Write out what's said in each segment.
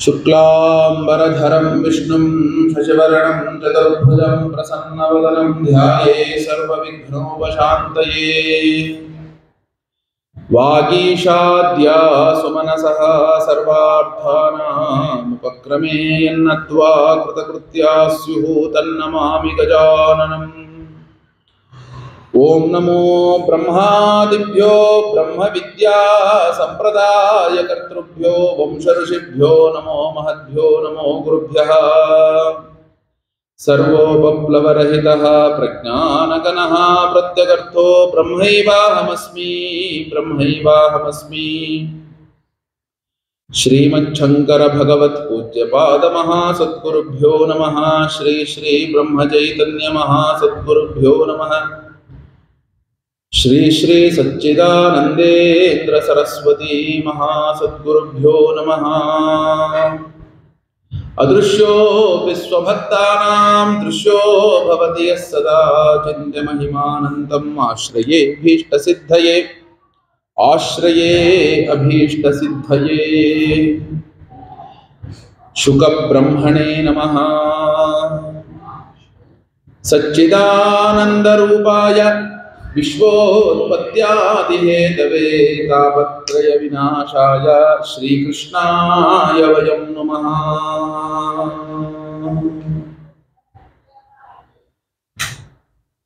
शुक्लाम्बरधरं विष्णुं शशिवर्णं चतुर्भुजं प्रसन्नवदनं ध्याये सर्वविघ्नोपशान्तये। वागीशाद्या सुमनसः सर्वार्थानामुपक्रमे यन्नत्वा कृतकृत्या स्युः तन्नमामि गजाननम्। ॐ नमो ब्रह्मादिभ्यो ब्रह्मविद्या सम्प्रदायकर्तृभ्यो वंशऋषिभ्यो नमो महद्भ्यो नमो गुरुभ्यः। सर्वोपप्लवरहितः प्रज्ञानगणः प्रत्यगर्थो ब्रह्मैवाहमस्मि ब्रह्मैवाहमस्मि। श्रीमच्छङ्करभगवत्पूज्यपादमहासद्गुरुभ्यो नमः। श्री श्री ब्रह्मचैतन्यमहासद्गुरुभ्यो नमः। श्री श्री सच्चिदानन्देन्द्र सरस्वती महासद्गुरुभ्यो नमः। अदृश्यो विश्वभक्तानां दृश्यो भवति यः सदा चिन्त्यमहिमानन्तम् आश्रये भीष्टसिद्धये आश्रये अभीष्टसिद्धये शुकब्रह्मणे नमः। सच्चिदानन्दरूपाय विश्वोत्पत्त्यादिहेतवे तापत्रयविनाशाय श्रीकृष्णाय वयं नमः।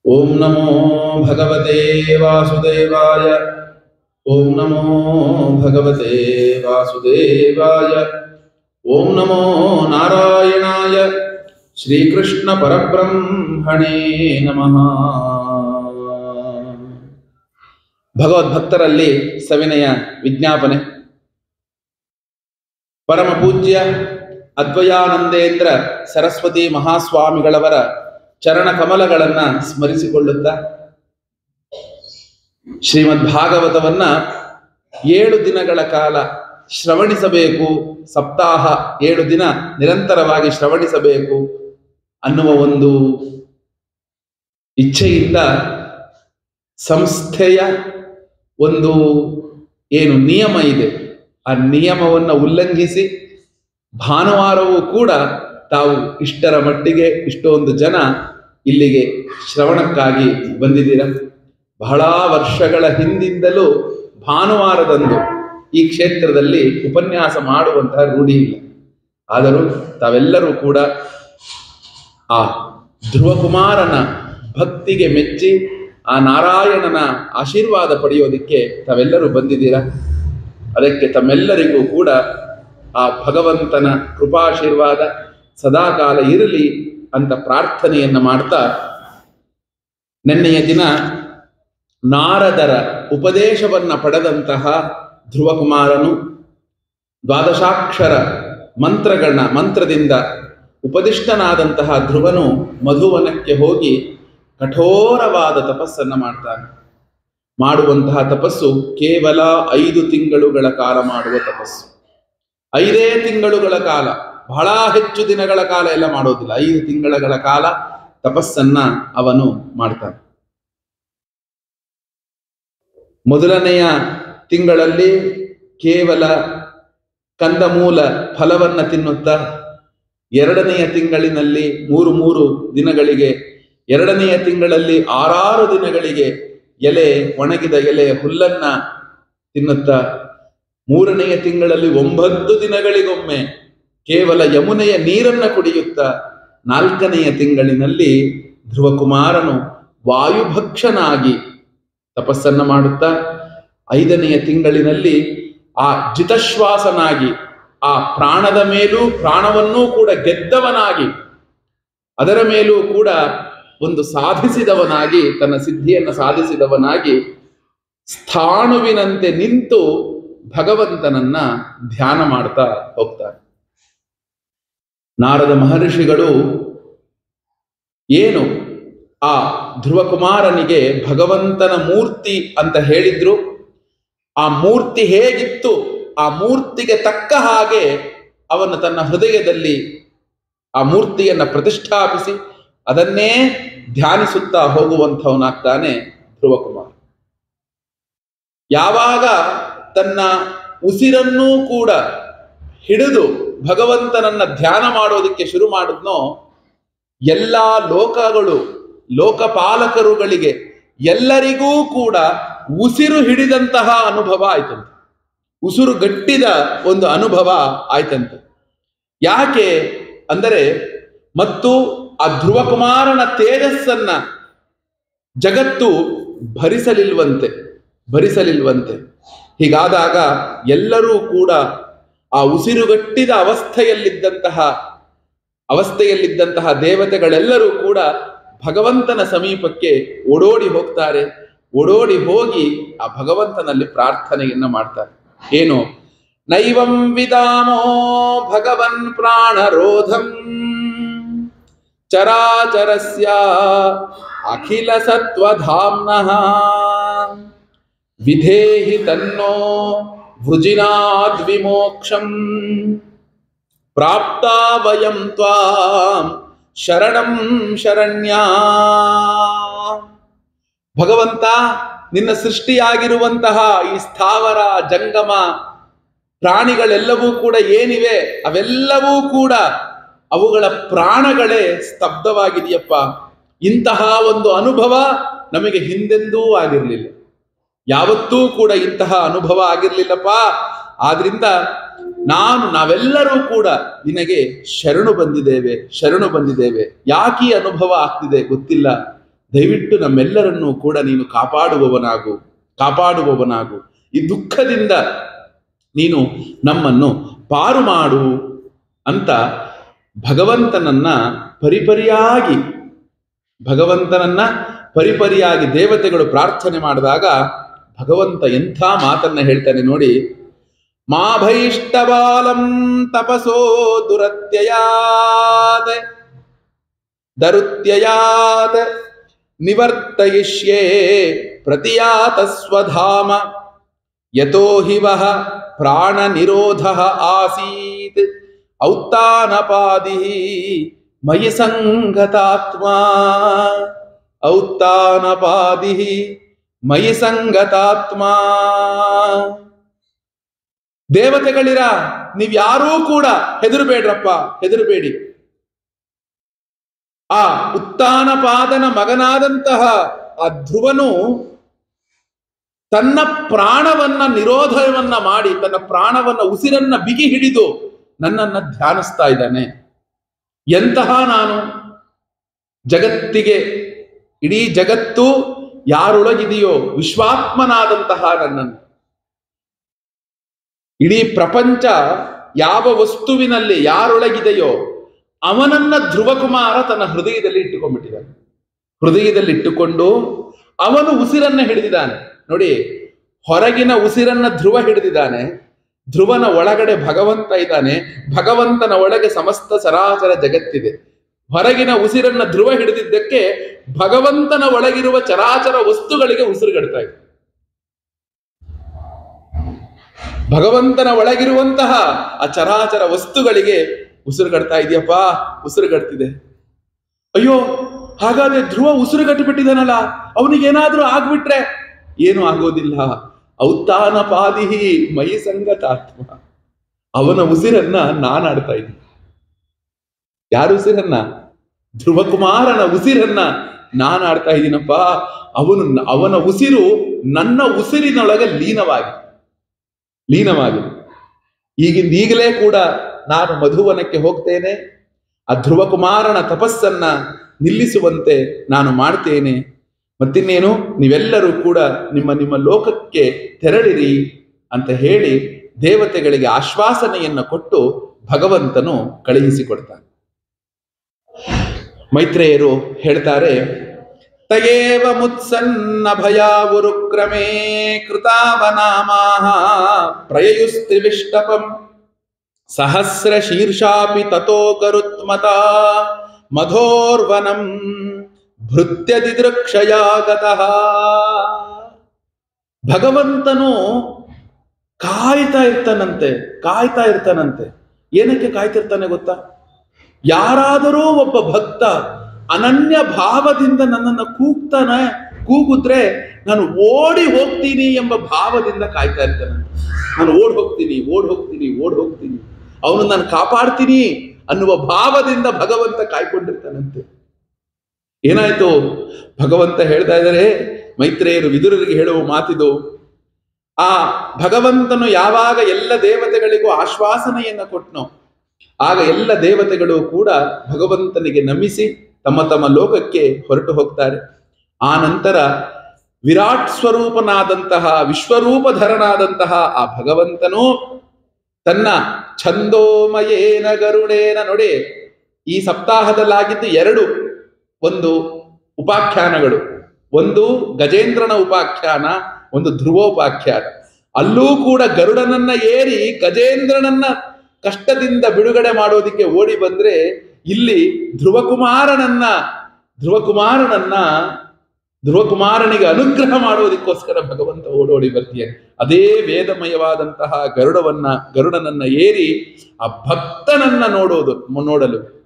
ॐ नमो भगवते वासुदेवाय। ओं नमो भगवते वासुदेवाय। ओं नमो नारायणाय। श्रीकृष्णपरब्रह्मणे नमः। ಭಗವದ್ಭಕ್ತರಲ್ಲಿ ಸವಿನಯ ವಿಜ್ಞಾಪನೆ. ಪರಮ ಪೂಜ್ಯ ಅದ್ವಯಾನಂದೇಂದ್ರ ಸರಸ್ವತಿ ಮಹಾಸ್ವಾಮಿಗಳವರ ಚರಣ ಕಮಲಗಳನ್ನ ಸ್ಮರಿಸಿಕೊಳ್ಳುತ್ತಾ ಶ್ರೀಮದ್ ಭಾಗವತವನ್ನ ಏಳು ದಿನಗಳ ಕಾಲ ಶ್ರವಣಿಸಬೇಕು, ಸಪ್ತಾಹ ಏಳು ದಿನ ನಿರಂತರವಾಗಿ ಶ್ರವಣಿಸಬೇಕು ಅನ್ನುವ ಒಂದು ಇಚ್ಛೆಯಿಂದ ಸಂಸ್ಥೆಯ ಒಂದು ಏನು ನಿಯಮ ಇದೆ. ಆ ನಿಯಮವನ್ನು ಉಲ್ಲಂಘಿಸಿ ಭಾನುವಾರವೂ ಕೂಡ ತಾವು ಇಷ್ಟರ ಮಟ್ಟಿಗೆ ಇಷ್ಟೊಂದು ಜನ ಇಲ್ಲಿಗೆ ಶ್ರವಣಕ್ಕಾಗಿ ಬಂದಿದ್ದೀರ? ಬಹಳ ವರ್ಷಗಳ ಹಿಂದಿಂದಲೂ ಭಾನುವಾರದಂದು ಈ ಕ್ಷೇತ್ರದಲ್ಲಿ ಉಪನ್ಯಾಸ ಮಾಡುವಂತಹ ರೂಢಿ ಇಲ್ಲ. ಆದರೂ ತಾವೆಲ್ಲರೂ ಕೂಡ ಆ ಧ್ರುವಕುಮಾರನ ಭಕ್ತಿಗೆ ಮೆಚ್ಚಿ ಆ ನಾರಾಯಣನ ಆಶೀರ್ವಾದ ಪಡೆಯೋದಿಕ್ಕೆ ತಾವೆಲ್ಲರೂ ಬಂದಿದ್ದೀರಾ? ಅದಕ್ಕೆ ತಮ್ಮೆಲ್ಲರಿಗೂ ಕೂಡ ಆ ಭಗವಂತನ ಕೃಪಾಶೀರ್ವಾದ ಸದಾಕಾಲ ಇರಲಿ ಅಂತ ಪ್ರಾರ್ಥನೆಯನ್ನು ಮಾಡ್ತಾ ನಿನ್ನೆಯ ದಿನ ನಾರದರ ಉಪದೇಶವನ್ನ ಪಡೆದಂತಹ ಧ್ರುವಕುಮಾರನು ದ್ವಾದಶಾಕ್ಷರ ಮಂತ್ರಗಳನ್ನ ಮಂತ್ರದಿಂದ ಉಪದಿಷ್ಟನಾದಂತಹ ಧ್ರುವನು ಮಧುವನಕ್ಕೆ ಹೋಗಿ ಕಠೋರವಾದ ತಪಸ್ಸನ್ನ ಮಾಡ್ತಾನೆ. ಮಾಡುವಂತಹ ತಪಸ್ಸು ಕೇವಲ ಐದು ತಿಂಗಳುಗಳ ಕಾಲ ಮಾಡುವ ತಪಸ್ಸು. ಐದೇ ತಿಂಗಳುಗಳ ಕಾಲ, ಬಹಳ ಹೆಚ್ಚು ದಿನಗಳ ಕಾಲ ಎಲ್ಲ ಮಾಡೋದಿಲ್ಲ. ಐದು ತಿಂಗಳುಗಳ ಕಾಲ ತಪಸ್ಸನ್ನ ಅವನು ಮಾಡ್ತಾನೆ. ಮೊದಲನೆಯ ತಿಂಗಳಲ್ಲಿ ಕೇವಲ ಕಂದಮೂಲ ಫಲವನ್ನ ತಿನ್ನುತ್ತಾ, ಎರಡನೆಯ ತಿಂಗಳಿನಲ್ಲಿ ಮೂರು ಮೂರು ದಿನಗಳಿಗೆ ಎರಡನೆಯ ತಿಂಗಳಲ್ಲಿ ಆರಾರು ದಿನಗಳಿಗೆ ಎಲೆ ಒಣಗಿದ ಎಲೆ ಹುಲ್ಲನ್ನ ತಿನ್ನುತ್ತಾ, ಮೂರನೆಯ ತಿಂಗಳಲ್ಲಿ ಒಂಬತ್ತು ದಿನಗಳಿಗೊಮ್ಮೆ ಕೇವಲ ಯಮುನೆಯ ನೀರನ್ನ ಕುಡಿಯುತ್ತಾ, ನಾಲ್ಕನೆಯ ತಿಂಗಳಿನಲ್ಲಿ ಧ್ರುವಕುಮಾರನು ವಾಯುಭಕ್ಷನಾಗಿ ತಪಸ್ಸನ್ನ ಮಾಡುತ್ತಾ, ಐದನೆಯ ತಿಂಗಳಿನಲ್ಲಿ ಆ ಜಿತಶ್ವಾಸನಾಗಿ, ಆ ಪ್ರಾಣದ ಮೇಲೂ ಪ್ರಾಣವನ್ನೂ ಕೂಡ ಗೆದ್ದವನಾಗಿ, ಅದರ ಮೇಲೂ ಕೂಡ ಒಂದು ಸಾಧಿಸಿದವನಾಗಿ, ತನ್ನ ಸಿದ್ಧಿಯನ್ನು ಸಾಧಿಸಿದವನಾಗಿ, ಸ್ಥಾಣುವಿನಂತೆ ನಿಂತು ಭಗವಂತನನ್ನ ಧ್ಯಾನ ಮಾಡ್ತಾ ಹೋಗ್ತಾರೆ ನಾರದ ಮಹರ್ಷಿಗಳು ಏನು ಆ ಧ್ರುವಕುಮಾರನಿಗೆ ಭಗವಂತನ ಮೂರ್ತಿ ಅಂತ ಹೇಳಿದ್ರು? ಆ ಮೂರ್ತಿ ಹೇಗಿತ್ತು? ಆ ಮೂರ್ತಿಗೆ ತಕ್ಕ ಹಾಗೆ ಅವನು ತನ್ನ ಹೃದಯದಲ್ಲಿ ಆ ಮೂರ್ತಿಯನ್ನ ಪ್ರತಿಷ್ಠಾಪಿಸಿ ಅದನ್ನೇ ಧ್ಯಾನಿಸುತ್ತಾ ಹೋಗುವಂಥವನಾಗ್ತಾನೆ ಧ್ರುವಕುಮಾರ್. ಯಾವಾಗ ತನ್ನ ಉಸಿರನ್ನೂ ಕೂಡ ಹಿಡಿದು ಭಗವಂತನನ್ನ ಧ್ಯಾನ ಮಾಡೋದಕ್ಕೆ ಶುರು ಮಾಡಿದ್ನೋ, ಎಲ್ಲ ಲೋಕಗಳು, ಲೋಕಪಾಲಕರುಗಳಿಗೆ ಎಲ್ಲರಿಗೂ ಕೂಡ ಉಸಿರು ಹಿಡಿದಂತಹ ಅನುಭವ ಆಯ್ತಂತೆ. ಉಸಿರು ಗಟ್ಟಿದ ಒಂದು ಅನುಭವ ಆಯ್ತಂತೆ. ಯಾಕೆ ಅಂದರೆ ಮತ್ತು ಆ ಧ್ರುವಕುಮಾರನ ತೇಜಸ್ಸನ್ನ ಜಗತ್ತು ಭರಿಸಲಿಲ್ವಂತೆ ಭರಿಸಲಿಲ್ವಂತೆ. ಹೀಗಾದಾಗ ಎಲ್ಲರೂ ಕೂಡ ಆ ಉಸಿರುಗಟ್ಟಿದ ಅವಸ್ಥೆಯಲ್ಲಿದ್ದಂತಹ ಅವಸ್ಥೆಯಲ್ಲಿದ್ದಂತಹ ದೇವತೆಗಳೆಲ್ಲರೂ ಕೂಡ ಭಗವಂತನ ಸಮೀಪಕ್ಕೆ ಓಡೋಡಿ ಹೋಗ್ತಾರೆ. ಓಡೋಡಿ ಹೋಗಿ ಆ ಭಗವಂತನಲ್ಲಿ ಪ್ರಾರ್ಥನೆಯನ್ನ ಮಾಡ್ತಾರೆ. ಏನು? ನೈವಂ ವಿದಾಮೋ ಭಗವನ್ ಪ್ರಾಣರೋಧಂ. ಚರಾಚರಸ್ಯ ಅಖಿಲ ಸತ್ವಧಾಮ್ನಃ ವಿಧೇಹಿ ತನ್ನೋ ವೃಜಿನಾದ್ವಿಮೋಕ್ಷಂ ಪ್ರಾಪ್ತಾ ವಯಂ ತ್ವಾಂ ಶರಣಂ ಶರಣ್ಯಾ ಭಗವಂತ ನಿನ್ನ ಸೃಷ್ಟಿಯಾಗಿರುವಂತಹ ಈ ಸ್ಥಾವರ ಜಂಗಮ ಪ್ರಾಣಿಗಳೆಲ್ಲವೂ ಕೂಡ ಏನಿವೆ ಅವೆಲ್ಲವೂ ಕೂಡ ಅವುಗಳ ಪ್ರಾಣಗಳೇ ಸ್ತಬ್ಧವಾಗಿದೆಯಪ್ಪ. ಇಂತಹ ಒಂದು ಅನುಭವ ನಮಗೆ ಹಿಂದೆಂದೂ ಆಗಿರಲಿಲ್ಲ. ಯಾವತ್ತೂ ಕೂಡ ಇಂತಹ ಅನುಭವ ಆಗಿರಲಿಲ್ಲಪ್ಪ. ಆದ್ರಿಂದ ನಾನು, ನಾವೆಲ್ಲರೂ ಕೂಡ ನಿನಗೆ ಶರಣು ಬಂದಿದ್ದೇವೆ ಶರಣು ಬಂದಿದ್ದೇವೆ. ಯಾಕೆ ಅನುಭವ ಆಗ್ತಿದೆ ಗೊತ್ತಿಲ್ಲ. ದಯವಿಟ್ಟು ನಮ್ಮೆಲ್ಲರನ್ನೂ ಕೂಡ ನೀನು ಕಾಪಾಡುವವನಾಗು ಕಾಪಾಡುವವನಾಗು. ಈ ದುಃಖದಿಂದ ನೀನು ನಮ್ಮನ್ನು ಪಾರು ಮಾಡು ಅಂತ ಭಗವಂತನನ್ನ ಪರಿಪರಿಯಾಗಿ ಭಗವಂತನನ್ನ ಪರಿಪರಿಯಾಗಿ ದೇವತೆಗಳು ಪ್ರಾರ್ಥನೆ ಮಾಡಿದಾಗ ಭಗವಂತ ಎಂಥ ಮಾತನ್ನ ಹೇಳ್ತಾನೆ ನೋಡಿ ಮಾಭೈಷ್ಟಬಾಲಂ ತಪಸೋ ದುರತ್ಯಯಾದ ದರುತ್ಯಯಾದ ನಿವರ್ತಯಿಷ್ಯೇ ಪ್ರತಿಯಾತ ಸ್ವಧಾಮ ಯತೋ ವಹ ಪ್ರಾಣ ನಿರೋಧ ಆಸೀತ್. ಔತ್ತಾನಪಾದಿ ಮಯಿ ಸಂಗತಾತ್ಮ. ಔತ್ತಾನಪಾದಿ ಮಯಿ ಸಂಗತಾತ್ಮ. ದೇವತೆಗಳಿರ ನೀವ್ಯಾರೂ ಕೂಡ ಹೆದರಬೇಡ್ರಪ್ಪ, ಹೆದರಬೇಡಿ. ಆ ಉತ್ತಾನಪಾದನ ಮಗನಾದಂತಹ ಆ ಧ್ರುವನು ತನ್ನ ಪ್ರಾಣವನ್ನ ನಿರೋಧವನ್ನ ಮಾಡಿ, ತನ್ನ ಪ್ರಾಣವನ್ನ ಉಸಿರನ್ನ ಬಿಗಿ ಹಿಡಿದು ನನ್ನನ್ನ ಧ್ಯಾನಿಸ್ತಾ ಇದ್ದಾನೆ. ಎಂತಹ ನಾನು ಜಗತ್ತಿಗೆ, ಇಡೀ ಜಗತ್ತು ಯಾರೊಳಗಿದೆಯೋ ವಿಶ್ವಾತ್ಮನಾದಂತಹ ನನ್ನನ್ನು. ಇಡೀ ಪ್ರಪಂಚ ಯಾವ ವಸ್ತುವಿನಲ್ಲಿ ಯಾರೊಳಗಿದೆಯೋ ಅವನನ್ನ ಧ್ರುವಕುಮಾರ ತನ್ನ ಹೃದಯದಲ್ಲಿ ಇಟ್ಟುಕೊಂಡ್ಬಿಟ್ಟಿದ್ದಾನೆ. ಹೃದಯದಲ್ಲಿ ಇಟ್ಟುಕೊಂಡು ಅವನು ಉಸಿರನ್ನ ಹಿಡಿದಿದ್ದಾನೆ. ನೋಡಿ, ಹೊರಗಿನ ಉಸಿರನ್ನ ಧ್ರುವ ಹಿಡಿದಿದ್ದಾನೆ. ಧ್ರುವನ ಒಳಗಡೆ ಭಗವಂತ ಇದ್ದಾನೆ, ಭಗವಂತನ ಒಳಗೆ ಸಮಸ್ತ ಚರಾಚರ ಜಗತ್ತಿದೆ. ಹೊರಗಿನ ಉಸಿರನ್ನ ಧ್ರುವ ಹಿಡಿದಿದ್ದಕ್ಕೆ ಭಗವಂತನ ಒಳಗಿರುವ ಚರಾಚರ ವಸ್ತುಗಳಿಗೆ ಉಸಿರುಗಡ್ತಾ ಇದೆ. ಭಗವಂತನ ಒಳಗಿರುವಂತಹ ಆ ಚರಾಚರ ವಸ್ತುಗಳಿಗೆ ಉಸಿರುಗಡ್ತಾ ಇದೆಯಪ್ಪ, ಉಸಿರುಗಡ್ತಿದೆ. ಅಯ್ಯೋ, ಹಾಗಾದ್ರೆ ಧ್ರುವ ಉಸಿರುಗಟ್ಟಿಬಿಟ್ಟಿದಾನಲ್ಲ ಅವನಿಗೆ ಏನಾದ್ರೂ ಆಗ್ಬಿಟ್ರೆ? ಏನು ಆಗೋದಿಲ್ಲ. ಔತ್ತಾನ ಪಾದಿಹಿ ಮೈ ಸಂಗತಾತ್ಮ. ಅವನ ಉಸಿರನ್ನ ನಾನಾಡ್ತಾ ಇದ್ದೀನಿ ಯಾರ ಉಸಿರನ್ನ? ಧ್ರುವಕುಮಾರನ ಉಸಿರನ್ನ ನಾನಾಡ್ತಾ ಇದ್ದೀನಪ್ಪ. ಅವನು ಅವನ ಉಸಿರು ನನ್ನ ಉಸಿರಿನೊಳಗೆ ಲೀನವಾಗಿ ಲೀನವಾಗಿದೆ. ಈಗಿಂದ ಈಗಲೇ ಕೂಡ ನಾನು ಮಧುವನಕ್ಕೆ ಹೋಗ್ತೇನೆ. ಆ ಧ್ರುವಕುಮಾರನ ತಪಸ್ಸನ್ನ ನಿಲ್ಲಿಸುವಂತೆ ನಾನು ಮಾಡ್ತೇನೆ. ಮತ್ತಿನ್ನೇನು ನೀವೆಲ್ಲರೂ ಕೂಡ ನಿಮ್ಮ ನಿಮ್ಮ ಲೋಕಕ್ಕೆ ತೆರಳಿರಿ ಅಂತ ಹೇಳಿ ದೇವತೆಗಳಿಗೆ ಆಶ್ವಾಸನೆಯನ್ನು ಕೊಟ್ಟು ಭಗವಂತನು ಕಳುಹಿಸಿಕೊಡ್ತಾನೆ. ಮೈತ್ರೇಯರು ಹೇಳ್ತಾರೆ, ತಯೇವ ಮುತ್ಸನ್ನ ಭಯಾವುರುಕ್ರಮೇ ಕೃತಾವನಾಮಾಹ ಪ್ರಯಯುಸ್ತ್ರಿವಿಷ್ಟಪಂ ಸಹಸ್ರ ಶೀರ್ಷಾಪಿ ತಥೋ ಕರುತ್ಮತ ಮಧೋರ್ವನಂ ಭೃತ್ಯದಿದೃಕ್ಷಯಾಗತಃ ಭಗವಂತನು ಕಾಯ್ತಾ ಇರ್ತಾನಂತೆ ಕಾಯ್ತಾ ಇರ್ತಾನಂತೆ. ಏನಕ್ಕೆ ಕಾಯ್ತಿರ್ತಾನೆ ಗೊತ್ತಾ? ಯಾರಾದರೂ ಒಬ್ಬ ಭಕ್ತ ಅನನ್ಯ ಭಾವದಿಂದ ನನ್ನನ್ನು ಕೂಗ್ತಾನೆ, ಕೂಗಿದ್ರೆ ನಾನು ಓಡಿ ಹೋಗ್ತೀನಿ ಎಂಬ ಭಾವದಿಂದ ಕಾಯ್ತಾ ಇರ್ತಾನೆ. ನಾನು ಓಡ್ ಹೋಗ್ತೀನಿ ಓಡ್ ಹೋಗ್ತೀನಿ ಓಡ್ ಹೋಗ್ತೀನಿ. ಅವನು ನಾನು ಕಾಪಾಡ್ತೀನಿ ಅನ್ನುವ ಭಾವದಿಂದ ಭಗವಂತ ಕಾಯ್ಕೊಂಡಿರ್ತಾನಂತೆ. ಏನಾಯ್ತು? ಭಗವಂತ ಹೇಳ್ತಾ ಇದ್ದಾರೆ ಮೈತ್ರೇಯರು, ವಿದುರರಿಗೆ ಹೇಳುವ ಮಾತಿದು, ಆ ಭಗವಂತನು ಯಾವಾಗ ಎಲ್ಲ ದೇವತೆಗಳಿಗೂ ಆಶ್ವಾಸನೆಯನ್ನು ಕೊಟ್ನೋ, ಆಗ ಎಲ್ಲ ದೇವತೆಗಳು ಕೂಡ ಭಗವಂತನಿಗೆ ನಮಿಸಿ ತಮ್ಮ ತಮ್ಮ ಲೋಕಕ್ಕೆ ಹೊರಟು ಹೋಗ್ತಾರೆ. ಆ ನಂತರ ವಿರಾಟ್ ಸ್ವರೂಪನಾದಂತಹ, ವಿಶ್ವರೂಪಧರನಾದಂತಹ ಆ ಭಗವಂತನು ತನ್ನ ಛಂದೋಮಯೇನ ಗರುಡೇನ ನೋಡಿ, ಈ ಸಪ್ತಾಹದಲ್ಲಾಗಿದ್ದು ಎರಡು ಒಂದು ಉಪಾಖ್ಯಾನಗಳು. ಒಂದು ಗಜೇಂದ್ರನ ಉಪಾಖ್ಯಾನ, ಒಂದು ಧ್ರುವೋಪಾಖ್ಯಾನ. ಅಲ್ಲೂ ಕೂಡ ಗರುಡನನ್ನ ಏರಿ ಗಜೇಂದ್ರನನ್ನ ಕಷ್ಟದಿಂದ ಬಿಡುಗಡೆ ಮಾಡೋದಿಕ್ಕೆ ಓಡಿ ಬಂದ್ರೆ ಇಲ್ಲಿ ಧ್ರುವಕುಮಾರನನ್ನ ಧ್ರುವಕುಮಾರನನ್ನ ಧ್ರುವಕುಮಾರನಿಗೆ ಅನುಗ್ರಹ ಮಾಡೋದಕ್ಕೋಸ್ಕರ ಭಗವಂತ ಓಡೋಡಿ ಬರ್ತೀಯ. ಅದೇ ವೇದಮಯವಾದಂತಹ ಗರುಡವನ್ನ, ಗರುಡನನ್ನ ಏರಿ ಆ ಭಕ್ತನನ್ನ ನೋಡೋದು, ನೋಡಲು.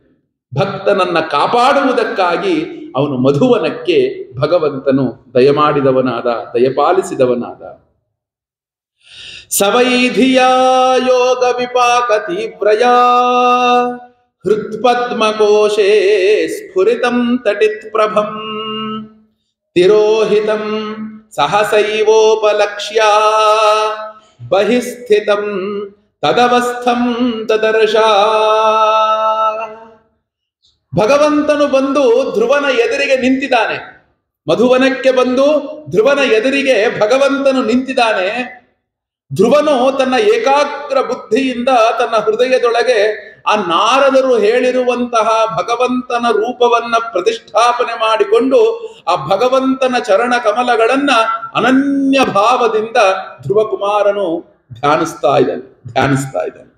ಭಕ್ತನನ್ನ ಕಾಪಾಡುವುದಕ್ಕಾಗಿ ಅವನು ಮಧುವನಕ್ಕೆ ಭಗವಂತನು ದಯಮಾಡಿದವನಾದ, ದಯಪಾಲಿಸಿದವನಾದ. ಸವೈಧಿಯ ಯೋಗ ವಿಪಾಕ ತೀವ್ರಯ, ಹೃತ್ಪದ್ಮಕೋಶೇ ಸ್ಫುರಿತಂ ತಟಿತ್ ಪ್ರಭಂ, ತಿರೋಹಿತಂ ಸಹಸೈವೋಪಲಕ್ಷ್ಯ, ಬಹಿಸ್ಥಿತಂ ತದವಸ್ಥಂ ತದರ್ಶ ಭಗವಂತನು ಬಂದು ಧ್ರುವನ ಎದುರಿಗೆ ನಿಂತಿದ್ದಾನೆ. ಮಧುವನಕ್ಕೆ ಬಂದು ಧ್ರುವನ ಎದುರಿಗೆ ಭಗವಂತನು ನಿಂತಿದ್ದಾನೆ. ಧ್ರುವನು ತನ್ನ ಏಕಾಗ್ರ ಬುದ್ಧಿಯಿಂದ ತನ್ನ ಹೃದಯದೊಳಗೆ ಆ ನಾರದರು ಹೇಳಿರುವಂತಹ ಭಗವಂತನ ರೂಪವನ್ನ ಪ್ರತಿಷ್ಠಾಪನೆ ಮಾಡಿಕೊಂಡು ಆ ಭಗವಂತನ ಚರಣ ಕಮಲಗಳನ್ನ ಅನನ್ಯ ಭಾವದಿಂದ ಧ್ರುವ ಕುಮಾರನು ಧ್ಯಾನಿಸ್ತಾ ಇದ್ದಾನೆ ಧ್ಯಾನಿಸ್ತಾ ಇದ್ದಾನೆ.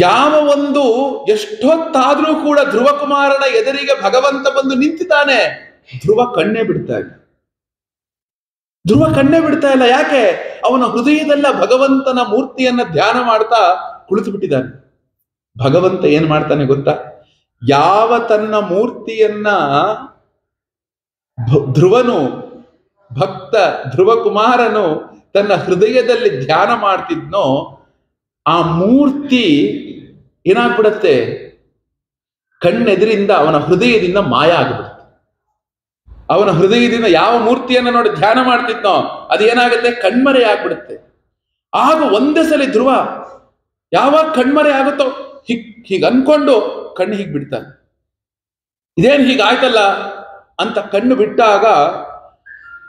ಯಾವ ಒಂದು ಎಷ್ಟೊತ್ತಾದ್ರೂ ಕೂಡ ಧ್ರುವ ಕುಮಾರನ ಎದುರಿಗೆ ಭಗವಂತ ಬಂದು ನಿಂತಿದ್ದಾನೆ. ಧ್ರುವ ಕಣ್ಣೇ ಬಿಡ್ತಾ ಇಲ್ಲ. ಧ್ರುವ ಕಣ್ಣೇ ಬಿಡ್ತಾ ಇಲ್ಲ. ಯಾಕೆ? ಅವನ ಹೃದಯದಲ್ಲ ಭಗವಂತನ ಮೂರ್ತಿಯನ್ನ ಧ್ಯಾನ ಮಾಡ್ತಾ ಕುಳಿತು ಬಿಟ್ಟಿದ್ದಾನೆ ಭಗವಂತ ಏನ್ ಮಾಡ್ತಾನೆ ಗೊತ್ತಾ? ಯಾವ ತನ್ನ ಮೂರ್ತಿಯನ್ನ ಧ್ರುವನು, ಭಕ್ತ ಧ್ರುವ ಕುಮಾರನು ತನ್ನ ಹೃದಯದಲ್ಲಿ ಧ್ಯಾನ ಮಾಡ್ತಿದ್ನೋ ಆ ಮೂರ್ತಿ ಏನಾಗ್ಬಿಡತ್ತೆ? ಕಣ್ಣೆದುರಿಂದ ಅವನ ಹೃದಯದಿಂದ ಮಾಯ ಆಗ್ಬಿಡುತ್ತೆ. ಅವನ ಹೃದಯದಿಂದ ಯಾವ ಮೂರ್ತಿಯನ್ನು ನೋಡಿ ಧ್ಯಾನ ಮಾಡ್ತಿದ್ನೋ ಅದು ಏನಾಗುತ್ತೆ ಕಣ್ಮರೆ ಆಗ್ಬಿಡುತ್ತೆ. ಆಗ ಒಂದೇ ಸಲ ಧ್ರುವ, ಯಾವಾಗ ಕಣ್ಮರೆ ಆಗುತ್ತೋ ಹೀಗ್, ಹೀಗೆ ಅನ್ಕೊಂಡು ಕಣ್ಣು ಹೀಗ್ ಬಿಡ್ತಾನೆ. ಇದೇನು ಹೀಗಾಯ್ತಲ್ಲ ಅಂತ ಕಣ್ಣು ಬಿಟ್ಟಾಗ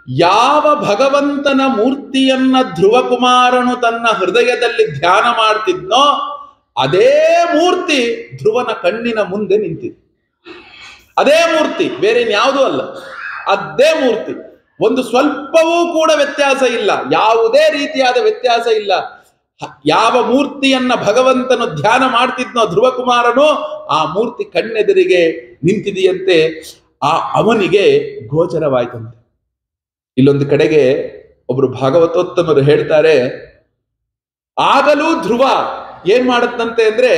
ಯಾವ ಭಗವಂತನ ಮೂರ್ತಿಯನ್ನ ಧ್ರುವಕುಮಾರನು ತನ್ನ ಹೃದಯದಲ್ಲಿ ಧ್ಯಾನ ಮಾಡ್ತಿದ್ನೋ, ಅದೇ ಮೂರ್ತಿ ಧ್ರುವನ ಕಣ್ಣಿನ ಮುಂದೆ ನಿಂತಿದೆ. ಅದೇ ಮೂರ್ತಿ, ಬೇರೆ ಯಾವುದು ಅಲ್ಲ. ಅದೇ ಮೂರ್ತಿ. ಒಂದು ಸ್ವಲ್ಪವೂ ಕೂಡ ವ್ಯತ್ಯಾಸ ಇಲ್ಲ. ಯಾವುದೇ ರೀತಿಯಾದ ವ್ಯತ್ಯಾಸ ಇಲ್ಲ. ಯಾವ ಮೂರ್ತಿಯನ್ನ ಭಗವಂತನು ಧ್ಯಾನ ಮಾಡ್ತಿದ್ನೋ, ಧ್ರುವಕುಮಾರನು, ಆ ಮೂರ್ತಿ ಕಣ್ಣೆದುರಿಗೆ ನಿಂತಿದೆಯಂತೆ, ಆ ಅವನಿಗೆ ಗೋಚರವಾಯ್ತಂತೆ. ಇಲ್ಲೊಂದು ಕಡೆಗೆ ಒಬ್ರು ಭಾಗವತೋತ್ತಮರು ಹೇಳ್ತಾರೆ, ಆಗಲೂ ಧ್ರುವ ಏನ್ ಮಾಡುತ್ತಂತೆ ಅಂದ್ರೆ,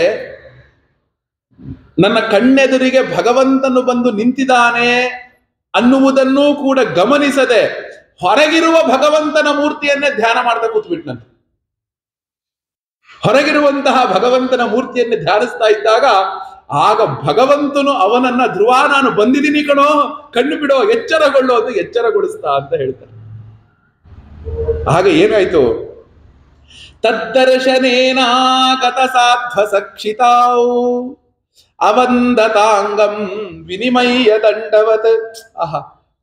ನನ್ನ ಕಣ್ಣೆದುರಿಗೆ ಭಗವಂತನು ಬಂದು ನಿಂತಿದ್ದಾನೆ ಅನ್ನುವುದನ್ನೂ ಕೂಡ ಗಮನಿಸದೆ ಹೊರಗಿರುವ ಭಗವಂತನ ಮೂರ್ತಿಯನ್ನೇ ಧ್ಯಾನ ಮಾಡ್ತಾ ಕೂತ್ಬಿಟ್ನಂತೆ. ಹೊರಗಿರುವಂತಹ ಭಗವಂತನ ಮೂರ್ತಿಯನ್ನು ಧ್ಯಾನಿಸ್ತಾ ಇದ್ದಾಗ ಆಗ ಭಗವಂತನು ಅವನನ್ನ ಧ್ರುವ, ನಾನು ಬಂದಿದ್ದೀನಿ ಕಣೋ, ಕಣ್ಣು ಬಿಡೋ, ಎಚ್ಚರಗೊಳ್ಳೋ ಅಂತ ಎಚ್ಚರಗೊಳಿಸ್ತಾ ಅಂತ ಹೇಳ್ತಾರೆ ಆಗ ಏನಾಯ್ತು? ತದ್ದರ್ಶನೇನಾಗತ ಸಾಧ್ವ ಸಕ್ಷಿತಾವು. ಅವಂದತಾಂಗಂ ವಿನಿಮಯ ದಂಡವತ್. ಅಹ,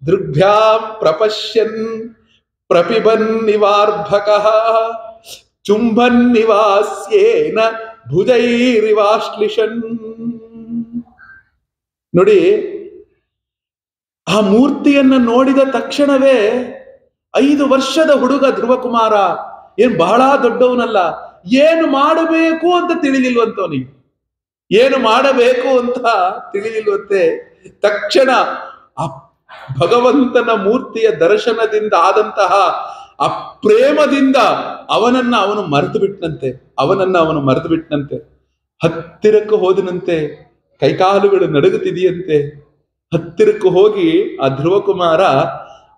ದೃಗ್ಭ್ಯಾಂ ಪ್ರಪಶ್ಯನ್ ಪ್ರಪಿಬನ್ ನಿವಾರ್ಭಕ. ಚುಂಬನ್ ನಿವಾಸ್ಯೇನ ಭುಜೈರಿವಾಶ್ಲಿಷನ್. ನೋಡಿ, ಆ ಮೂರ್ತಿಯನ್ನ ನೋಡಿದ ತಕ್ಷಣವೇ ಐದು ವರ್ಷದ ಹುಡುಗ ಧ್ರುವಕುಮಾರ, ಏನ್ ಬಹಳ ದೊಡ್ಡವನಲ್ಲ, ಏನು ಮಾಡಬೇಕು ಅಂತ ತಿಳಿಲಿಲ್ವಂತವನಿಗೆ ಏನು ಮಾಡಬೇಕು ಅಂತ ತಿಳಿಲಿಲ್ವಂತೆ ತಕ್ಷಣ ಆ ಭಗವಂತನ ಮೂರ್ತಿಯ ದರ್ಶನದಿಂದ ಆದಂತಹ ಆ ಪ್ರೇಮದಿಂದ ಅವನನ್ನ ಅವನು ಮರೆತು ಬಿಟ್ಟನಂತೆ ಅವನನ್ನ ಅವನು ಮರೆತು ಬಿಟ್ಟನಂತೆ ಹತ್ತಿರಕ್ಕೆ ಹೋದನಂತೆ. ಕೈಕಾಲುಗಳು ನಡುಗುತ್ತಿದೆಯಂತೆ. ಹತ್ತಿರಕ್ಕೆ ಹೋಗಿ ಆ ಧ್ರುವಕುಮಾರ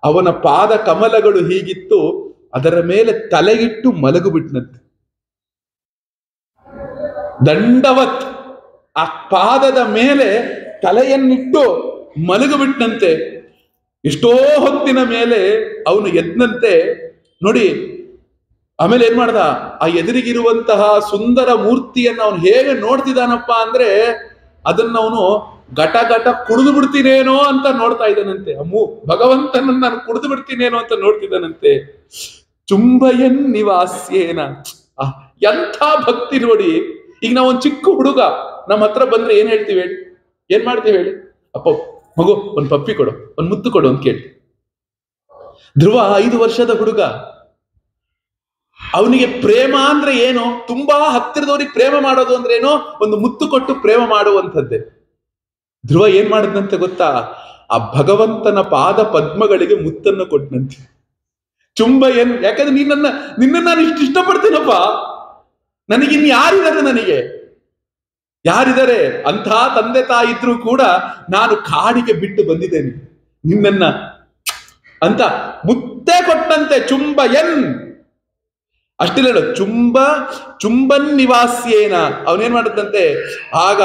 ಅವನ ಪಾದ ಕಮಲಗಳು ಹೀಗಿತ್ತು, ಅದರ ಮೇಲೆ ತಲೆಗಿಟ್ಟು ಮಲಗು ಬಿಟ್ನಂತೆ ದಂಡವತ್ ಆ ಪಾದದ ಮೇಲೆ ತಲೆಯನ್ನಿಟ್ಟು ಮಲಗುಬಿಟ್ನಂತೆ. ಎಷ್ಟೋ ಹೊತ್ತಿನ ಮೇಲೆ ಅವನು ಎದ್ನಂತೆ. ನೋಡಿ, ಆಮೇಲೆ ಏನ್ ಮಾಡ್ದ? ಆ ಎದುರಿಗಿರುವಂತಹ ಸುಂದರ ಮೂರ್ತಿಯನ್ನು ಅವನು ಹೇಗೆ ನೋಡ್ತಿದ್ದಾನಪ್ಪ ಅಂದ್ರೆ ಅದನ್ನ ಅವನು ಘಟ ಘಟ ಕುಡಿದು ಬಿಡ್ತೀನೇನೋ ಅಂತ ನೋಡ್ತಾ ಇದ್ದಾನಂತೆ. ಅಮ್ಮು, ಭಗವಂತನನ್ನ ನಾನು ಕುಡಿದು ಬಿಡ್ತೀನೇನೋ ಅಂತ ನೋಡ್ತಿದ್ದಾನಂತೆ. ಚುಂಬಯನ್ ನಿವಾಸ್ಯೇನ. ಎಂಥ ಭಕ್ತಿ ನೋಡಿ. ಈಗ ನಾವು ಒಂದು ಚಿಕ್ಕ ಹುಡುಗ ನಮ್ಮ ಹತ್ರ ಬಂದ್ರೆ ಏನ್ ಹೇಳ್ತೀವಿ ಹೇಳಿ? ಏನ್ ಮಾಡ್ತೀವಿ ಹೇಳಿ? ಅಪ್ಪ, ಮಗು, ಒಂದ್ ಪಪ್ಪಿ ಕೊಡು, ಒಂದ್ ಮುತ್ತು ಕೊಡು ಅಂತ ಕೇಳಿ ಧ್ರುವ, ಐದು ವರ್ಷದ ಹುಡುಗ. ಅವನಿಗೆ ಪ್ರೇಮ ಅಂದ್ರೆ ಏನು? ತುಂಬಾ ಹತ್ತಿರದವ್ರಿಗೆ ಪ್ರೇಮ ಮಾಡೋದು ಅಂದ್ರೆ ಏನು? ಒಂದು ಮುತ್ತು ಕೊಟ್ಟು ಪ್ರೇಮ ಮಾಡುವಂಥದ್ದೇ. ಧ್ರುವ ಏನ್ ಮಾಡಿದಂತೆ ಗೊತ್ತಾ? ಆ ಭಗವಂತನ ಪಾದ ಪದ್ಮಗಳಿಗೆ ಮುತ್ತನ್ನು ಕೊಟ್ಟನಂತೆ ಚುಂಬ ಏನ್ ಯಾಕಂದ್ರೆ ನೀನ್ ನನ್ನ ನಿನ್ನ ನಾನು ಇಷ್ಟು ಇಷ್ಟಪಡ್ತೀನಪ್ಪ. ನನಗಿನ್ ಯಾರಿದ್ದಾರೆ ನನಗೆ? ಯಾರಿದ್ದಾರೆ ಅಂಥ ತಂದೆ ತಾಯಿ ಇದ್ರೂ ಕೂಡ ನಾನು ಕಾಡಿಗೆ ಬಿಟ್ಟು ಬಂದಿದ್ದೇನೆ. ನಿನ್ನನ್ನ ಅಂತ ಮುತ್ತೇ ಕೊಟ್ಟಂತೆ ಚುಂಬ ಎನ್ ಅಷ್ಟಿಲ್ಲ ಹೇಳು. ಚುಂಬ, ಚುಂಬನ್ ನಿವಾಸ್ಯೇನ. ಅವನೇನ್ ಮಾಡುತ್ತಂತೆ ಆಗ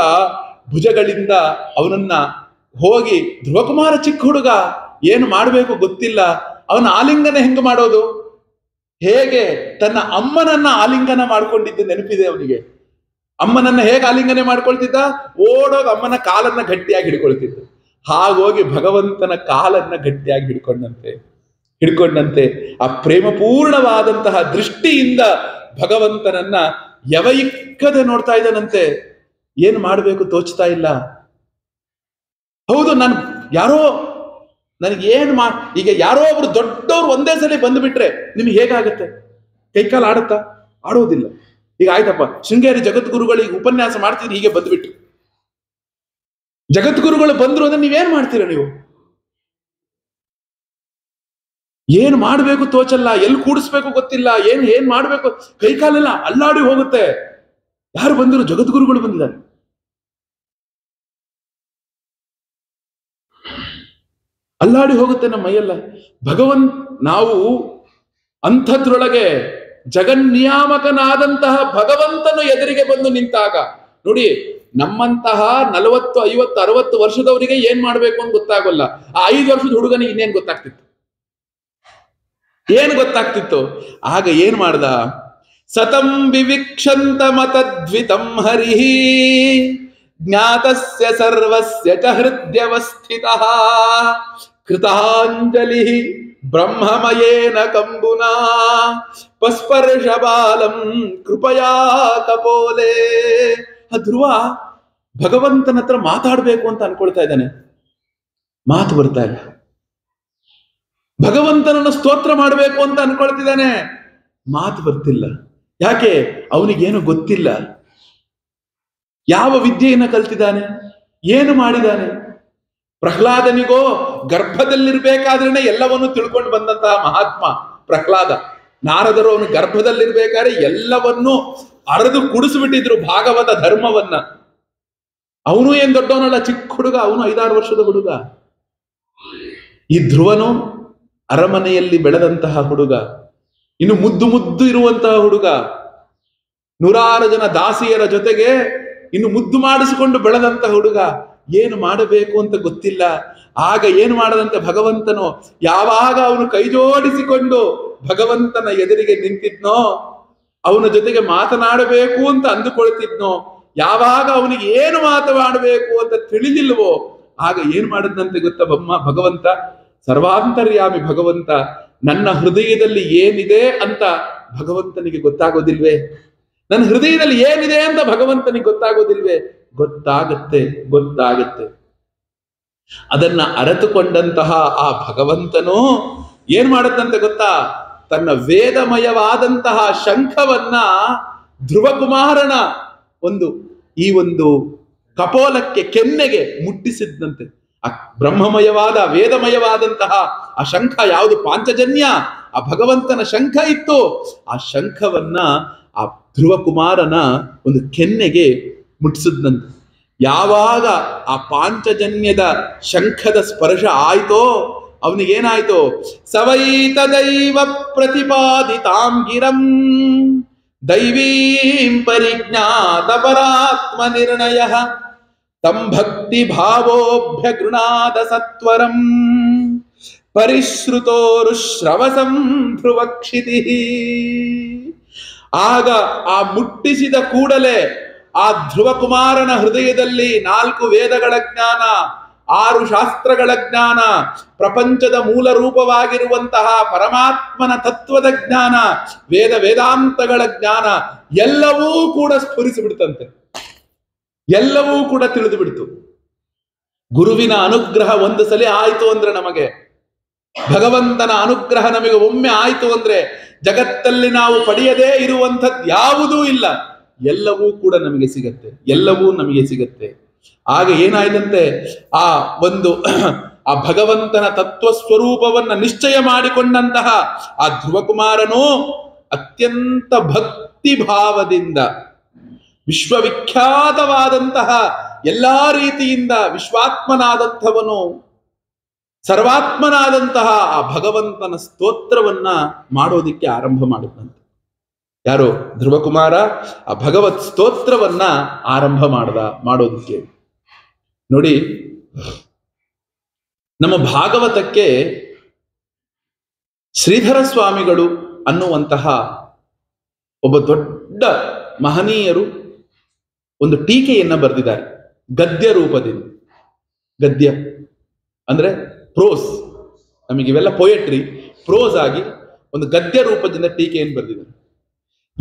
ಭುಜಗಳಿಂದ ಅವನನ್ನ ಹೋಗಿ ಧ್ರುವಕುಮಾರ ಚಿಕ್ಕ ಹುಡುಗ ಏನು ಮಾಡಬೇಕು ಗೊತ್ತಿಲ್ಲ. ಅವನ ಆಲಿಂಗನ ಹೆಂಗ ಮಾಡೋದು? ಹೇಗೆ ತನ್ನ ಅಮ್ಮನನ್ನ ಆಲಿಂಗನ ಮಾಡ್ಕೊಂಡಿದ್ದು ನೆನಪಿದೆ ಅವನಿಗೆ. ಅಮ್ಮನನ್ನ ಹೇಗೆ ಆಲಿಂಗನೆ ಮಾಡ್ಕೊಳ್ತಿದ್ದ? ಓಡೋಗ ಅಮ್ಮನ ಕಾಲನ್ನ ಗಟ್ಟಿಯಾಗಿ ಹಿಡ್ಕೊಳ್ತಿದ್ದ. ಹಾಗೋಗಿ ಭಗವಂತನ ಕಾಲನ್ನ ಗಟ್ಟಿಯಾಗಿ ಹಿಡ್ಕೊಂಡಂತೆ. ಹಿಡ್ಕೊಂಡಂತೆ ಆ ಪ್ರೇಮಪೂರ್ಣವಾದಂತಹ ದೃಷ್ಟಿಯಿಂದ ಭಗವಂತನನ್ನ ಯವಯಿಕ್ಕದೆ ನೋಡ್ತಾ ಇದ್ದಾನಂತೆ? ಏನ್ ಮಾಡಬೇಕು ತೋಚ್ತಾ ಇಲ್ಲ. ಹೌದು, ನಾನು ಯಾರೋ ನನಗೆ ಏನ್ ಮಾ, ಈಗ ಯಾರೋ ಒಬ್ರು ದೊಡ್ಡವ್ರು ಒಂದೇ ಸಲ ಬಂದ್ಬಿಟ್ರೆ ನಿಮ್ಗೆ ಹೇಗಾಗತ್ತೆ? ಕೈಕಾಲು ಆಡುತ್ತಾ? ಆಡೋದಿಲ್ಲ. ಈಗ ಆಯ್ತಪ್ಪ, ಶೃಂಗೇರಿ ಜಗದ್ಗುರುಗಳು ಈಗ ಉಪನ್ಯಾಸ ಮಾಡ್ತೀನಿ ಹೀಗೆ ಬಂದ್ಬಿಟ್ರು. ಜಗದ್ಗುರುಗಳು ಬಂದ್ರು ಅಂದ್ರೆ ನೀವೇನ್ ಮಾಡ್ತೀರಾ ನೀವು? ಏನ್ ಮಾಡ್ಬೇಕು ತೋಚಲ್ಲ ಎಲ್ಲಿ ಕೂಡಿಸ್ಬೇಕು ಗೊತ್ತಿಲ್ಲ, ಏನ್ ಏನ್ ಮಾಡ್ಬೇಕು? ಕೈಕಾಲೆಲ್ಲ ಅಲ್ಲಾಡಿ ಹೋಗುತ್ತೆ. ಯಾರು ಬಂದಿರೋ? ಜಗದ್ಗುರುಗಳು ಬಂದಿದ್ದಾರೆ. ಅಲ್ಲಾಡಿ ಹೋಗುತ್ತೆ ನಮ್ಮ ಮೈಯೆಲ್ಲ. ಭಗವಂತ್ ನಾವು ಅಂಥದ್ರೊಳಗೆ ಜಗನ್ನಿಯಾಮಕನಾದಂತಹ ಭಗವಂತನು ಎದುರಿಗೆ ಬಂದು ನಿಂತಾಗ, ನೋಡಿ, ನಮ್ಮಂತಹ ನಲವತ್ತು, ಐವತ್ತು, ಅರವತ್ತು ವರ್ಷದವರಿಗೆ ಏನ್ ಮಾಡ್ಬೇಕು ಅಂತ ಗೊತ್ತಾಗಲ್ಲ. ಆ ಐದು ವರ್ಷದ ಹುಡುಗನಿಗೆ ಇನ್ನೇನ್ ಗೊತ್ತಾಗ್ತಿತ್ತು? ಏನ್ ಗೊತ್ತಾಗ್ತಿತ್ತು? ಆಗ ಏನ್ ಮಾಡ್ದ? ಸತಂ ವಿವಿಕ್ಷಂತ ಮತದ್ವಿತಂ ಹರಿಹಿ ಜ್ಞಾತಸ್ಯ ಸರ್ವಸ್ಯ ಚ ಹೃದಯವಸ್ಥಿತ ಕೃತಾಂಜಲಿ ಬ್ರಹ್ಮಮಯೇನ ಕಂಬುನಾ ಪಸ್ಪರ್ಶ ಬಾಲಂ ಕೃಪಯಾ ಕಪೋಲೆ. ಧ್ರುವ, ಭಗವಂತನ ಹತ್ರ ಮಾತಾಡ್ಬೇಕು ಅಂತ ಅನ್ಕೊಳ್ತಾ ಇದ್ದಾನೆ. ಮಾತು ಬರ್ತಾ ಇಲ್ಲ. ಭಗವಂತನನ್ನು ಸ್ತೋತ್ರ ಮಾಡಬೇಕು ಅಂತ ಅನ್ಕೊಳ್ತಿದ್ದಾನೆ. ಮಾತು ಬರ್ತಿಲ್ಲ. ಯಾಕೆ? ಅವನಿಗೇನು ಗೊತ್ತಿಲ್ಲ. ಯಾವ ವಿದ್ಯೆಯನ್ನು ಕಲ್ತಿದ್ದಾನೆ? ಏನು ಮಾಡಿದ್ದಾನೆ? ಪ್ರಹ್ಲಾದನಿಗೋ ಗರ್ಭದಲ್ಲಿರ್ಬೇಕಾದ್ರೇನೆ ಎಲ್ಲವನ್ನೂ ತಿಳ್ಕೊಂಡು ಬಂದಂತಹ ಮಹಾತ್ಮ ಪ್ರಹ್ಲಾದ. ನಾರದರು ಅವನು ಗರ್ಭದಲ್ಲಿರ್ಬೇಕಾದ್ರೆ ಎಲ್ಲವನ್ನೂ ಅರೆದು ಕುಡಿಸ್ಬಿಟ್ಟಿದ್ರು ಭಾಗವತ ಧರ್ಮವನ್ನ. ಅವನು ಏನ್ ದೊಡ್ಡವನಲ್ಲ, ಚಿಕ್ಕ ಹುಡುಗ, ಅವನು ಐದಾರು ವರ್ಷದ ಹುಡುಗ. ಈ ಧ್ರುವನು ಅರಮನೆಯಲ್ಲಿ ಬೆಳೆದಂತಹ ಹುಡುಗ, ಇನ್ನು ಮುದ್ದು ಮುದ್ದು ಇರುವಂತಹ ಹುಡುಗ, ನೂರಾರು ಜನ ದಾಸಿಯರ ಜೊತೆಗೆ ಇನ್ನು ಮುದ್ದು ಮಾಡಿಸಿಕೊಂಡು ಬೆಳೆದಂತಹ ಹುಡುಗ, ಏನು ಮಾಡಬೇಕು ಅಂತ ಗೊತ್ತಿಲ್ಲ. ಆಗ ಏನು ಮಾಡದಂತೆ ಭಗವಂತನು, ಯಾವಾಗ ಅವನು ಕೈ ಜೋಡಿಸಿಕೊಂಡು ಭಗವಂತನ ಎದುರಿಗೆ ನಿಂತಿದ್ನೋ, ಅವನ ಜೊತೆಗೆ ಮಾತನಾಡಬೇಕು ಅಂತ ಅಂದುಕೊಳ್ತಿದ್ನೋ, ಯಾವಾಗ ಅವನಿಗೆ ಏನು ಮಾತನಾಡಬೇಕು ಅಂತ ತಿಳಿದಿಲ್ವೋ ಆಗ ಏನ್ ಮಾಡದಂತೆ ಗೊತ್ತ ಬಮ್ಮ, ಭಗವಂತ? ಸರ್ವಾಂತರ್ಯಾಮಿ ಭಗವಂತ, ನನ್ನ ಹೃದಯದಲ್ಲಿ ಏನಿದೆ ಅಂತ ಭಗವಂತನಿಗೆ ಗೊತ್ತಾಗೋದಿಲ್ವೇ? ನನ್ನ ಹೃದಯದಲ್ಲಿ ಏನಿದೆ ಅಂತ ಭಗವಂತನಿಗೆ ಗೊತ್ತಾಗೋದಿಲ್ವೇ? ಗೊತ್ತಾಗತ್ತೆ ಗೊತ್ತಾಗತ್ತೆ. ಅದನ್ನ ಅರತುಕೊಂಡಂತಹ ಆ ಭಗವಂತನು ಏನ್ ಮಾಡುತ್ತಂತೆ ಗೊತ್ತಾ? ತನ್ನ ವೇದಮಯವಾದಂತಹ ಶಂಖವನ್ನ ಧ್ರುವಕುಮಾರನ ಒಂದು, ಈ ಒಂದು ಕಪೋಲಕ್ಕೆ, ಕೆನ್ನೆಗೆ ಮುಟ್ಟಿಸಿದಂತೆ ಆ ಬ್ರಹ್ಮಮಯವಾದ, ವೇದಮಯವಾದಂತಹ ಆ ಶಂಖ ಯಾವುದು? ಪಾಂಚಜನ್ಯ. ಆ ಭಗವಂತನ ಶಂಖ ಇತ್ತು. ಆ ಶಂಖವನ್ನ ಆ ಧ್ರುವಕುಮಾರನ ಒಂದು ಕೆನ್ನೆಗೆ ಮುಟ್ಟಿಸಿದ್ನಂತೆ. ಯಾವಾಗ ಆ ಪಾಂಚಜನ್ಯದ ಶಂಖದ ಸ್ಪರ್ಶ ಆಯ್ತೋ, ಅವನಿಗೇನಾಯ್ತು? ಸವೈತದೈವ ಪ್ರತಿಪಾದಿತಾಂ ಗಿರಂ. ದೈವೀಂ ಪರಿಜ್ಞಾತ ಪರಾತ್ಮ ನಿರ್ಣಯ. ತಂ ಭಕ್ತಿ ಭಾವೋಭ್ಯ ಗೃಣಾದ ಸತ್ವರಂ ಪರಿಶ್ರುತೋರುಶ್ರವಸಂ ಧ್ರುವಕ್ಷಿತಿ ಆಗ ಆ ಮುಟ್ಟಿಸಿದ ಕೂಡಲೇ ಆ ಧ್ರುವಕುಮಾರನ ಹೃದಯದಲ್ಲಿ ನಾಲ್ಕು ವೇದಗಳ ಜ್ಞಾನ, ಆರು ಶಾಸ್ತ್ರಗಳ ಜ್ಞಾನ, ಪ್ರಪಂಚದ ಮೂಲ ರೂಪವಾಗಿರುವಂತಹ ಪರಮಾತ್ಮನ ತತ್ವದ ಜ್ಞಾನ, ವೇದ ವೇದಾಂತಗಳ ಜ್ಞಾನ ಎಲ್ಲವೂ ಕೂಡ ಸ್ಫುರಿಸಿಬಿಡ್ತಂತೆ. ಎಲ್ಲವೂ ಕೂಡ ತಿಳಿದು ಬಿಡ್ತು. ಗುರುವಿನ ಅನುಗ್ರಹ ಒಂದು ಸಲ ಆಯ್ತು ಅಂದ್ರೆ ನಮಗೆ. ಭಗವಂತನ ಅನುಗ್ರಹ ನಮಗೆ ಒಮ್ಮೆ ಆಯಿತು ಅಂದ್ರೆ ಜಗತ್ತಲ್ಲಿ ನಾವು ಪಡೆಯದೇ ಇರುವಂಥದ್ದು ಯಾವುದೂ ಇಲ್ಲ. ಎಲ್ಲವೂ ಕೂಡ ನಮಗೆ ಸಿಗತ್ತೆ. ಎಲ್ಲವೂ ನಮಗೆ ಸಿಗತ್ತೆ. ಆಗ ಏನಾಯ್ತಂತೆ? ಆ ಒಂದು ಆ ಭಗವಂತನ ತತ್ವ ಸ್ವರೂಪವನ್ನ ನಿಶ್ಚಯ ಮಾಡಿಕೊಂಡಂತಹ ಆ ಧ್ರುವಕುಮಾರನು ಅತ್ಯಂತ ಭಕ್ತಿ ಭಾವದಿಂದ ವಿಶ್ವವಿಖ್ಯಾತವಾದಂತಹ ಎಲ್ಲಾ ರೀತಿಯಿಂದ ವಿಶ್ವಾತ್ಮನಾದಂಥವನು, ಸರ್ವಾತ್ಮನಾದಂತಹ ಆ ಭಗವಂತನ ಸ್ತೋತ್ರವನ್ನ ಮಾಡೋದಿಕ್ಕೆ ಆರಂಭ ಮಾಡಿದಂತೆ. ಯಾರು? ಧ್ರುವಕುಮಾರ, ಆ ಭಗವತ್ ಸ್ತೋತ್ರವನ್ನ ಆರಂಭ ಮಾಡ್ದ, ಮಾಡೋದಿಕ್ಕೆ. ನೋಡಿ, ನಮ್ಮ ಭಾಗವತಕ್ಕೆ ಶ್ರೀಧರ ಸ್ವಾಮಿಗಳು ಅನ್ನುವಂತಹ ಒಬ್ಬ ದೊಡ್ಡ ಮಹನೀಯರು ಒಂದು ಟೀಕೆಯನ್ನ ಬರೆದಿದ್ದಾರೆ. ಗದ್ಯ ರೂಪದಿಂದ. ಗದ್ಯ ಅಂದ್ರೆ ಪ್ರೋಸ್ ನಮಗೆ ಇವೆಲ್ಲ ಪೊಯೆಟ್ರಿ ಪ್ರೋಸ್ ಆಗಿ ಒಂದು ಗದ್ಯ ರೂಪದಿಂದ ಟೀಕೆಯನ್ನು ಬರೆದಿದ್ದಾರೆ.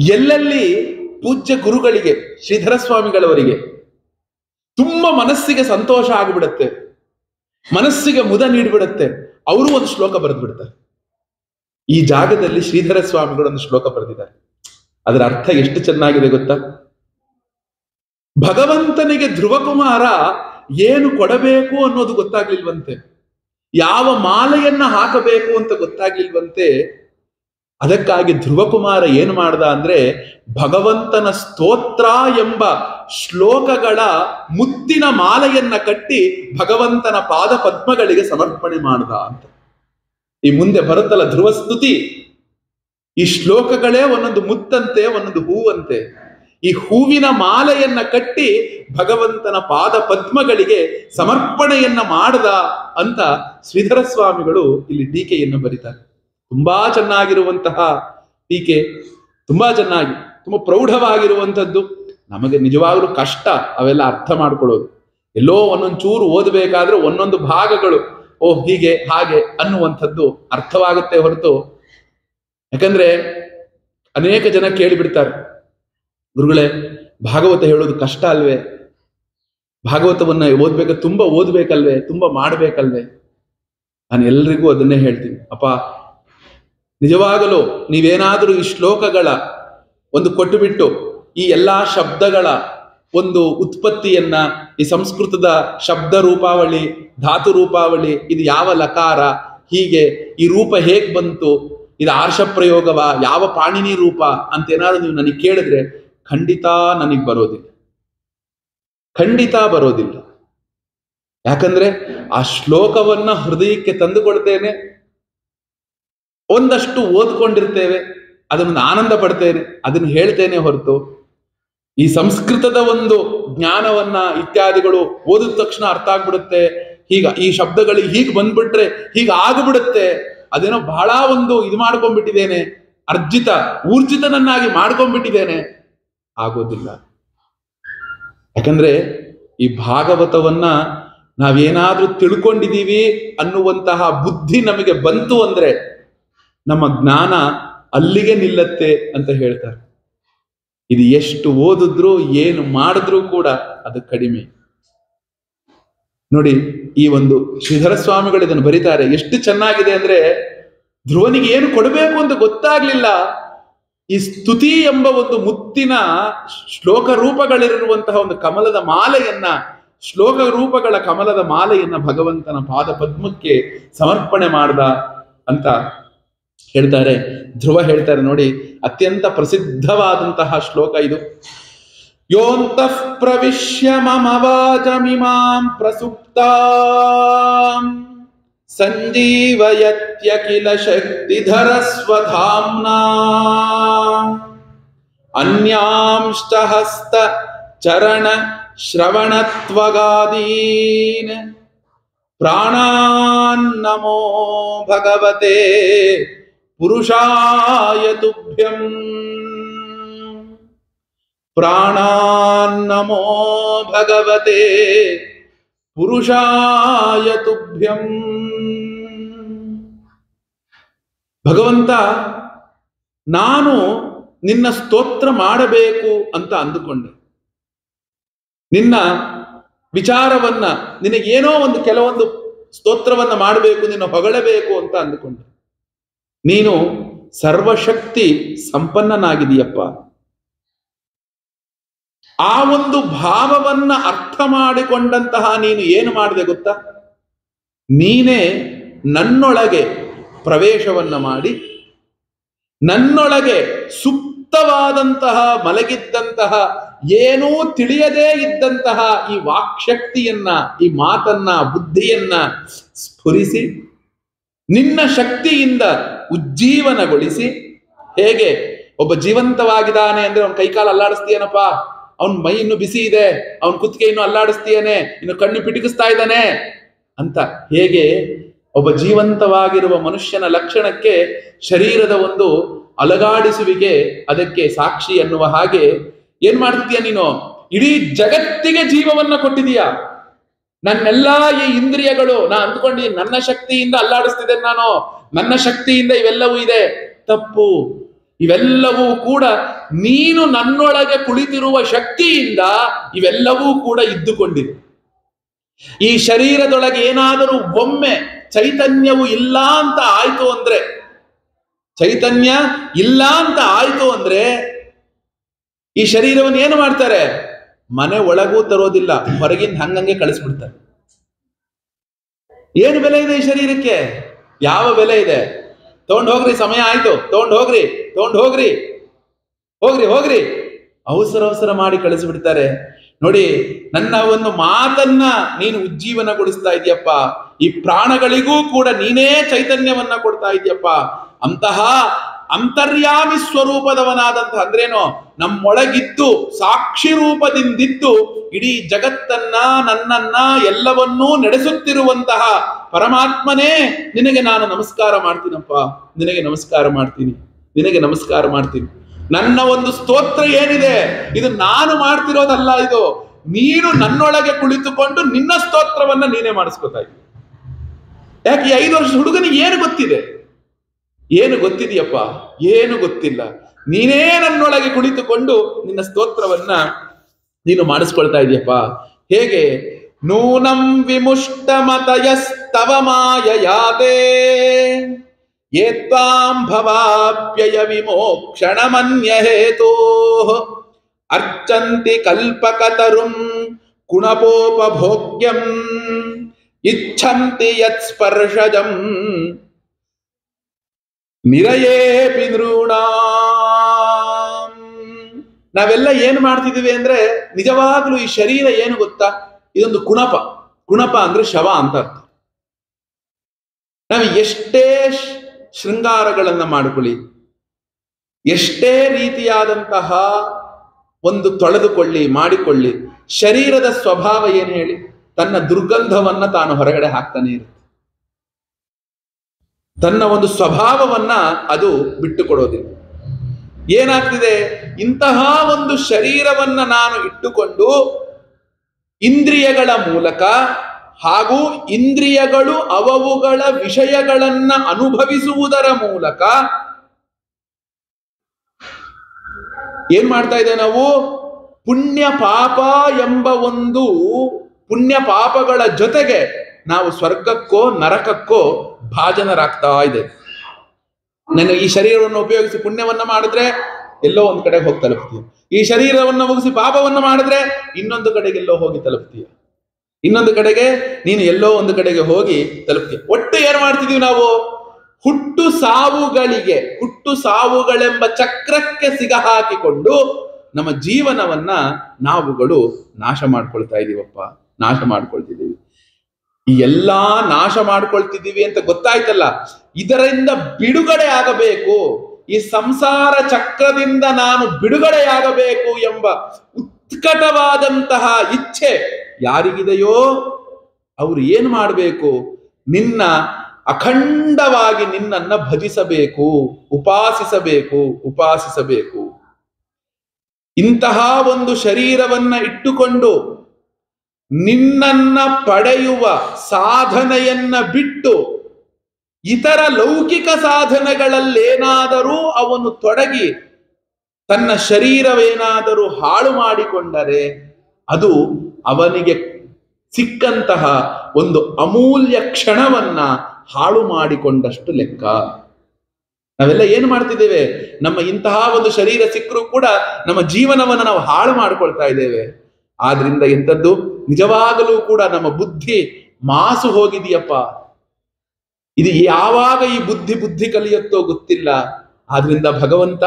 ಎಲ್ಲೆಲ್ಲಿ ಪೂಜ್ಯ ಗುರುಗಳಿಗೆ, ಶ್ರೀಧರ ಸ್ವಾಮಿಗಳವರಿಗೆ ತುಂಬಾ ಮನಸ್ಸಿಗೆ ಸಂತೋಷ ಆಗಿಬಿಡುತ್ತೆ, ಮನಸ್ಸಿಗೆ ಮುದ ನೀಡಿಬಿಡುತ್ತೆ, ಅವರು ಒಂದು ಶ್ಲೋಕ ಬರೆದು ಬಿಡ್ತಾರೆ ಈ ಜಾಗದಲ್ಲಿ ಶ್ರೀಧರ ಸ್ವಾಮಿಗಳು ಒಂದು ಶ್ಲೋಕ ಬರೆದಿದ್ದಾರೆ. ಅದರ ಅರ್ಥ ಎಷ್ಟು ಚೆನ್ನಾಗಿದೆ ಗೊತ್ತಾ? ಭಗವಂತನಿಗೆ ಧ್ರುವಕುಮಾರ ಏನು ಕೊಡಬೇಕು ಅನ್ನೋದು ಗೊತ್ತಾಗ್ಲಿಲ್ವಂತೆ. ಯಾವ ಮಾಲೆಯನ್ನ ಹಾಕಬೇಕು ಅಂತ ಗೊತ್ತಾಗ್ಲಿಲ್ವಂತೆ. ಅದಕ್ಕಾಗಿ ಧ್ರುವಕುಮಾರ ಏನು ಮಾಡ್ದ ಅಂದ್ರೆ ಭಗವಂತನ ಸ್ತೋತ್ರ ಎಂಬ ಶ್ಲೋಕಗಳ ಮುತ್ತಿನ ಮಾಲೆಯನ್ನ ಕಟ್ಟಿ ಭಗವಂತನ ಪಾದ ಪದ್ಮಗಳಿಗೆ ಸಮರ್ಪಣೆ ಮಾಡ್ದ ಅಂತ. ಈ ಮುಂದೆ ಬರುತ್ತಲ್ಲ ಧ್ರುವ ಸ್ತುತಿ ಈ ಶ್ಲೋಕಗಳೇ ಒಂದೊಂದು ಮುತ್ತಂತೆ, ಒಂದೊಂದು ಹೂವಂತೆ. ಈ ಹೂವಿನ ಮಾಲೆಯನ್ನ ಕಟ್ಟಿ ಭಗವಂತನ ಪಾದ ಪದ್ಮಗಳಿಗೆ ಸಮರ್ಪಣೆಯನ್ನ ಮಾಡದ ಅಂತ ಶ್ರೀಧರ ಸ್ವಾಮಿಗಳು ಇಲ್ಲಿ ಟೀಕೆಯನ್ನು ಬರೀತಾರೆ. ತುಂಬಾ ಚೆನ್ನಾಗಿರುವಂತಹ ಟೀಕೆ, ತುಂಬಾ ಚೆನ್ನಾಗಿ, ತುಂಬಾ ಪ್ರೌಢವಾಗಿರುವಂಥದ್ದು. ನಮಗೆ ನಿಜವಾಗ್ಲೂ ಕಷ್ಟ ಅವೆಲ್ಲ ಅರ್ಥ ಮಾಡ್ಕೊಳ್ಳೋದು. ಎಲ್ಲೋ ಒಂದೊಂದು ಚೂರು ಓದಬೇಕಾದ್ರೆ ಒಂದೊಂದು ಭಾಗಗಳು, ಓ, ಹೀಗೆ, ಹಾಗೆ ಅನ್ನುವಂಥದ್ದು ಅರ್ಥವಾಗುತ್ತೆ ಹೊರತು. ಯಾಕಂದ್ರೆ ಅನೇಕ ಜನ ಕೇಳಿಬಿಡ್ತಾರೆ ಗುರುಗಳೇ, ಭಾಗವತ ಹೇಳೋದು ಕಷ್ಟ ಅಲ್ವೇ? ಭಾಗವತವನ್ನ ಓದ್ಬೇಕು, ತುಂಬಾ ಓದ್ಬೇಕಲ್ವೇ, ತುಂಬಾ ಮಾಡ್ಬೇಕಲ್ವೇ? ನಾನು ಎಲ್ರಿಗೂ ಅದನ್ನೇ ಹೇಳ್ತೀನಿ. ಅಪ್ಪ, ನಿಜವಾಗಲೂ, ನೀವೇನಾದರೂ ಈ ಶ್ಲೋಕಗಳ ಒಂದು ಕೊಟ್ಟು ಬಿಟ್ಟು ಈ ಎಲ್ಲಾ ಶಬ್ದಗಳ ಒಂದು ಉತ್ಪತ್ತಿಯನ್ನ, ಈ ಸಂಸ್ಕೃತದ ಶಬ್ದ ರೂಪಾವಳಿ, ಧಾತು ರೂಪಾವಳಿ, ಇದು ಯಾವ ಲಕಾರ, ಹೀಗೆ ಈ ರೂಪ ಹೇಗ್ ಬಂತು, ಇದು ಆರ್ಷ ಪ್ರಯೋಗವ ಯಾವ ಪಾಣಿನಿ ರೂಪ ಅಂತ ಏನಾದ್ರು ನೀವು ನನಗೆ ಕೇಳಿದ್ರೆ ಖಂಡಿತ ನನಗೆ ಬರೋದಿಲ್ಲ. ಖಂಡಿತ ಬರೋದಿಲ್ಲ. ಯಾಕಂದ್ರೆ ಆ ಶ್ಲೋಕವನ್ನ ಹೃದಯಕ್ಕೆ ತಂದುಕೊಳ್ತೇನೆ ಒಂದಷ್ಟು ಓದ್ಕೊಂಡಿರ್ತೇವೆ, ಅದನ್ನು ಆನಂದ ಪಡ್ತೇನೆ, ಅದನ್ನು ಹೇಳ್ತೇನೆ ಹೊರತು. ಈ ಸಂಸ್ಕೃತದ ಒಂದು ಜ್ಞಾನವನ್ನ ಇತ್ಯಾದಿಗಳು ಓದಿದ ತಕ್ಷಣ ಅರ್ಥ ಆಗ್ಬಿಡುತ್ತೆ. ಹೀಗ ಈ ಶಬ್ದಗಳಿಗೆ ಹೀಗೆ ಬಂದ್ಬಿಟ್ರೆ ಹೀಗೆ ಆಗ್ಬಿಡುತ್ತೆ. ಅದೇನೋ ಬಹಳ ಒಂದು ಇದು ಮಾಡ್ಕೊಂಡ್ಬಿಟ್ಟಿದ್ದೇನೆ. ಅರ್ಜಿತ, ಊರ್ಜಿತನನ್ನಾಗಿ ಮಾಡ್ಕೊಂಡ್ಬಿಟ್ಟಿದ್ದೇನೆ. ಆಗೋದಿಲ್ಲ. ಯಾಕಂದ್ರೆ ಈ ಭಾಗವತವನ್ನ ನಾವೇನಾದ್ರೂ ತಿಳ್ಕೊಂಡಿದೀವಿ ಅನ್ನುವಂತಹ ಬುದ್ಧಿ ನಮಗೆ ಬಂತು ಅಂದ್ರೆ ನಮ್ಮ ಜ್ಞಾನ ಅಲ್ಲಿಗೆ ನಿಲ್ಲತ್ತೆ ಅಂತ ಹೇಳ್ತಾರೆ. ಇದು ಎಷ್ಟು ಓದಿದ್ರು, ಏನು ಮಾಡಿದ್ರೂ ಕೂಡ ಅದು ಕಡಿಮೆ. ನೋಡಿ, ಈ ಒಂದು ಶ್ರೀಧರ ಸ್ವಾಮಿಗಳು ಇದನ್ನು ಬರೀತಾರೆ. ಎಷ್ಟು ಚೆನ್ನಾಗಿದೆ ಅಂದ್ರೆ ಧ್ರುವನಿಗೆ ಏನು ಕೊಡಬೇಕು ಅಂತ ಗೊತ್ತಾಗ್ಲಿಲ್ಲ. ಈ ಸ್ತುತಿ ಎಂಬ ಒಂದು ಮುತ್ತಿನ ಶ್ಲೋಕ ರೂಪಗಳಿರುವಂತಹ ಒಂದು ಕಮಲದ ಮಾಲೆಯನ್ನ, ಶ್ಲೋಕ ರೂಪಗಳ ಕಮಲದ ಮಾಲೆಯನ್ನ ಭಗವಂತನ ಪಾದ ಪದ್ಮಕ್ಕೆ ಸಮರ್ಪಣೆ ಮಾಡ್ದ ಅಂತ ಹೇಳ್ತಾರೆ. ಧ್ರುವ ಹೇಳ್ತಾರೆ ನೋಡಿ, ಅತ್ಯಂತ ಪ್ರಸಿದ್ಧವಾದಂತಹ ಶ್ಲೋಕ ಇದು. ಯೋಂತಃ ಪ್ರವಿಶ್ಯ ಮಮವಾಜಮಿಮಾಂ ವಾಚಮಿಮಾಂ ಪ್ರಸುಪ್ತ ಸಂಜೀವಯತ್ಯಖಿಲ ಶಕ್ತಿಧರ ಸ್ವಧಾಮ್ನಾ. अन्यांश्चहस्त चरण श्रवणत्वगादीन्। प्राणान्नमो भगवते पुरुषाय तुभ्यम्। प्राणान्नमो भगवते पुरुषाय तुभ्यम्। भगवंता ನಾನು ನಿನ್ನ ಸ್ತೋತ್ರ ಮಾಡಬೇಕು ಅಂತ ಅಂದುಕೊಂಡೆ. ನಿನ್ನ ವಿಚಾರವನ್ನ, ನಿನಗೇನೋ ಒಂದು ಕೆಲವೊಂದು ಸ್ತೋತ್ರವನ್ನ ಮಾಡಬೇಕು, ನಿನ್ನ ಹೊಗಳಬೇಕು ಅಂತ ಅಂದುಕೊಂಡೆ. ನೀನು ಸರ್ವಶಕ್ತಿ ಸಂಪನ್ನನಾಗಿದೆಯಪ್ಪ ಆ ಒಂದು ಭಾವವನ್ನ ಅರ್ಥ ಮಾಡಿಕೊಂಡಂತಹ ನೀನು ಏನು ಮಾಡಿದೆ ಗೊತ್ತಾ? ನೀನೇ ನನ್ನೊಳಗೆ ಪ್ರವೇಶವನ್ನ ಮಾಡಿ, ನನ್ನೊಳಗೆ ಸುಪ್ತವಾದಂತಹ ಮಲಗಿದ್ದಂತಹ, ಏನೂ ತಿಳಿಯದೇ ಇದ್ದಂತಹ ಈ ವಾಕ್ಶಕ್ತಿಯನ್ನ, ಈ ಮಾತನ್ನ, ಬುದ್ಧಿಯನ್ನ ಸ್ಫುರಿಸಿ, ನಿನ್ನ ಶಕ್ತಿಯಿಂದ ಉಜ್ಜೀವನಗೊಳಿಸಿ, ಹೇಗೆ ಒಬ್ಬ ಜೀವಂತವಾಗಿದ್ದಾನೆ ಅಂದ್ರೆ ಅವನ ಕೈಕಾಲು ಅಲ್ಲಾಡಿಸ್ತೀಯನಪ್ಪ? ಅವನ ಮೈ ಇನ್ನು ಬಿಸಿ ಇದೆ, ಅವನ ಕುತ್ತಿಗೆ ಇನ್ನು ಅಲ್ಲಾಡಿಸ್ತೀಯನೆ, ಇನ್ನು ಕಣ್ಣು ಪಿಟಿಕಿಸ್ತಾ ಇದ್ದಾನೆ ಅಂತ ಹೇಗೆ ಒಬ್ಬ ಜೀವಂತವಾಗಿರುವ ಮನುಷ್ಯನ ಲಕ್ಷಣಕ್ಕೆ ಶರೀರದ ಒಂದು ಅಲಗಾಡಿಸುವಿಕೆ ಅದಕ್ಕೆ ಸಾಕ್ಷಿ ಎನ್ನುವ ಹಾಗೆ ಏನ್ ಮಾಡ್ತಿದ್ಯಾ ನೀನು? ಇಡೀ ಜಗತ್ತಿಗೆ ಜೀವವನ್ನ ಕೊಟ್ಟಿದೀಯ ನನ್ನೆಲ್ಲಾ ಈ ಇಂದ್ರಿಯಗಳು, ನಾ ಅಂದ್ಕೊಂಡು ನನ್ನ ಶಕ್ತಿಯಿಂದ ಅಲ್ಲಾಡಿಸ್ತಿದ್ದೆ ನಾನು. ನನ್ನ ಶಕ್ತಿಯಿಂದ ಇವೆಲ್ಲವೂ ಇದೆ. ತಪ್ಪು. ಇವೆಲ್ಲವೂ ಕೂಡ ನೀನು ನನ್ನೊಳಗೆ ಕುಳಿತಿರುವ ಶಕ್ತಿಯಿಂದ ಇವೆಲ್ಲವೂ ಕೂಡ ಇದ್ದುಕೊಂಡಿದೆ. ಈ ಶರೀರದೊಳಗೆ ಏನಾದರೂ ಒಮ್ಮೆ ಚೈತನ್ಯವು ಇಲ್ಲ ಅಂತ ಆಯ್ತು ಅಂದ್ರೆ ಚೈತನ್ಯ ಇಲ್ಲ ಅಂತ ಆಯ್ತು ಅಂದ್ರೆ ಈ ಶರೀರವನ್ನು ಏನು ಮಾಡ್ತಾರೆ? ಮನೆ ಒಳಗೂ ತರೋದಿಲ್ಲ, ಹೊರಗಿಂದ ಹಂಗಂಗೆ ಕಳಿಸ್ಬಿಡ್ತಾರೆ. ಏನು ಬೆಲೆ ಇದೆ ಈ ಶರೀರಕ್ಕೆ? ಯಾವ ಬೆಲೆ ಇದೆ? ತಗೊಂಡ್ ಹೋಗ್ರಿ, ಸಮಯ ಆಯ್ತು. ತಗೊಂಡ್ ಹೋಗ್ರಿ ತಗೊಂಡ್ ಹೋಗ್ರಿ. ಹೋಗ್ರಿ ಹೋಗ್ರಿ. ಅವಸರ ಅವಸರ ಮಾಡಿ ಕಳಿಸ್ಬಿಡ್ತಾರೆ. ನೋಡಿ, ನನ್ನ ಒಂದು ಮಾತನ್ನ ನೀನು ಉಜ್ಜೀವನಗೊಳಿಸ್ತಾ ಇದೆಯಪ್ಪ. ಈ ಪ್ರಾಣಗಳಿಗೂ ಕೂಡ ನೀನೇ ಚೈತನ್ಯವನ್ನ ಕೊಡ್ತಾ ಇದೆಯಪ್ಪ. ಅಂತಹ ಅಂತರ್ಯಾಮಿ ಸ್ವರೂಪದವನಾದಂತಹ ಅಂದ್ರೇನು? ನಮ್ಮೊಳಗಿದ್ದು ಸಾಕ್ಷಿ ರೂಪದಿಂದಿದ್ದು ಇಡೀ ಜಗತ್ತನ್ನ, ನನ್ನನ್ನ ಎಲ್ಲವನ್ನೂ ನಡೆಸುತ್ತಿರುವಂತಹ ಪರಮಾತ್ಮನೇ ನಿನಗೆ ನಾನು ನಮಸ್ಕಾರ ಮಾಡ್ತೀನಪ್ಪ. ನಿನಗೆ ನಮಸ್ಕಾರ ಮಾಡ್ತೀನಿ. ನಿನಗೆ ನಮಸ್ಕಾರ ಮಾಡ್ತೀನಿ. ನನ್ನ ಒಂದು ಸ್ತೋತ್ರ ಏನಿದೆ? ಇದು ನಾನು ಮಾಡ್ತಿರೋದಲ್ಲ ಇದು. ನೀನು ನನ್ನೊಳಗೆ ಕುಳಿತುಕೊಂಡು ನಿನ್ನ ಸ್ತೋತ್ರವನ್ನ ನೀನೇ ಮಾಡಿಸ್ಕೊತಾ ಇದ್ದೀನಿ ಯಾಕೆ ಐದು ವರ್ಷ ಹುಡುಗನಿಗೆ ಏನು ಗೊತ್ತಿದೆ? ಏನು ಗೊತ್ತಿದೆಯಪ್ಪ? ಏನು ಗೊತ್ತಿಲ್ಲ. ನೀನೇ ನನ್ನೊಳಗೆ ಕುಳಿತುಕೊಂಡು ನಿನ್ನ ಸ್ತೋತ್ರವನ್ನ ನೀನು ಮಾಡಿಸ್ಕೊಳ್ತಾ ಇದೆಯಪ್ಪ. ಹೇಗೆ? ನೂನಂ ವಿಮುಷ್ಟ ಮತಯಸ್ತವ ಮಾಯಯಾತೆ. ಭವಾಪ್ಯಯ ವಿಮೋಕ್ಷಣ ಮನ್ಯ ಹೇತೋ ಅರ್ಚಂತಿ ಕಲ್ಪಕತರುಂ ಕುಣಪೋಪಭೋಗ್ಯಂ. ಇಚ್ಛಂತಿ ಯತ್ ಸ್ಪರ್ಶಜಂ ನಿರಯೇಪಿ ಪಿದೃಣ ನಾವೆಲ್ಲ ಏನ್ ಮಾಡ್ತಿದೀವಿ ಅಂದ್ರೆ ನಿಜವಾಗ್ಲೂ ಈ ಶರೀರ ಏನು ಗೊತ್ತಾ? ಇದೊಂದು ಕುಣಪ. ಕುಣಪ ಅಂದ್ರೆ ಶವ ಅಂತ ಅರ್ಥ. ನಾವು ಎಷ್ಟೇ ಶೃಂಗಾರಗಳನ್ನ ಮಾಡಿಕೊಳ್ಳಿ, ಎಷ್ಟೇ ರೀತಿಯಾದಂತಹ ಒಂದು ತೊಳೆದುಕೊಳ್ಳಿ, ಮಾಡಿಕೊಳ್ಳಿ, ಶರೀರದ ಸ್ವಭಾವ ಏನು ಹೇಳಿ? ತನ್ನ ದುರ್ಗಂಧವನ್ನ ತಾನು ಹೊರಗಡೆ ಹಾಕ್ತಾನೆ ಇರುತ್ತೆ. ತನ್ನ ಒಂದು ಸ್ವಭಾವವನ್ನ ಅದು ಬಿಟ್ಟುಕೊಡೋದಿಲ್ಲ. ಏನಾಗ್ತಿದೆ? ಇಂತಹ ಒಂದು ಶರೀರವನ್ನ ನಾನು ಇಟ್ಟುಕೊಂಡು ಇಂದ್ರಿಯಗಳ ಮೂಲಕ ಹಾಗೂ ಇಂದ್ರಿಯಗಳು ಅವವುಗಳ ವಿಷಯಗಳನ್ನ ಅನುಭವಿಸುವುದರ ಮೂಲಕ ಏನ್ ಮಾಡ್ತಾ ಇದೆ ನಾವು? ಪುಣ್ಯ ಪಾಪ ಎಂಬ ಒಂದು ಪುಣ್ಯ ಪಾಪಗಳ ಜೊತೆಗೆ ನಾವು ಸ್ವರ್ಗಕ್ಕೋ, ನರಕಕ್ಕೋ ಭಾಜನರಾಗ್ತಾ ಇದೆ. ನನ್ನ ಈ ಶರೀರವನ್ನು ಉಪಯೋಗಿಸಿ ಪುಣ್ಯವನ್ನ ಮಾಡಿದ್ರೆ ಎಲ್ಲೋ ಒಂದ್ ಕಡೆ ಹೋಗಿ ತಲುಪ್ತೀಯ. ಈ ಶರೀರವನ್ನು ಮುಗಿಸಿ ಪಾಪವನ್ನು ಮಾಡಿದ್ರೆ ಇನ್ನೊಂದು ಕಡೆಗೆ ಎಲ್ಲೋ ಹೋಗಿ ತಲುಪ್ತೀಯ. ಇನ್ನೊಂದು ಕಡೆಗೆ ನೀನು ಎಲ್ಲೋ ಒಂದು ಕಡೆಗೆ ಹೋಗಿ ತಲುಪ್ತೀಯ. ಒಟ್ಟು ಏನ್ ಮಾಡ್ತಿದೀವಿ ನಾವು? ಹುಟ್ಟು ಸಾವುಗಳಿಗೆ, ಹುಟ್ಟು ಸಾವುಗಳೆಂಬ ಚಕ್ರಕ್ಕೆ ಸಿಗ ಹಾಕಿಕೊಂಡು ನಮ್ಮ ಜೀವನವನ್ನ ನಾವುಗಳು ನಾಶ ಮಾಡ್ಕೊಳ್ತಾ ಇದೀವಪ್ಪ. ನಾಶ ಮಾಡ್ಕೊಳ್ತಿದ್ದೀವಿ ಈ ಎಲ್ಲಾ ನಾಶ ಮಾಡ್ಕೊಳ್ತಿದ್ದೀವಿ ಅಂತ ಗೊತ್ತಾಯ್ತಲ್ಲ? ಇದರಿಂದ ಬಿಡುಗಡೆ ಆಗಬೇಕು. ಈ ಸಂಸಾರ ಚಕ್ರದಿಂದ ನಾನು ಬಿಡುಗಡೆಯಾಗಬೇಕು ಎಂಬ ಉತ್ಕಟವಾದಂತಹ ಇಚ್ಛೆ ಯಾರಿಗಿದೆಯೋ ಅವರು ಏನು ಮಾಡಬೇಕು? ನಿನ್ನ ಅಖಂಡವಾಗಿ ನಿನ್ನನ್ನ ಭಜಿಸಬೇಕು, ಉಪಾಸಿಸಬೇಕು ಉಪಾಸಿಸಬೇಕು. ಇಂತಹ ಒಂದು ಶರೀರವನ್ನ ಇಟ್ಟುಕೊಂಡು ನಿನ್ನನ್ನ ಪಡೆಯುವ ಸಾಧನೆಯನ್ನ ಬಿಟ್ಟು ಇತರ ಲೌಕಿಕ ಸಾಧನೆಗಳಲ್ಲೇನಾದರೂ ಅವನು ತೊಡಗಿ ತನ್ನ ಶರೀರವೇನಾದರೂ ಹಾಳು ಮಾಡಿಕೊಂಡರೆ ಅದು ಅವನಿಗೆ ಸಿಕ್ಕಂತಹ ಒಂದು ಅಮೂಲ್ಯ ಕ್ಷಣವನ್ನ ಹಾಳು ಮಾಡಿಕೊಂಡಷ್ಟು ಲೆಕ್ಕ. ನಾವೆಲ್ಲ ಏನು ಮಾಡ್ತಿದ್ದೇವೆ? ನಮ್ಮ ಇಂತಹ ಒಂದು ಶರೀರ ಸಿಕ್ಕರೂ ಕೂಡ ನಮ್ಮ ಜೀವನವನ್ನು ನಾವು ಹಾಳು ಮಾಡ್ಕೊಳ್ತಾ ಇದ್ದೇವೆ. ಆದ್ರಿಂದ ಎಂಥದ್ದು? ನಿಜವಾಗಲೂ ಕೂಡ ನಮ್ಮ ಬುದ್ಧಿ ಮಾಸು ಹೋಗಿದೆಯಪ್ಪ. ಇದು ಯಾವಾಗ ಈ ಬುದ್ಧಿ ಬುದ್ಧಿ ಕಲಿಯುತ್ತೋ ಗೊತ್ತಿಲ್ಲ. ಆದ್ರಿಂದ ಭಗವಂತ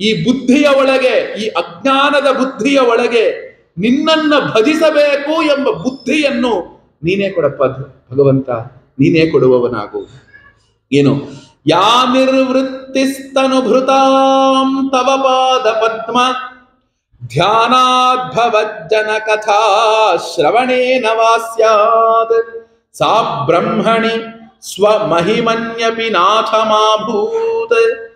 ಈ ಬುದ್ಧಿಯ ಒಳಗೆ, ಈ ಅಜ್ಞಾನದ ಬುದ್ಧಿಯ ಒಳಗೆ ನಿನ್ನನ್ನ ಭಜಿಸಬೇಕು ಎಂಬ ಬುದ್ಧಿಯನ್ನು ನೀನೇ ಕೊಡಪ್ಪ ಭಗವಂತ, ನೀನೇ ಕೊಡುವವನಾಗು. ಏನು? ಯಾ ನಿರ್ವೃತ್ತಿಸ್ತನುಭೃತಾಂ ತವ ಪಾದ ಪದ್ಮ. ಧ್ಯಾನಾದ್ಭವಜ್ಜನ ಕಥಾ ಶ್ರವಣೇನ ನವಾ ಸ್ಯಾತ್ ಸಾ ಬ್ರಹ್ಮಣಿ ಸ್ವಮಹಿಮನ್ಯಪಿ ನಾಥಮಾಭೂತ್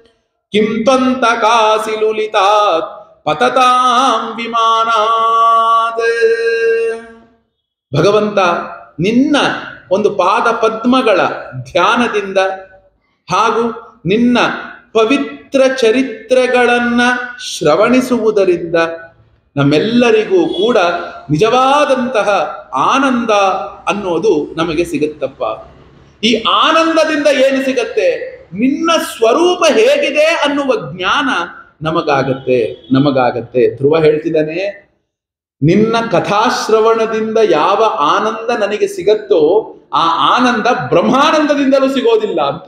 ಕಿಂ ತ್ವಂತಕಾಸಿ ಲುಲಿತಾತ್ ಪತತಾಂ ವಿಮಾನಾತ್. ಭಗವಂತ, ನಿನ್ನ ಒಂದು ಪಾದ ಪದ್ಮಗಳ ಧ್ಯಾನದಿಂದ ಹಾಗೂ ನಿನ್ನ ಪವಿತ್ರ ಚರಿತ್ರೆಗಳನ್ನ ಶ್ರವಣಿಸುವುದರಿಂದ ನಮ್ಮೆಲ್ಲರಿಗೂ ಕೂಡ ನಿಜವಾದಂತಹ ಆನಂದ ಅನ್ನೋದು ನಮಗೆ ಸಿಗುತ್ತಪ್ಪ. ಈ ಆನಂದದಿಂದ ಏನು ಸಿಗತ್ತೆ? ನಿನ್ನ ಸ್ವರೂಪ ಹೇಗಿದೆ ಅನ್ನುವ ಜ್ಞಾನ ನಮಗಾಗತ್ತೆ ನಮಗಾಗತ್ತೆ. ಧ್ರುವ ಹೇಳ್ತಿದ್ದಾನೆ, ನಿನ್ನ ಕಥಾಶ್ರವಣದಿಂದ ಯಾವ ಆನಂದ ನನಗೆ ಸಿಗತ್ತೋ ಆ ಆನಂದ ಬ್ರಹ್ಮಾನಂದದಿಂದಲೂ ಸಿಗೋದಿಲ್ಲ ಅಂತ.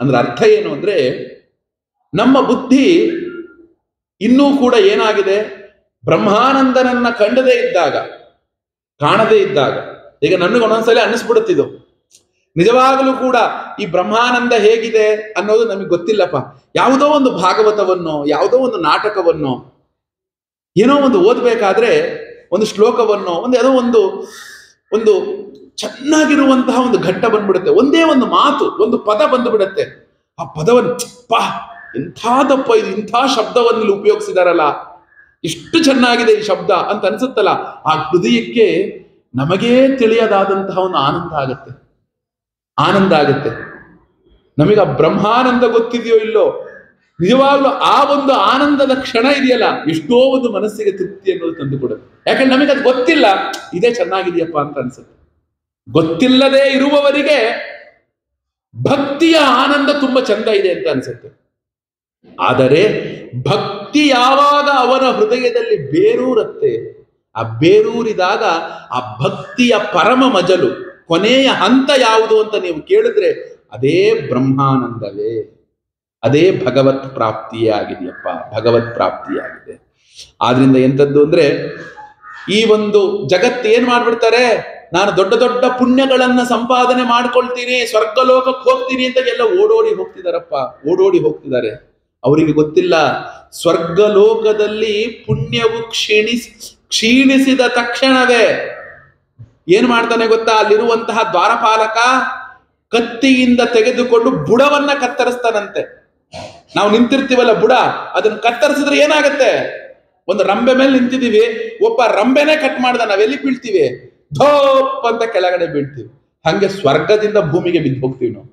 ಅಂದ್ರೆ ಅರ್ಥ ಏನು ಅಂದ್ರೆ ನಮ್ಮ ಬುದ್ಧಿ ಇನ್ನೂ ಕೂಡ ಏನಾಗಿದೆ? ಬ್ರಹ್ಮಾನಂದನನ್ನ ಕಂಡದೇ ಇದ್ದಾಗ, ಕಾಣದೇ ಇದ್ದಾಗ, ಈಗ ನನಗೆ ಒಂದೊಂದ್ಸಲ ಅನ್ನಿಸ್ಬಿಡುತ್ತಿದ್ದು ನಿಜವಾಗಲೂ ಕೂಡ ಈ ಬ್ರಹ್ಮಾನಂದ ಹೇಗಿದೆ ಅನ್ನೋದು ನಮಗೆ ಗೊತ್ತಿಲ್ಲಪ್ಪ. ಯಾವುದೋ ಒಂದು ಭಾಗವತವನ್ನು, ಯಾವುದೋ ಒಂದು ನಾಟಕವನ್ನು, ಏನೋ ಒಂದು ಓದಬೇಕಾದ್ರೆ ಒಂದು ಶ್ಲೋಕವನ್ನು, ಒಂದು ಯಾವುದೋ ಒಂದು ಒಂದು ಚೆನ್ನಾಗಿರುವಂತಹ ಒಂದು ಘಟ್ಟ ಬಂದ್ಬಿಡುತ್ತೆ. ಒಂದೇ ಒಂದು ಮಾತು, ಒಂದು ಪದ ಬಂದುಬಿಡುತ್ತೆ. ಆ ಪದವನ್ನು ಪಾ ಎಂಥದಪ್ಪ ಇದು ಇಂಥ ಶಬ್ದವನ್ನು ಇಲ್ಲಿ ಉಪಯೋಗಿಸಿದಾರಲ್ಲ? ಇಷ್ಟು ಚೆನ್ನಾಗಿದೆ ಈ ಶಬ್ದ ಅಂತ ಅನ್ಸುತ್ತಲ್ಲ. ಆ ಹೃದಯಕ್ಕೆ ನಮಗೇ ತಿಳಿಯದಾದಂತಹ ಒಂದು ಆನಂದ ಆಗುತ್ತೆ. ಆನಂದ ಆಗುತ್ತೆ. ನಮಗೆ ಬ್ರಹ್ಮಾನಂದ ಗೊತ್ತಿದೆಯೋ ಇಲ್ಲೋ? ನಿಜವಾಗ್ಲೂ ಆ ಒಂದು ಆನಂದದ ಕ್ಷಣ ಇದೆಯಲ್ಲ? ಎಷ್ಟೋ ಒಂದು ಮನಸ್ಸಿಗೆ ತೃಪ್ತಿ ಅನ್ನೋದು ತಂದು ಕೊಡುತ್ತೆ. ಯಾಕಂದ್ರೆ ನಮಗೆ ಅದು ಗೊತ್ತಿಲ್ಲ. ಇದೇ ಚೆನ್ನಾಗಿದೆಯಪ್ಪ ಅಂತ ಅನ್ಸುತ್ತೆ. ಗೊತ್ತಿಲ್ಲದೆ ಇರುವವರಿಗೆ ಭಕ್ತಿಯ ಆನಂದ ತುಂಬಾ ಚಂದ ಇದೆ ಅಂತ ಅನ್ಸುತ್ತೆ. ಆದರೆ ಭಕ್ತಿ ಯಾವಾಗ ಅವನ ಹೃದಯದಲ್ಲಿ ಬೇರೂರತ್ತೆ? ಆ ಬೇರೂರಿದಾಗ ಆ ಭಕ್ತಿಯ ಪರಮ ಮಜಲು, ಕೊನೆಯ ಹಂತ ಯಾವುದು ಅಂತ ನೀವು ಕೇಳಿದ್ರೆ ಅದೇ ಬ್ರಹ್ಮಾನಂದವೇ. ಅದೇ ಭಗವತ್ ಪ್ರಾಪ್ತಿಯೇ ಆಗಿದೆಯಪ್ಪ, ಭಗವತ್ ಪ್ರಾಪ್ತಿಯಾಗಿದೆ ಆದ್ರಿಂದ ಎಂಥದ್ದು ಅಂದ್ರೆ ಈ ಒಂದು ಜಗತ್ತು ಏನ್ ಮಾಡ್ಬಿಡ್ತಾರೆ? ನಾನು ದೊಡ್ಡ ದೊಡ್ಡ ಪುಣ್ಯಗಳನ್ನ ಸಂಪಾದನೆ ಮಾಡ್ಕೊಳ್ತೀನಿ, ಸ್ವರ್ಗಲೋಕಕ್ಕೆ ಹೋಗ್ತೀನಿ ಅಂತ ಎಲ್ಲ ಓಡೋಡಿ ಹೋಗ್ತಿದಾರಪ್ಪ, ಓಡೋಡಿ ಹೋಗ್ತಿದ್ದಾರೆ. ಅವರಿಗೆ ಗೊತ್ತಿಲ್ಲ. ಸ್ವರ್ಗಲೋಕದಲ್ಲಿ ಪುಣ್ಯವು ಕ್ಷೀಣಿಸ್, ಕ್ಷೀಣಿಸಿದ ತಕ್ಷಣವೇ ಏನ್ ಮಾಡ್ತಾನೆ ಗೊತ್ತಾ? ಅಲ್ಲಿರುವಂತಹ ದ್ವಾರಪಾಲಕ ಕತ್ತಿಯಿಂದ ತೆಗೆದುಕೊಂಡು ಬುಡವನ್ನ ಕತ್ತರಿಸ್ತಾನಂತೆ. ನಾವು ನಿಂತಿರ್ತೀವಲ್ಲ ಬುಡ, ಅದನ್ನ ಕತ್ತರಿಸಿದ್ರೆ ಏನಾಗತ್ತೆ? ಒಂದು ರಂಬೆ ಮೇಲೆ ನಿಂತಿದೀವಿ ಒಬ್ಬ ರಂಬೆನೇ ಕಟ್ ಮಾಡ್ದ ನಾವೆಲ್ಲಿ ಬೀಳ್ತೀವಿ? ಧೋಪ್ ಅಂತ ಕೆಳಗಡೆ ಬೀಳ್ತೀವಿ. ಹಂಗೆ ಸ್ವರ್ಗದಿಂದ ಭೂಮಿಗೆ ಬಿದ್ದು ಹೋಗ್ತೀವಿ ನಾವು.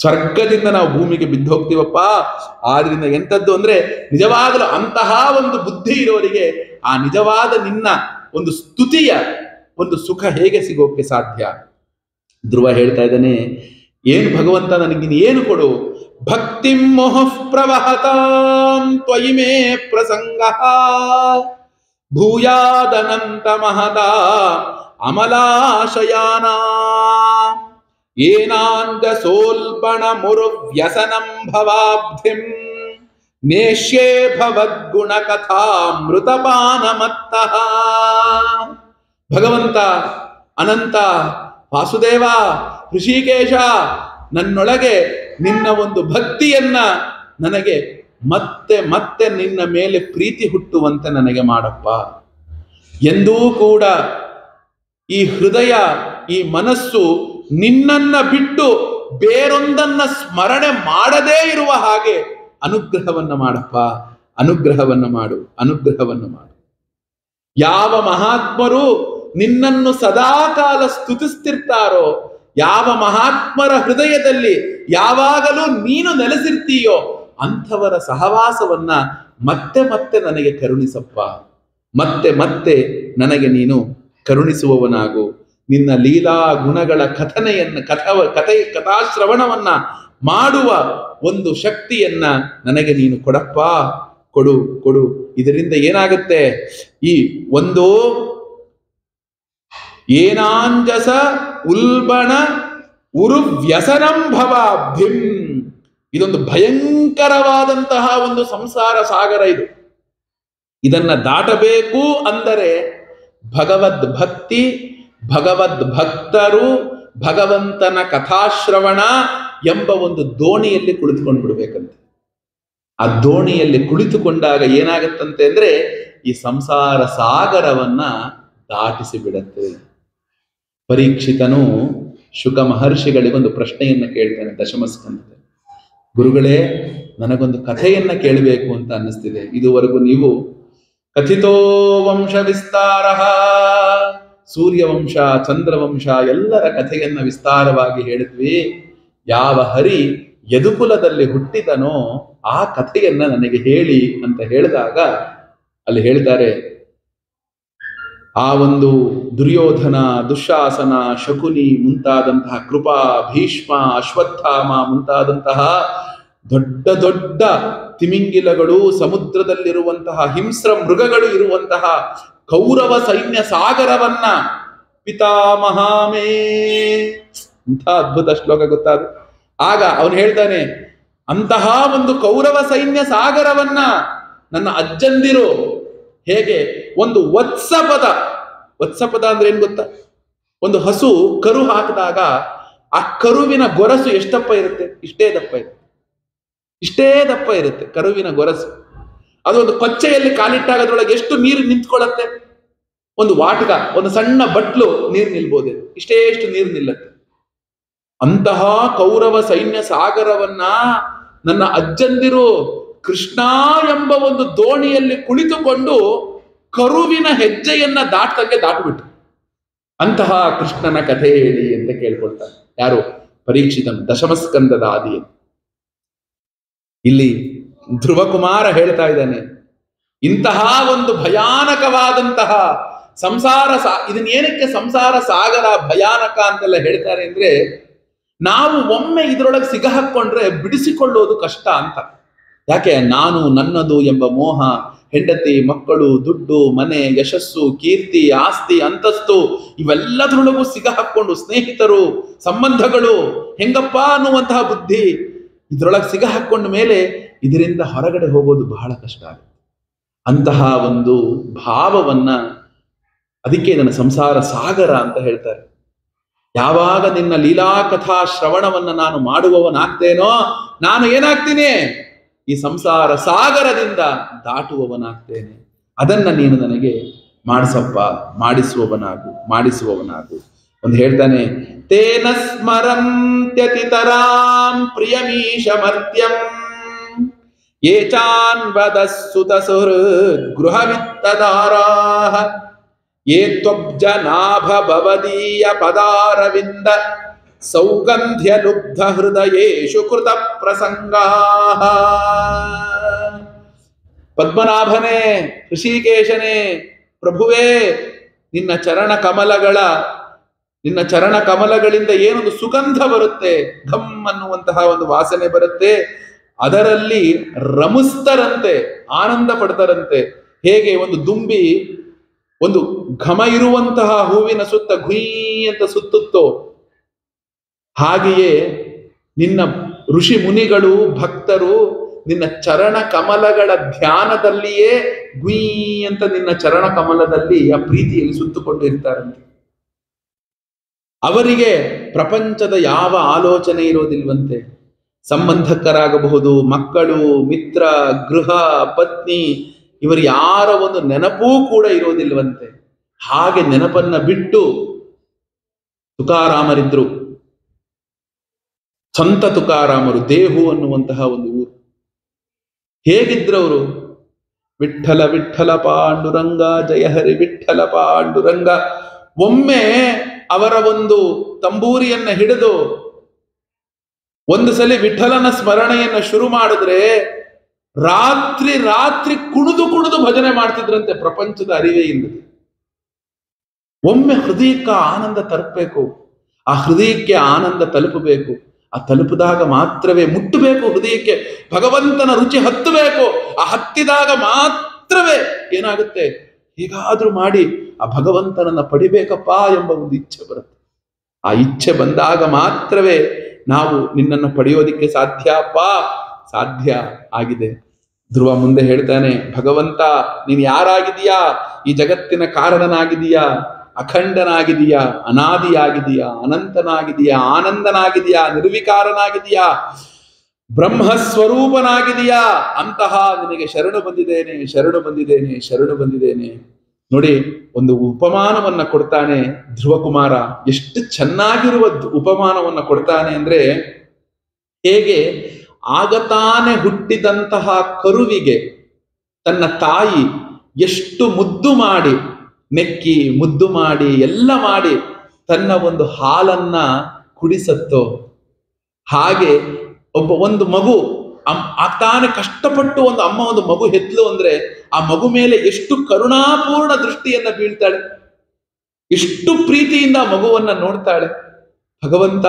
ಸ್ವರ್ಗದಿಂದ ನಾವು ಭೂಮಿಗೆ ಬಿದ್ದು ಹೋಗ್ತೀವಪ್ಪ ಆದ್ರಿಂದ ಎಂಥದ್ದು ಅಂದ್ರೆ ನಿಜವಾಗಲೂ ಅಂತಹ ಒಂದು ಬುದ್ಧಿ ಇರೋರಿಗೆ ಆ ನಿಜವಾದ ನಿನ್ನ ಒಂದು ಸ್ತುತಿಯ ಒಂದು ಸುಖ ಹೇಗೆ ಸಿಗೋಕೆ ಸಾಧ್ಯ? ಧ್ರುವ ಹೇಳ್ತಾ ಇದ್ದಾನೆ, ಏನು ಭಗವಂತ ನನಗೆ ಏನು ಕೊಡು? ಭಕ್ತಿ ಮೋಹ ಪ್ರವಹತಾಂ ತ್ವಯಿ ಮೇ ಪ್ರಸಂಗ. ಭೂಯಾದನಂತ ಮಹದ ಅಮಲಾಶಯಾನ. ಏನಾಂಗ ಸೋಲ್ಪಣ ಮುರು ವ್ಯಸನಂ ಭವಾಬ್ಧಿಂ. ನೇಷ್ಯೇ ಭವದ್ಗುಣ ಮೃತಪಾನಮತ್ತಃ. ಭಗವಂತ, ಅನಂತ, ವಾಸುದೇವ, ಋಷಿಕೇಶ, ನನ್ನೊಳಗೆ ನಿನ್ನ ಒಂದು ಭಕ್ತಿಯನ್ನ ನನಗೆ ಮತ್ತೆ ಮತ್ತೆ ನಿನ್ನ ಮೇಲೆ ಪ್ರೀತಿ ಹುಟ್ಟುವಂತೆ ನನಗೆ ಮಾಡಪ್ಪ. ಎಂದೂ ಕೂಡ ಈ ಹೃದಯ, ಈ ಮನಸ್ಸು ನಿನ್ನನ್ನ ಬಿಟ್ಟು ಬೇರೊಂದನ್ನ ಸ್ಮರಣೆ ಮಾಡದೇ ಇರುವ ಹಾಗೆ ಅನುಗ್ರಹವನ್ನ ಮಾಡಪ್ಪ, ಅನುಗ್ರಹವನ್ನ ಮಾಡು ಅನುಗ್ರಹವನ್ನ ಮಾಡು. ಯಾವ ಮಹಾತ್ಮರು ನಿನ್ನನ್ನು ಸದಾಕಾಲ ಸ್ತುತಿಸ್ತಿರ್ತಾರೋ, ಯಾವ ಮಹಾತ್ಮರ ಹೃದಯದಲ್ಲಿ ಯಾವಾಗಲೂ ನೀನು ನೆಲೆಸಿರ್ತೀಯೋ, ಅಂಥವರ ಸಹವಾಸವನ್ನ ಮತ್ತೆ ಮತ್ತೆ ನನಗೆ ಕರುಣಿಸಪ್ಪ, ಮತ್ತೆ ಮತ್ತೆ ನನಗೆ ನೀನು ಕರುಣಿಸುವವನಾಗು. ನಿನ್ನ ಲೀಲಾ ಗುಣಗಳ ಕಥನೆಯನ್ನು, ಕಥವ, ಕಥೆ, ಕಥಾಶ್ರವಣವನ್ನ ಮಾಡುವ ಒಂದು ಶಕ್ತಿಯನ್ನ ನನಗೆ ನೀನು ಕೊಡಪ್ಪ. ಕೊಡು ಕೊಡು. ಇದರಿಂದ ಏನಾಗುತ್ತೆ? ಈ ಒಂದು ಏನಾಂಜಸ ಉಲ್ಬಣ ಉರು ವ್ಯಸನಂ ಭಿಂ ಇದೊಂದು ಭಯಂಕರವಾದಂತಹ ಒಂದು ಸಂಸಾರ ಸಾಗರ ಇದು. ಇದನ್ನ ದಾಟಬೇಕು ಅಂದರೆ ಭಗವದ್ ಭಕ್ತಿ ಭಗವದ್ ಭಕ್ತರು ಭಗವಂತನ ಕಥಾಶ್ರವಣ ಎಂಬ ಒಂದು ದೋಣಿಯಲ್ಲಿ ಕುಳಿತುಕೊಂಡು ಬಿಡ್ಬೇಕಂತೆ. ಆ ದೋಣಿಯಲ್ಲಿ ಕುಳಿತುಕೊಂಡಾಗ ಏನಾಗತ್ತಂತೆ ಅಂದ್ರೆ ಈ ಸಂಸಾರ ಸಾಗರವನ್ನ ದಾಟಿಸಿ ಬಿಡತ್ತೆ. ಪರೀಕ್ಷಿತನು ಶುಕ ಮಹರ್ಷಿಗಳಿಗೊಂದು ಪ್ರಶ್ನೆಯನ್ನ ಕೇಳ್ತಾನೆ ದಶಮಸ್ಕಂದ ಗುರುಗಳೇ, ನನಗೊಂದು ಕಥೆಯನ್ನ ಕೇಳಬೇಕು ಅಂತ ಅನ್ನಿಸ್ತಿದೆ. ಇದುವರೆಗೂ ನೀವು ಕಥಿತೋ ವಂಶ ವಿಸ್ತಾರ ಸೂರ್ಯವಂಶ, ಚಂದ್ರವಂಶ ಎಲ್ಲರ ಕಥೆಯನ್ನ ವಿಸ್ತಾರವಾಗಿ ಹೇಳಿದ್ವಿ. ಯಾವ ಹರಿ ಯದುಕುಲದಲ್ಲಿ ಹುಟ್ಟಿದನೋ ಆ ಕಥೆಯನ್ನ ನನಗೆ ಹೇಳಿ ಅಂತ ಹೇಳಿದಾಗ ಅಲ್ಲಿ ಹೇಳ್ತಾರೆ ಆ ಒಂದು ದುರ್ಯೋಧನ, ದುಶಾಸನ, ಶಕುನಿ ಮುಂತಾದಂತಹ ಕೃಪಾ, ಭೀಷ್ಮ, ಅಶ್ವತ್ಥಾಮ ಮುಂತಾದಂತಹ ದೊಡ್ಡ ದೊಡ್ಡ ತಿಮಿಂಗಿಲಗಳು, ಸಮುದ್ರದಲ್ಲಿರುವಂತಹ ಹಿಂಸ್ರ ಮೃಗಗಳು ಇರುವಂತಹ ಕೌರವ ಸೈನ್ಯ ಸಾಗರವನ್ನ. ಪಿತಾಮಹಾಮೇ. ಇಂಥ ಅದ್ಭುತ ಶ್ಲೋಕ ಗೊತ್ತಾದ. ಆಗ ಅವನು ಹೇಳ್ತಾನೆ, ಅಂತಹ ಒಂದು ಕೌರವ ಸೈನ್ಯ ಸಾಗರವನ್ನ ನನ್ನ ಅಜ್ಜಂದಿರು, ಹೇಗೆ ಒಂದು ವತ್ಸಪದ ವತ್ಸಪದ ಅಂದ್ರೆ ಏನ್ ಗೊತ್ತಾ? ಒಂದು ಹಸು ಕರು ಹಾಕಿದಾಗ ಆ ಕರುವಿನ ಗೊರಸು ಎಷ್ಟಪ್ಪ ಇರುತ್ತೆ? ಇಷ್ಟೇ ದಪ್ಪ ಇರುತ್ತೆ. ಇಷ್ಟೇ ದಪ್ಪ ಇರುತ್ತೆ ಕರುವಿನ ಗೊರಸು. ಅದು ಒಂದು ಕೊಚ್ಚೆಯಲ್ಲಿ ಕಾಲಿಟ್ಟಾಗ ಅದರೊಳಗೆ ಎಷ್ಟು ನೀರು ನಿಂತ್ಕೊಳ್ಳತ್ತೆ? ಒಂದು ವಾಟಕ, ಒಂದು ಸಣ್ಣ ಬಟ್ಲು ನೀರು ನಿಲ್ಬೋದೆ. ಇಷ್ಟೇ ಎಷ್ಟು ನೀರು ನಿಲ್ಲತ್ತೆ. ಅಂತಹ ಕೌರವ ಸೈನ್ಯ ಸಾಗರವನ್ನ ನನ್ನ ಅಜ್ಜಂದಿರು ಕೃಷ್ಣ ಎಂಬ ಒಂದು ದೋಣಿಯಲ್ಲಿ ಕುಳಿತುಕೊಂಡು ಕರುವಿನ ಹೆಜ್ಜೆಯನ್ನ ದಾಟ್ದಂಗೆ ದಾಟ್ಬಿಟ್ಟು ಅಂತಹ ಕೃಷ್ಣನ ಕಥೆ ಹೇಳಿ ಅಂತ ಕೇಳ್ಕೊಳ್ತಾರೆ. ಯಾರು? ಪರೀಕ್ಷಿತನು ದಶಮಸ್ಕಂದದ ಆದಿ ಇಲ್ಲಿ ಧ್ರುವಕುಮಾರ ಹೇಳ್ತಾ ಇದ್ದಾನೆ, ಇಂತಹ ಒಂದು ಭಯಾನಕವಾದಂತಹ ಸಂಸಾರ ಸಾ ಇದನ್ನ ಏನಕ್ಕೆ ಸಂಸಾರ ಸಾಗರ ಭಯಾನಕ ಅಂತೆಲ್ಲ ಹೇಳ್ತಾರೆ ಅಂದ್ರೆ, ನಾವು ಒಮ್ಮೆ ಇದರೊಳಗೆ ಸಿಗಹಾಕೊಂಡ್ರೆ ಬಿಡಿಸಿಕೊಳ್ಳೋದು ಕಷ್ಟ ಅಂತ. ಯಾಕೆ? ನಾನು ನನ್ನದು ಎಂಬ ಮೋಹ, ಹೆಂಡತಿ, ಮಕ್ಕಳು, ದುಡ್ಡು, ಮನೆ, ಯಶಸ್ಸು, ಕೀರ್ತಿ, ಆಸ್ತಿ, ಅಂತಸ್ತು, ಇವೆಲ್ಲದರೊಳಗೂ ಸಿಗಹಾಕೊಂಡು ಸ್ನೇಹಿತರು, ಸಂಬಂಧಗಳು, ಹೆಂಗಪ್ಪ ಅನ್ನುವಂತಹ ಬುದ್ಧಿ, ಇದ್ರೊಳಗೆ ಸಿಗಹಾಕೊಂಡ ಮೇಲೆ ಇದರಿಂದ ಹೊರಗಡೆ ಹೋಗೋದು ಬಹಳ ಕಷ್ಟ ಆಗುತ್ತೆ. ಅಂತಹ ಒಂದು ಭಾವವನ್ನ ಅದಕ್ಕೆ ನನ್ನ ಸಂಸಾರ ಸಾಗರ ಅಂತ ಹೇಳ್ತಾರೆ. ಯಾವಾಗ ನಿನ್ನ ಲೀಲಾಕಥಾ ಶ್ರವಣವನ್ನ ನಾನು ಮಾಡುವವನಾಗ್ತೇನೋ ನಾನು ಏನಾಗ್ತೀನಿ? ಈ ಸಂಸಾರ ಸಾಗರದಿಂದ ದಾಟುವವನಾಗ್ತೇನೆ. ಅದನ್ನ ನೀನು ನನಗೆ ಮಾಡಿಸಪ್ಪ, ಮಾಡಿಸುವವನಾಗು ಮಾಡಿಸುವವನಾಗು. ಒಂದು ಹೇಳ್ತಾನೆ, ತೇನ ಸ್ಮರಂತ್ಯತಿತರಾಂ ಪ್ರಿಯಮೀಶ ಮರ್ತ್ಯಂ ಏಚಾನ್ವದ ಸುತ ಗೃಹವಿತ್ತದಾರಾಹ. ಯೇ ತ್ವಬ್ಜನಾಭ ಭವದೀಯ ಪದಾರವಿಂದ ಸೌಗಂಧ್ಯ ಲುಬ್ಧ ಹೃದಯೇಶು ಕೃತ ಪ್ರಸಂಗಾ ಪದ್ಮನಾಭನೇ, ಋಷಿಕೇಶನೇ, ಪ್ರಭುವೇ, ನಿನ್ನ ಚರಣ ಕಮಲಗಳ, ನಿನ್ನ ಚರಣ ಕಮಲಗಳಿಂದ ಏನೊಂದು ಸುಗಂಧ ಬರುತ್ತೆ ಘಮ್ ಅನ್ನುವಂತಹ ಒಂದು ವಾಸನೆ ಬರುತ್ತೆ. ಅದರಲ್ಲಿ ರಮಿಸ್ತರಂತೆ, ಆನಂದ ಪಡ್ತಾರಂತೆ, ಹೇಗೆ ಒಂದು ದುಂಬಿ, ಒಂದು ಘಮ ಇರುವಂತಹ ಹೂವಿನ ಸುತ್ತ ಗುಯ್ ಅಂತ ಸುತ್ತುತ್ತೋ, ಹಾಗೆಯೇ ನಿನ್ನ ಋಷಿ ಮುನಿಗಳು, ಭಕ್ತರು ನಿನ್ನ ಚರಣ ಕಮಲಗಳ ಧ್ಯಾನದಲ್ಲಿಯೇ ಗುಯ್ ಅಂತ ನಿನ್ನ ಚರಣ ಕಮಲದಲ್ಲಿ ಆ ಪ್ರೀತಿಯಲ್ಲಿ ಸುತ್ತುಕೊಂಡಿರ್ತಾರಂತೆ. ಅವರಿಗೆ ಪ್ರಪಂಚದ ಯಾವ ಆಲೋಚನೆ ಇರೋದಿಲ್ವಂತೆ? ಸಂಬಂಧಕರಾಗಬಹುದು, ಮಕ್ಕಳು, ಮಿತ್ರ, ಗೃಹ, ಪತ್ನಿ, ಇವರು ಯಾರ ಒಂದು ನೆನಪೂ ಕೂಡ ಇರೋದಿಲ್ವಂತೆ. ಹಾಗೆ ನೆನಪನ್ನ ಬಿಟ್ಟು ತುಕಾರಾಮರಿದ್ರು. ಸ್ವಂತ ತುಕಾರಾಮರು, ದೇಹು ಅನ್ನುವಂತಹ ಒಂದು ಊರು. ಹೇಗಿದ್ರವರು? ವಿಠಲ ವಿಠಲ ಪಾಂಡುರಂಗ ಜಯಹರಿ ವಿಠಲ ಪಾಂಡುರಂಗ. ಒಮ್ಮೆ ಅವರ ಒಂದು ತಂಬೂರಿಯನ್ನ ಹಿಡಿದು ಒಂದು ಸಲ ವಿಠಲನ ಸ್ಮರಣೆಯನ್ನ ಶುರು ಮಾಡಿದ್ರೆ ರಾತ್ರಿ ರಾತ್ರಿ ಕುಣಿದು ಕುಣಿದು ಭಜನೆ ಮಾಡ್ತಿದ್ರಂತೆ ಪ್ರಪಂಚದ ಅರಿವೇ ಇಲ್ಲದೆ. ಒಮ್ಮೆ ಹೃದಯಕ್ಕೆ ಆನಂದ ತಲುಪಬೇಕು. ಆ ಹೃದಯಕ್ಕೆ ಆನಂದ ತಲುಪಬೇಕು. ಆ ತಲುಪಿದಾಗ ಮಾತ್ರವೇ ಮುಟ್ಟಬೇಕು, ಹೃದಯಕ್ಕೆ ಭಗವಂತನ ರುಚಿ ಹತ್ತಬೇಕು. ಆ ಹತ್ತಿದಾಗ ಮಾತ್ರವೇ ಏನಾಗುತ್ತೆ? ಹೀಗಾದ್ರೂ ಮಾಡಿ ಆ ಭಗವಂತನನ್ನ ಪಡಿಬೇಕಪ್ಪ ಎಂಬ ಒಂದು ಇಚ್ಛೆ ಬರುತ್ತೆ. ಆ ಇಚ್ಛೆ ಬಂದಾಗ ಮಾತ್ರವೇ ನಾವು ನಿನ್ನನ್ನು ಪಡೆಯೋದಿಕ್ಕೆ ಸಾಧ್ಯಪ್ಪ ಸಾಧ್ಯ ಆಗಿದೆ. ಧ್ರುವ ಮುಂದೆ ಹೇಳ್ತಾನೆ, ಭಗವಂತ, ನೀನು ಯಾರಾಗಿದೀಯಾ ಈ ಜಗತ್ತಿನ ಕಾರಣನಾಗಿದೀಯಾ ಅಖಂಡನಾಗಿದೀಯಾ ಅನಾದಿಯಾಗಿದೀಯಾ ಅನಂತನಾಗಿದೆಯಾ ಆನಂದನಾಗಿದೆಯಾ ನಿರ್ವಿಕಾರನಾಗಿದೀಯಾ ಬ್ರಹ್ಮ ಸ್ವರೂಪನಾಗಿದೆಯಾ ಅಂತಹ ನಿನಗೆ ಶರಣು ಬಂದಿದ್ದೇನೆ ಶರಣು ಬಂದಿದ್ದೇನೆ ಶರಣು ಬಂದಿದ್ದೇನೆ. ನೋಡಿ, ಒಂದು ಉಪಮಾನವನ್ನ ಕೊಡ್ತಾನೆ ಧ್ರುವಕುಮಾರ. ಎಷ್ಟು ಚೆನ್ನಾಗಿರುವ ಉಪಮಾನವನ್ನ ಕೊಡ್ತಾನೆ ಅಂದ್ರೆ, ಹೇಗೆ? ಆಗತಾನೆ ಹುಟ್ಟಿದಂತಹ ಕರುವಿಗೆ ತನ್ನ ತಾಯಿ ಎಷ್ಟು ಮುದ್ದು ಮಾಡಿ, ನೆಕ್ಕಿ, ಮುದ್ದು ಮಾಡಿ, ಎಲ್ಲ ಮಾಡಿ ತನ್ನ ಒಂದು ಹಾಲನ್ನ ಕುಡಿಸತ್ತೋ? ಹಾಗೆ ಒಬ್ಬ ಒಂದು ಮಗು ತಾನೇ ಕಷ್ಟಪಟ್ಟು ಒಂದು ಅಮ್ಮ, ಒಂದು ಮಗು ಹೆತ್ತಲು ಅಂದ್ರೆ ಆ ಮಗು ಮೇಲೆ ಎಷ್ಟು ಕರುಣಾಪೂರ್ಣ ದೃಷ್ಟಿಯನ್ನ ಬೀಳ್ತಾಳೆ. ಎಷ್ಟು ಪ್ರೀತಿಯಿಂದ ಮಗುವನ್ನ ನೋಡ್ತಾಳೆ. ಭಗವಂತ,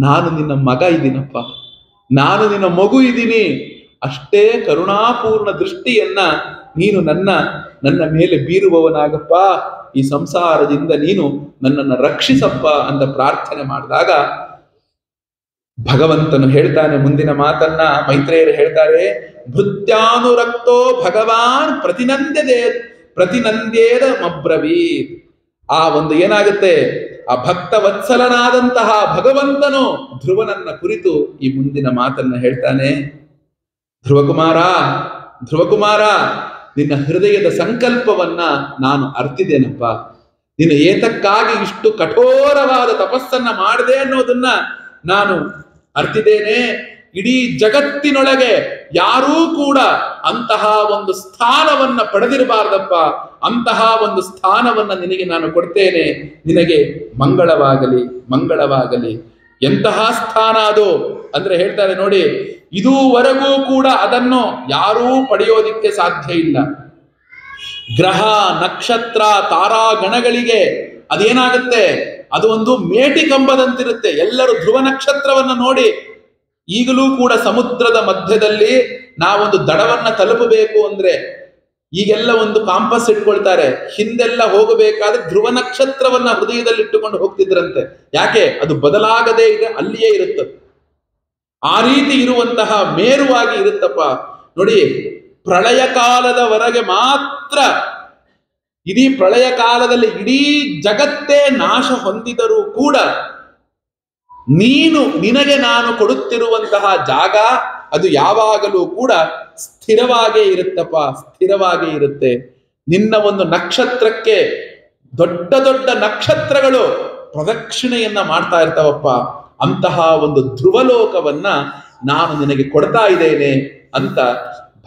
ನಾನು ನಿನ್ನ ಮಗ ಇದ್ದೀನಪ್ಪ ನಾನು ನಿನ್ನ ಮಗು ಇದ್ದೀನಿ ಅಷ್ಟೇ ಕರುಣಾಪೂರ್ಣ ದೃಷ್ಟಿಯನ್ನ ನೀನು ನನ್ನ ನನ್ನ ಮೇಲೆ ಬೀರುವವನಾಗಪ್ಪ. ಈ ಸಂಸಾರದಿಂದ ನೀನು ನನ್ನನ್ನು ರಕ್ಷಿಸಪ್ಪ ಅಂತ ಪ್ರಾರ್ಥನೆ ಮಾಡಿದಾಗ ಭಗವಂತನು ಹೇಳ್ತಾನೆ ಮುಂದಿನ ಮಾತನ್ನ ಮೈತ್ರೇಯರು ಹೇಳ್ತಾರೆ ಭೃತ್ಯಾನುರಕ್ತೋ ಭಗವಾನ್ ಪ್ರತಿನಂದ್ಯದೆ, ಪ್ರತಿನಂದ್ಯೇದ ಮಬ್ರವೀತ್. ಆ ಒಂದು ಏನಾಗುತ್ತೆ? ಆ ಭಕ್ತ ವತ್ಸಲನಾದಂತಹ ಭಗವಂತನು ಧ್ರುವನನ್ನ ಕುರಿತು ಈ ಮುಂದಿನ ಮಾತನ್ನ ಹೇಳ್ತಾನೆ, ಧ್ರುವಕುಮಾರ ಧ್ರುವಕುಮಾರ, ನಿನ್ನ ಹೃದಯದ ಸಂಕಲ್ಪವನ್ನ ನಾನು ಅರ್ತಿದ್ದೇನಪ್ಪ. ನಿನ್ನ ಏತಕ್ಕಾಗಿ ಇಷ್ಟು ಕಠೋರವಾದ ತಪಸ್ಸನ್ನ ಮಾಡಿದೆ ಅನ್ನೋದನ್ನ ನಾನು ಅರ್ತಿದ್ದೇನೆ, ಇಡೀ ಜಗತ್ತಿನೊಳಗೆ ಯಾರೂ ಕೂಡ ಅಂತಹ ಒಂದು ಸ್ಥಾನವನ್ನ ಪಡೆದಿರಬಾರ್ದಪ್ಪ. ಅಂತಹ ಒಂದು ಸ್ಥಾನವನ್ನ ನಿನಗೆ ನಾನು ಕೊಡ್ತೇನೆ. ನಿನಗೆ ಮಂಗಳವಾಗಲಿ ಮಂಗಳವಾಗಲಿ. ಎಂತಹ ಸ್ಥಾನ ಅದು? ಅಂದ್ರೆ ಹೇಳ್ತಾರೆ ನೋಡಿ, ಇದುವರೆಗೂ ಕೂಡ ಅದನ್ನು ಯಾರೂ ಪಡೆಯೋದಿಕ್ಕೆ ಸಾಧ್ಯ ಇಲ್ಲ. ಗ್ರಹ, ನಕ್ಷತ್ರ, ತಾರಾಗಣಗಳಿಗೆ ಅದೇನಾಗುತ್ತೆ? ಅದು ಒಂದು ಮೇಟಿ ಕಂಬದಂತಿರುತ್ತೆ. ಎಲ್ಲರೂ ಧ್ರುವ ನಕ್ಷತ್ರವನ್ನು ನೋಡಿ, ಈಗಲೂ ಕೂಡ ಸಮುದ್ರದ ಮಧ್ಯದಲ್ಲಿ ನಾವೊಂದು ದಡವನ್ನ ತಲುಪಬೇಕು ಅಂದ್ರೆ ಈಗೆಲ್ಲ ಒಂದು ಕಾಂಪಸ್ ಇಟ್ಕೊಳ್ತಾರೆ. ಹಿಂದೆಲ್ಲ ಹೋಗಬೇಕಾದ್ರೆ ಧ್ರುವ ನಕ್ಷತ್ರವನ್ನ ಹೃದಯದಲ್ಲಿ ಇಟ್ಟುಕೊಂಡು ಹೋಗ್ತಿದ್ರಂತೆ. ಯಾಕೆ? ಅದು ಬದಲಾಗದೇ ಇದೆ, ಅಲ್ಲಿಯೇ ಇರುತ್ತೆ. ಆ ರೀತಿ ಇರುವಂತಹ ಮೇರುವಾಗಿ ಇರುತ್ತಪ್ಪ. ನೋಡಿ, ಪ್ರಳಯ ಕಾಲದವರೆಗೆ ಮಾತ್ರ ಇಡೀ ಪ್ರಳಯ ಕಾಲದಲ್ಲಿ ಇಡೀ ಜಗತ್ತೇ ನಾಶ ಹೊಂದಿದರೂ ಕೂಡ ನೀನು ನಿನಗೆ ನಾನು ಕೊಡುತ್ತಿರುವಂತಹ ಜಾಗ ಅದು ಯಾವಾಗಲೂ ಕೂಡ ಸ್ಥಿರವಾಗೇ ಇರುತ್ತಪ್ಪ, ಸ್ಥಿರವಾಗೇ ಇರುತ್ತೆ. ನಿನ್ನ ಒಂದು ನಕ್ಷತ್ರಕ್ಕೆ ದೊಡ್ಡ ದೊಡ್ಡ ನಕ್ಷತ್ರಗಳು ಪ್ರದಕ್ಷಿಣೆಯನ್ನ ಮಾಡ್ತಾ ಇರ್ತಾವಪ್ಪ. ಅಂತಹ ಒಂದು ಧ್ರುವಲೋಕವನ್ನ ನಾನು ನಿನಗೆ ಕೊಡ್ತಾ ಇದ್ದೇನೆ ಅಂತ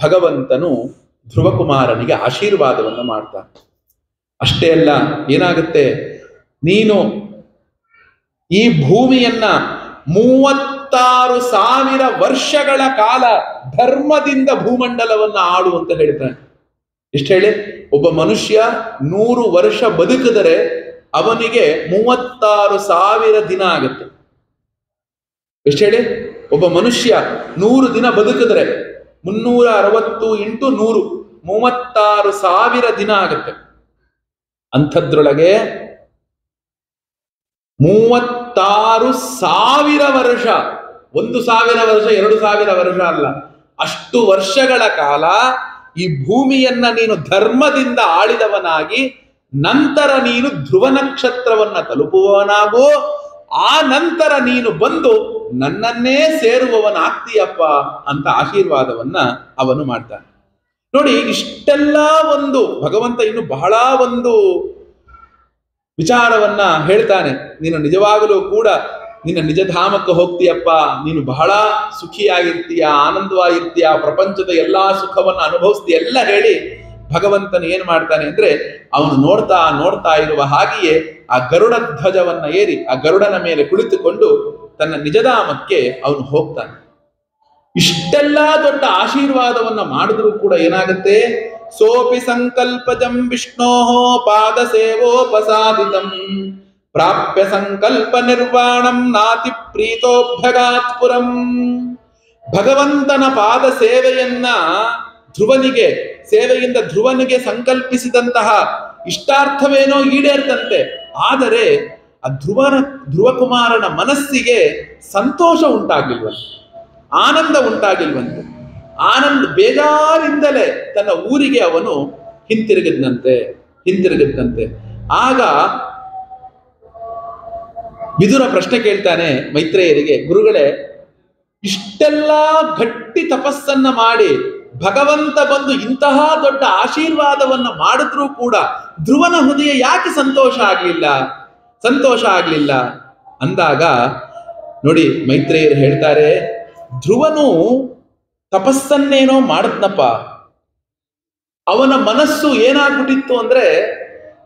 ಭಗವಂತನು ಧ್ರುವಕುಮಾರನಿಗೆ ಆಶೀರ್ವಾದವನ್ನು ಮಾಡ್ತಾನೆ ಅಷ್ಟೇ ಅಲ್ಲ, ಏನಾಗುತ್ತೆ? ನೀನು ಈ ಭೂಮಿಯನ್ನ ಮೂವತ್ತಾರು ಸಾವಿರ ವರ್ಷಗಳ ಕಾಲ ಧರ್ಮದಿಂದ ಭೂಮಂಡಲವನ್ನ ಆಡು ಅಂತ ಹೇಳ್ತಾನೆ ಇಷ್ಟ ಹೇಳಿ? ಒಬ್ಬ ಮನುಷ್ಯ ನೂರು ವರ್ಷ ಬದುಕಿದರೆ ಅವನಿಗೆ ಮೂವತ್ತಾರು ಸಾವಿರ ದಿನ ಆಗುತ್ತೆ. ಎಷ್ಟು ಹೇಳಿ? ಒಬ್ಬ ಮನುಷ್ಯ ನೂರು ದಿನ ಬದುಕಿದ್ರೆ ಮುನ್ನೂರ ಅರವತ್ತು ಇಂಟು ನೂರು, ಮೂವತ್ತಾರು ಸಾವಿರ ದಿನ ಆಗುತ್ತೆ. ಅಂಥದ್ರೊಳಗೆ ಮೂವತ್ತಾರು ಸಾವಿರ ವರ್ಷ, ಒಂದು ಸಾವಿರ ವರ್ಷ, ಎರಡು ಸಾವಿರ ವರ್ಷ ಅಲ್ಲ, ಅಷ್ಟು ವರ್ಷಗಳ ಕಾಲ ಈ ಭೂಮಿಯನ್ನ ನೀನು ಧರ್ಮದಿಂದ ಆಳಿದವನಾಗಿ ನಂತರ ನೀನು ಧ್ರುವ ನಕ್ಷತ್ರವನ್ನ ತಲುಪುವವನಾಗೋ, ಆ ನಂತರ ನೀನು ಬಂದು ನನ್ನನ್ನೇ ಸೇರುವವನಾಗ್ತೀಯಪ್ಪ ಅಂತ ಆಶೀರ್ವಾದವನ್ನ ಅವನು ಮಾಡ್ತಾನೆ. ನೋಡಿ, ಇಷ್ಟೆಲ್ಲ ಒಂದು ಭಗವಂತ ಇನ್ನು ಬಹಳ ಒಂದು ವಿಚಾರವನ್ನ ಹೇಳ್ತಾನೆ. ನೀನು ನಿಜವಾಗಲೂ ಕೂಡ ನಿನ್ನ ನಿಜಧಾಮಕ್ಕೆ ಹೋಗ್ತೀಯಪ್ಪ. ನೀನು ಬಹಳ ಸುಖಿಯಾಗಿರ್ತೀಯ, ಆನಂದವಾಗಿರ್ತೀಯ, ಪ್ರಪಂಚದ ಎಲ್ಲಾ ಸುಖವನ್ನು ಅನುಭವಿಸ್ತೀಯ ಎಲ್ಲ ಹೇಳಿ ಭಗವಂತನ ಏನ್ ಮಾಡ್ತಾನೆ ಅಂದ್ರೆ ಅವನು ನೋಡ್ತಾ ನೋಡ್ತಾ ಇರುವ ಹಾಗೆಯೇ ಆ ಗರುಡ ಧ್ವಜವನ್ನ ಏರಿ ಆ ಗರುಡನ ಮೇಲೆ ಕುಳಿತುಕೊಂಡು ತನ್ನ ನಿಜಧಾಮಕ್ಕೆ ಅವನು ಹೋಗ್ತಾನೆ. ಇಷ್ಟೆಲ್ಲ ದೊಡ್ಡ ಆಶೀರ್ವಾದವನ್ನ ಮಾಡಿದ್ರು ಕೂಡ ಏನಾಗುತ್ತೆ? ಸೋಪಿ ಸಂಕಲ್ಪಜಂ ವಿಷ್ಣೋಹೋ ಪಾದ ಸೇವೋಪಸಾದಿತಂ ಪ್ರಾಪ್ಯ ಸಂಕಲ್ಪ ನಿರ್ವಾಣಂ ನಾತಿ ಪ್ರೀತೋಭ್ಯಗಾತ್ ಪುರಂ ಭಗವಂತನ ಪಾದ ಸೇವೆಯನ್ನ ಧ್ರುವನಿಗೆ, ಸೇವೆಯಿಂದ ಧ್ರುವನಿಗೆ ಸಂಕಲ್ಪಿಸಿದಂತಹ ಇಷ್ಟಾರ್ಥವೇನೋ ಈಡೇರ್ತಂತೆ. ಆದರೆ ಆ ಧ್ರುವನ, ಧ್ರುವಕುಮಾರನ ಮನಸ್ಸಿಗೆ ಸಂತೋಷ ಉಂಟಾಗಿಲ್ವಂತೆ ಆನಂದ ಉಂಟಾಗಿಲ್ವಂತೆ. ಆನಂದ ಬೇಜಾರಿಂದಲೇ ತನ್ನ ಊರಿಗೆ ಅವನು ಹಿಂತಿರುಗಿದ್ನಂತೆ ಹಿಂತಿರುಗಿದ್ದಂತೆ ಆಗ ಬಿದುರ ಪ್ರಶ್ನೆ ಕೇಳ್ತಾನೆ ಮೈತ್ರೇಯರಿಗೆ, ಗುರುಗಳೇ, ಇಷ್ಟೆಲ್ಲ ಗಟ್ಟಿ ತಪಸ್ಸನ್ನ ಮಾಡಿ ಭಗವಂತ ಬಂದು ಇಂತಹ ದೊಡ್ಡ ಆಶೀರ್ವಾದವನ್ನ ಮಾಡಿದ್ರೂ ಕೂಡ ಧ್ರುವನ ಹೃದಯ ಯಾಕೆ ಸಂತೋಷ ಆಗ್ಲಿಲ್ಲ? ಸಂತೋಷ ಆಗ್ಲಿಲ್ಲ? ಅಂದಾಗ ನೋಡಿ ಮೈತ್ರೇಯರು ಹೇಳ್ತಾರೆ ಧ್ರುವನು ತಪಸ್ಸನ್ನೇನೋ ಮಾಡತ್ನಪ್ಪ. ಅವನ ಮನಸ್ಸು ಏನಾಗ್ಬಿಟ್ಟಿತ್ತು ಅಂದ್ರೆ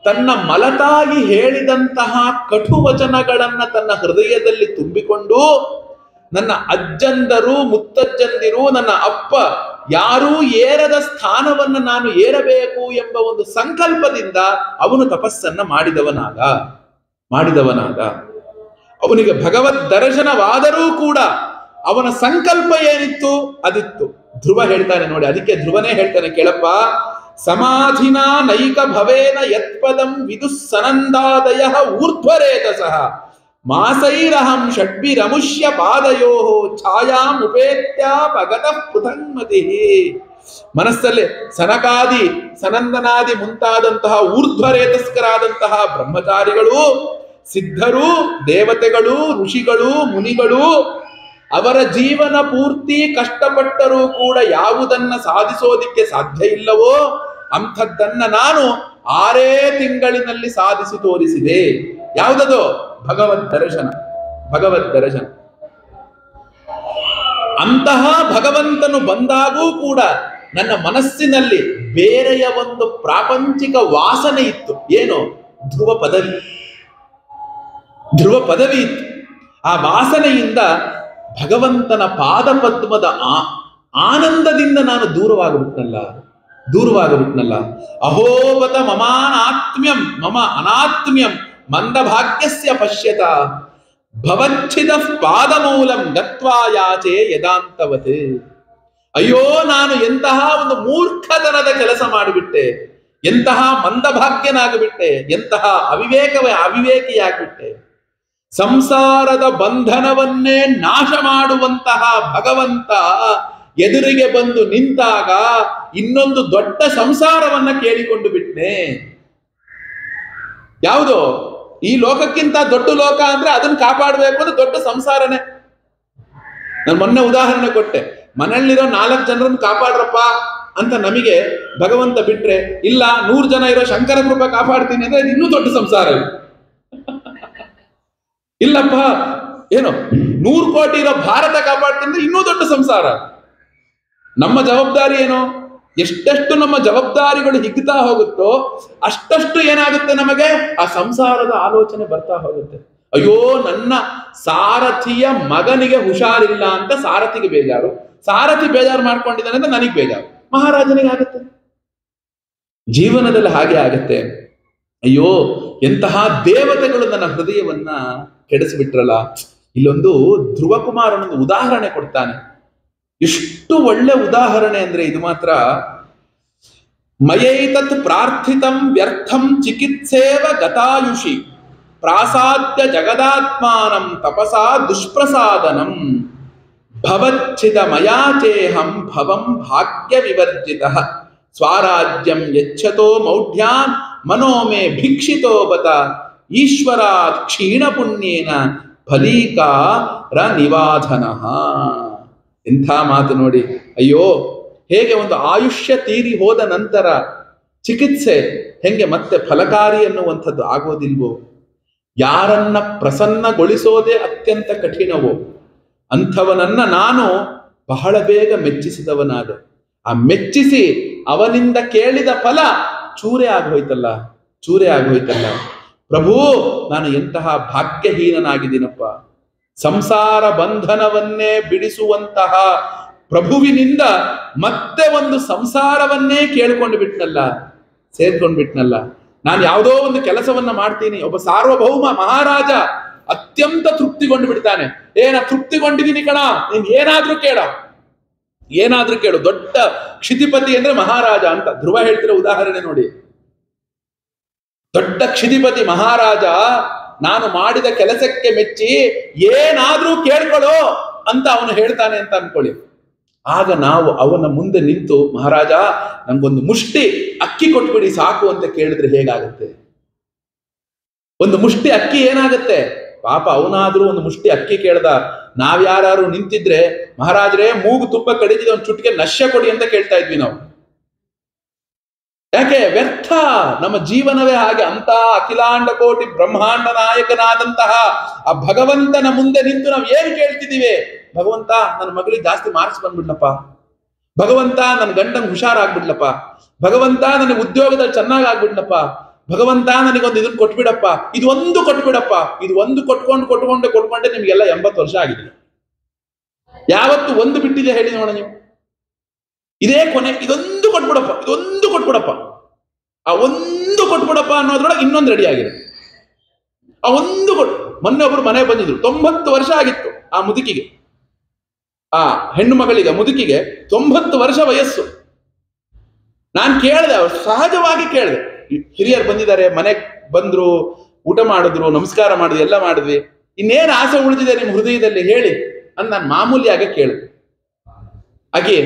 ತನ್ನ ಮಲತಾಗಿ ಹೇಳಿದಂತಹ ಕಟು ವಚನಗಳನ್ನ ತನ್ನ ಹೃದಯದಲ್ಲಿ ತುಂಬಿಕೊಂಡು ನನ್ನ ಅಜ್ಜಂದರು, ಮುತ್ತಜ್ಜಂದಿರು, ನನ್ನ ಅಪ್ಪ ಯಾರೂ ಏರದ ಸ್ಥಾನವನ್ನ ನಾನು ಏರಬೇಕು ಎಂಬ ಒಂದು ಸಂಕಲ್ಪದಿಂದ ಅವನು ತಪಸ್ಸನ್ನ ಮಾಡಿದವನಾದ ಮಾಡಿದವನಾದ. ಅವನಿಗೆ ಭಗವದ್ ದರ್ಶನವಾದರೂ ಕೂಡ ಅವನ ಸಂಕಲ್ಪ ಏನಿತ್ತು? ಅದಿತ್ತು. ಧ್ರುವ ಹೇಳ್ತಾನೆ ನೋಡಿ, ಅದಕ್ಕೆ ಧ್ರುವನೇ ಹೇಳ್ತಾನೆ, ಕೇಳಪ್ಪ. ಸಮಾಧಿನ ನೈಕ ಭವೇನ ಯತ್ಪದಂ ವಿದು ಸನಂದಾದಯ ಊರ್ಧ್ವರೇತಸಃ. ಮಾಸೈರಹಂ ಷಡ್ಭಿರಮುಷ್ಯ ಪಾದಯೋ ಛಾಯಾಂ ಉಪೇತ್ಯ ಭಗತ ಪೃಥಂಗತಿ ಮನಸ್ಸಲ್ಲಿ ಸನಕಾದಿ, ಸನಂದನಾದಿ ಮುಂತಾದಂತಹ ಊರ್ಧ್ವರೇತಸ್ಕರಾದಂತಹ ಬ್ರಹ್ಮಚಾರಿಗಳು, ಸಿದ್ಧರು, ದೇವತೆಗಳು, ಋಷಿಗಳು, ಮುನಿಗಳು ಅವರ ಜೀವನ ಪೂರ್ತಿ ಕಷ್ಟಪಟ್ಟರೂ ಕೂಡ ಯಾವುದನ್ನ ಸಾಧಿಸೋದಿಕ್ಕೆ ಸಾಧ್ಯ ಇಲ್ಲವೋ ಅಂಥದ್ದನ್ನ ನಾನು ಆರೇ ತಿಂಗಳಿನಲ್ಲಿ ಸಾಧಿಸಿ ತೋರಿಸಿದೆ. ಯಾವುದದು? ಭಗವದ್ ದರ್ಶನ. ಭಗವದ್ ದರ್ಶನ. ಅಂತಹ ಭಗವಂತನು ಬಂದಾಗೂ ಕೂಡ ನನ್ನ ಮನಸ್ಸಿನಲ್ಲಿ ಬೇರೆಯ ಒಂದು ಪ್ರಾಪಂಚಿಕ ವಾಸನೆ ಇತ್ತು. ಏನು? ಧ್ರುವ ಪದವಿ ಧ್ರುವ ಪದವಿ ಇತ್ತು. ಆ ವಾಸನೆಯಿಂದ ಭಗವಂತನ ಪಾದ ಪದ್ಮದ ಆ ಆನಂದದಿಂದ ನಾನು ದೂರವಾಗಬಿಟ್ನಲ್ಲ ದೂರವಾಗಬಿಟ್ನಲ್ಲ. ಅಹೋವತ ಮಮಾನಾತ್ಮ್ಯಂ, ಮಮ ಅನಾತ್ಮ್ಯಂ, ಮಂದಭಾಗ್ಯಸ್ಯ ಪಶ್ಯತ. ಭವಚ್ಛಿದ ಪಾದಮೂಲಂ ಗತ್ವಾ ಯಾಚೆ ಯದಾಂತವತ್. ಅಯ್ಯೋ, ನಾನು ಎಂತಹ ಒಂದು ಮೂರ್ಖತನದ ಕೆಲಸ ಮಾಡಿಬಿಟ್ಟೆ, ಎಂತಹ ಮಂದಭಾಗ್ಯನಾಗಿಬಿಟ್ಟೆ, ಎಂತಹ ಅವಿವೇಕವೇ ಅವಿವೇಕಿಯಾಗ್ಬಿಟ್ಟೆ. ಸಂಸಾರದ ಬಂಧನವನ್ನೇ ನಾಶ ಮಾಡುವಂತಹ ಭಗವಂತ ಎದುರಿಗೆ ಬಂದು ನಿಂತಾಗ ಇನ್ನೊಂದು ದೊಡ್ಡ ಸಂಸಾರವನ್ನ ಕೇಳಿಕೊಂಡು ಬಿಟ್ನೆ. ಯಾವುದು? ಈ ಲೋಕಕ್ಕಿಂತ ದೊಡ್ಡ ಲೋಕ ಅಂದ್ರೆ ಅದನ್ನ ಕಾಪಾಡಬೇಕು ಅಂದ್ರೆ ದೊಡ್ಡ ಸಂಸಾರನೇ. ನಾನು ಮೊನ್ನೆ ಉದಾಹರಣೆ ಕೊಟ್ಟೆ. ಮನೆಯಲ್ಲಿರೋ ನಾಲ್ಕು ಜನರನ್ನು ಕಾಪಾಡ್ರಪ್ಪ ಅಂತ ನಮಗೆ ಭಗವಂತ ಬಿಟ್ರೆ, ಇಲ್ಲ, ನೂರು ಜನ ಇರೋ ಶಂಕರ ಕೃಪೆ ಕಾಪಾಡ್ತೀನಿ ಅಂದ್ರೆ ಅದು ಇನ್ನೂ ದೊಡ್ಡ ಸಂಸಾರ. ಇಲ್ಲಪ್ಪ, ಏನು, ನೂರು ಕೋಟಿ ಇರೋ ಭಾರತ ಕಾಪಾಡ್ತಂದ್ರೆ ಇನ್ನೂ ದೊಡ್ಡ ಸಂಸಾರ. ನಮ್ಮ ಜವಾಬ್ದಾರಿ ಏನು? ಎಷ್ಟೆಷ್ಟು ನಮ್ಮ ಜವಾಬ್ದಾರಿಗಳು ಹಿಗ್ತಾ ಹೋಗುತ್ತೋ, ಅಷ್ಟಷ್ಟು ಏನಾಗುತ್ತೆ ನಮಗೆ? ಆ ಸಂಸಾರದ ಆಲೋಚನೆ ಬರ್ತಾ ಹೋಗುತ್ತೆ. ಅಯ್ಯೋ, ನನ್ನ ಸಾರಥಿಯ ಮಗನಿಗೆ ಹುಷಾರಿಲ್ಲ ಅಂತ ಸಾರಥಿಗೆ ಬೇಜಾರು. ಸಾರಥಿ ಬೇಜಾರು ಮಾಡ್ಕೊಂಡಿದ್ದಾನೆ ಅಂತ ನನಗೆ ಬೇಜಾರು. ಮಹಾರಾಜನಿಗೆ ಆಗುತ್ತೆ. ಜೀವನದಲ್ಲಿ ಹಾಗೆ ಆಗುತ್ತೆ. ಅಯ್ಯೋ, ಎಂತಹ ದೇವತೆಗಳು ನನ್ನ ಹೃದಯವನ್ನ ಕೆಡಿಸಿಬಿಟ್ರಲ್ಲ? ಇಲ್ಲೊಂದು ಧ್ರುವಕುಮಾರನೊಂದು ಉದಾಹರಣೆ ಕೊಡ್ತಾನೆ. ಎಷ್ಟು ಒಳ್ಳೆ ಉದಾಹರಣೆ ಅಂದ್ರೆ ಇದು ಮಾತ್ರ. ಮಯೈತತ್ ಪ್ರಾರ್ಥಿತಂ ವ್ಯರ್ಥಂ ಚಿಕಿತ್ಸೇವ ಗತಾಯುಷಿ. ಪ್ರಾಸಾದ್ಯ ಜಗದಾತ್ಮಾನಂ ತಪಸಾ ದುಷ್ಪ್ರಸಾದನಂ. ಭವಚ್ಛಿದ ಮಯಾಚೇಹಂ ಭವಂ ಭಾಗ್ಯ ವಿವರ್ಜಿತ. ಸ್ವಾರಾಜ್ಯಂ ಯಚ್ಛತೋ ಮೌಢ್ಯಾನ್ ಮನೋ ಮೇ ಭಿಕ್ಷಿತೋ ಬತ ಈಶ್ವರಾತ್ ಕ್ಷೀಣ ಪುಣ್ಯೇನ ಫಲೀಕಾರ ನಿವಾಧನ. ಎಂಥ ಮಾತು ನೋಡಿ. ಅಯ್ಯೋ, ಹೇಗೆ ಒಂದು ಆಯುಷ್ಯ ತೀರಿ ಹೋದ ನಂತರ ಚಿಕಿತ್ಸೆ ಹೆಂಗೆ ಮತ್ತೆ ಫಲಕಾರಿ ಅನ್ನುವಂಥದ್ದು ಆಗೋದಿಲ್ವೋ? ಯಾರನ್ನ ಪ್ರಸನ್ನಗೊಳಿಸೋದೇ ಅತ್ಯಂತ ಕಠಿಣವೋ? ಅಂಥವನನ್ನ ನಾನು ಬಹಳ ಬೇಗ ಮೆಚ್ಚಿಸಿದವನಾದ. ಆ ಮೆಚ್ಚಿಸಿ ಅವನಿಂದ ಕೇಳಿದ ಫಲ ಚೂರೆ ಆಗೋಯ್ತಲ್ಲ ಚೂರೆ ಆಗೋಯ್ತಲ್ಲ. ಪ್ರಭು, ನಾನು ಎಂತಹ ಭಾಗ್ಯಹೀನನಾಗಿದ್ದೀನಪ್ಪ. ಸಂಸಾರ ಬಂಧನವನ್ನೇ ಬಿಡಿಸುವಂತಹ ಪ್ರಭುವಿನಿಂದ ಮತ್ತೆ ಒಂದು ಸಂಸಾರವನ್ನೇ ಕೇಳ್ಕೊಂಡು ಬಿಟ್ನಲ್ಲ, ಸೇರ್ಕೊಂಡು ಬಿಟ್ನಲ್ಲ. ನಾನು ಯಾವುದೋ ಒಂದು ಕೆಲಸವನ್ನ ಮಾಡ್ತೀನಿ, ಒಬ್ಬ ಸಾರ್ವಭೌಮ ಮಹಾರಾಜ ಅತ್ಯಂತ ತೃಪ್ತಿಗೊಂಡು ಬಿಡ್ತಾನೆ. ಏನ ತೃಪ್ತಿಗೊಂಡಿದ್ದೀನಿ ಕಣ, ನೀನ್ ಏನಾದ್ರೂ ಕೇಳ. ಏನಾದ್ರೂ ಕೇಳು, ದೊಡ್ಡ ಕ್ಷಿತಿಪತಿ ಅಂದ್ರೆ ಮಹಾರಾಜ ಅಂತ ಧ್ರುವ ಹೇಳ್ತಿರೋ ಉದಾಹರಣೆ ನೋಡಿ. ದೊಡ್ಡ ಕ್ಷಿಧಿಪತಿ ಮಹಾರಾಜ, ನಾನು ಮಾಡಿದ ಕೆಲಸಕ್ಕೆ ಮೆಚ್ಚಿ ಏನಾದ್ರೂ ಕೇಳ್ಕೊಳ್ಳೋ ಅಂತ ಅವನು ಹೇಳ್ತಾನೆ ಅಂತ ಅನ್ಕೊಳ್ಳಿ. ಆಗ ನಾವು ಅವನ ಮುಂದೆ ನಿಂತು, ಮಹಾರಾಜ, ನಂಗೊಂದು ಮುಷ್ಟಿ ಅಕ್ಕಿ ಕೊಟ್ಬಿಡಿ ಸಾಕು ಅಂತ ಕೇಳಿದ್ರೆ ಹೇಗಾಗುತ್ತೆ? ಒಂದು ಮುಷ್ಟಿ ಅಕ್ಕಿ ಏನಾಗುತ್ತೆ? ಪಾಪ ಅವನಾದ್ರೂ ಒಂದು ಮುಷ್ಟಿ ಅಕ್ಕಿ ಕೇಳ್ದ. ನಾವ್ಯಾರು ನಿಂತಿದ್ರೆ, ಮಹಾರಾಜರೇ, ಮೂಗು ತುಪ್ಪ ಕಡಿದಿದೆ, ಒಂದು ಚುಟ್ಟಿಗೆ ನಶ್ಯ ಕೊಡಿ ಅಂತ ಕೇಳ್ತಾ ಇದ್ವಿ ನಾವು. ಯಾಕೆ ವ್ಯರ್ಥ? ನಮ್ಮ ಜೀವನವೇ ಹಾಗೆ. ಅಂತ ಅಖಿಲಾಂಡ ಕೋಟಿ ಬ್ರಹ್ಮಾಂಡ ನಾಯಕನಾದಂತಹ ಆ ಭಗವಂತನ ಮುಂದೆ ನಿಂತು ನಾವು ಏನ್ ಕೇಳ್ತಿದ್ದೀವಿ? ಭಗವಂತ, ನನ್ನ ಮಗಳಿಗೆ ಜಾಸ್ತಿ ಮಾರ್ಕ್ಸ್ ಬಂದ್ಬಿಡ್ಲಪ್ಪ. ಭಗವಂತ, ನನ್ನ ಹುಷಾರ್ ಹುಷಾರಾಗ್ಬಿಡ್ಲಪ್ಪ. ಭಗವಂತ ನನ್ನ ಉದ್ಯೋಗದಲ್ಲಿ ಚೆನ್ನಾಗ್ ಆಗ್ಬಿಡ್ಲಪ್ಪ ಭಗವಂತ, ನನಗೊಂದು ಇದನ್ನ ಕೊಟ್ಬಿಡಪ್ಪ. ಇದು ಒಂದು ಕೊಟ್ಬಿಡಪ್ಪ. ಇದು ಒಂದು ಕೊಟ್ಕೊಂಡು ಕೊಟ್ಕೊಂಡೆ ಕೊಟ್ಕೊಂಡೆ ನಿಮ್ಗೆಲ್ಲ ಎಂಬತ್ತು ವರ್ಷ ಆಗಿದೆ. ಯಾವತ್ತು ಒಂದು ಬಿಟ್ಟಿದೆ ಹೇಳಿ ನೋಡ ನೀವು. ಇದೇ ಕೊನೆ, ಇದೊಂದು ಕೊಟ್ಬಿಡಪ್ಪ, ಇದೊಂದು ಕೊಟ್ಬಿಡಪ್ಪ. ಆ ಒಂದು ಕೊಟ್ಬಿಡಪ್ಪ ಅನ್ನೋದ್ರೊಳಗೆ ಇನ್ನೊಂದು ರೆಡಿ ಆಗಿದೆ. ಆ ಒಂದು ಕೊಟ್ಟು ಮೊನ್ನೆ ಒಬ್ರು ಮನೆ ಬಂದಿದ್ರು, ತೊಂಬತ್ತು ವರ್ಷ ಆಗಿತ್ತು ಆ ಮುದುಕಿಗೆ. ಆ ಹೆಣ್ಣು ಮಗಳಿಗೆ, ಮುದುಕಿಗೆ ತೊಂಬತ್ತು ವರ್ಷ ವಯಸ್ಸು. ನಾನು ಕೇಳಿದೆ, ಅವ್ರು ಸಹಜವಾಗಿ ಕೇಳಿದೆ ಹಿರಿಯರು ಬಂದಿದ್ದಾರೆ, ಮನೆಗೆ ಬಂದ್ರು, ಊಟ ಮಾಡಿದ್ರು, ನಮಸ್ಕಾರ ಮಾಡಿದ್ವಿ, ಎಲ್ಲ ಮಾಡಿದ್ವಿ. ಇನ್ನೇನು ಆಸೆ ಉಳಿದಿದೆ ನಿಮ್ಮ ಹೃದಯದಲ್ಲಿ, ಹೇಳಿ. ಅಂತ ನಾನು ಮಾಮೂಲಿಯಾಗಿ ಕೇಳಿದೆ. ಹಾಗೆ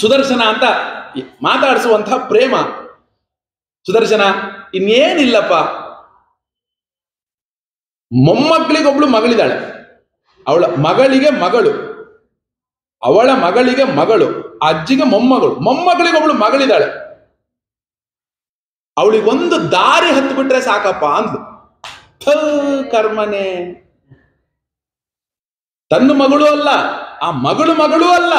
ಸುದರ್ಶನ ಅಂತ ಮಾತಾಡಿಸುವಂತಹ ಪ್ರೇಮ. ಸುದರ್ಶನ, ಇನ್ನೇನಿಲ್ಲಪ್ಪ. ಮೊಮ್ಮಕ್ಕಳಿಗೊಬ್ಳು ಮಗಳಿದ್ದಾಳೆ. ಅವಳ ಮಗಳಿಗೆ ಮಗಳು. ಅವಳ ಮಗಳಿಗೆ ಮಗಳು. ಅಜ್ಜಿಗೆ ಮೊಮ್ಮಗಳು. ಮೊಮ್ಮಗಳಿಗೊಬ್ಳು ಮಗಳಿದ್ದಾಳೆ. ಅವಳಿಗೊಂದು ದಾರಿ ಹತ್ತು ಬಿಟ್ರೆ ಸಾಕಪ್ಪ ಅಂದ್ಲು. ಕರ್ಮನೆ. ತನ್ನ ಮಗಳು ಅಲ್ಲ, ಆ ಮಗಳು ಮಗಳು ಅಲ್ಲ,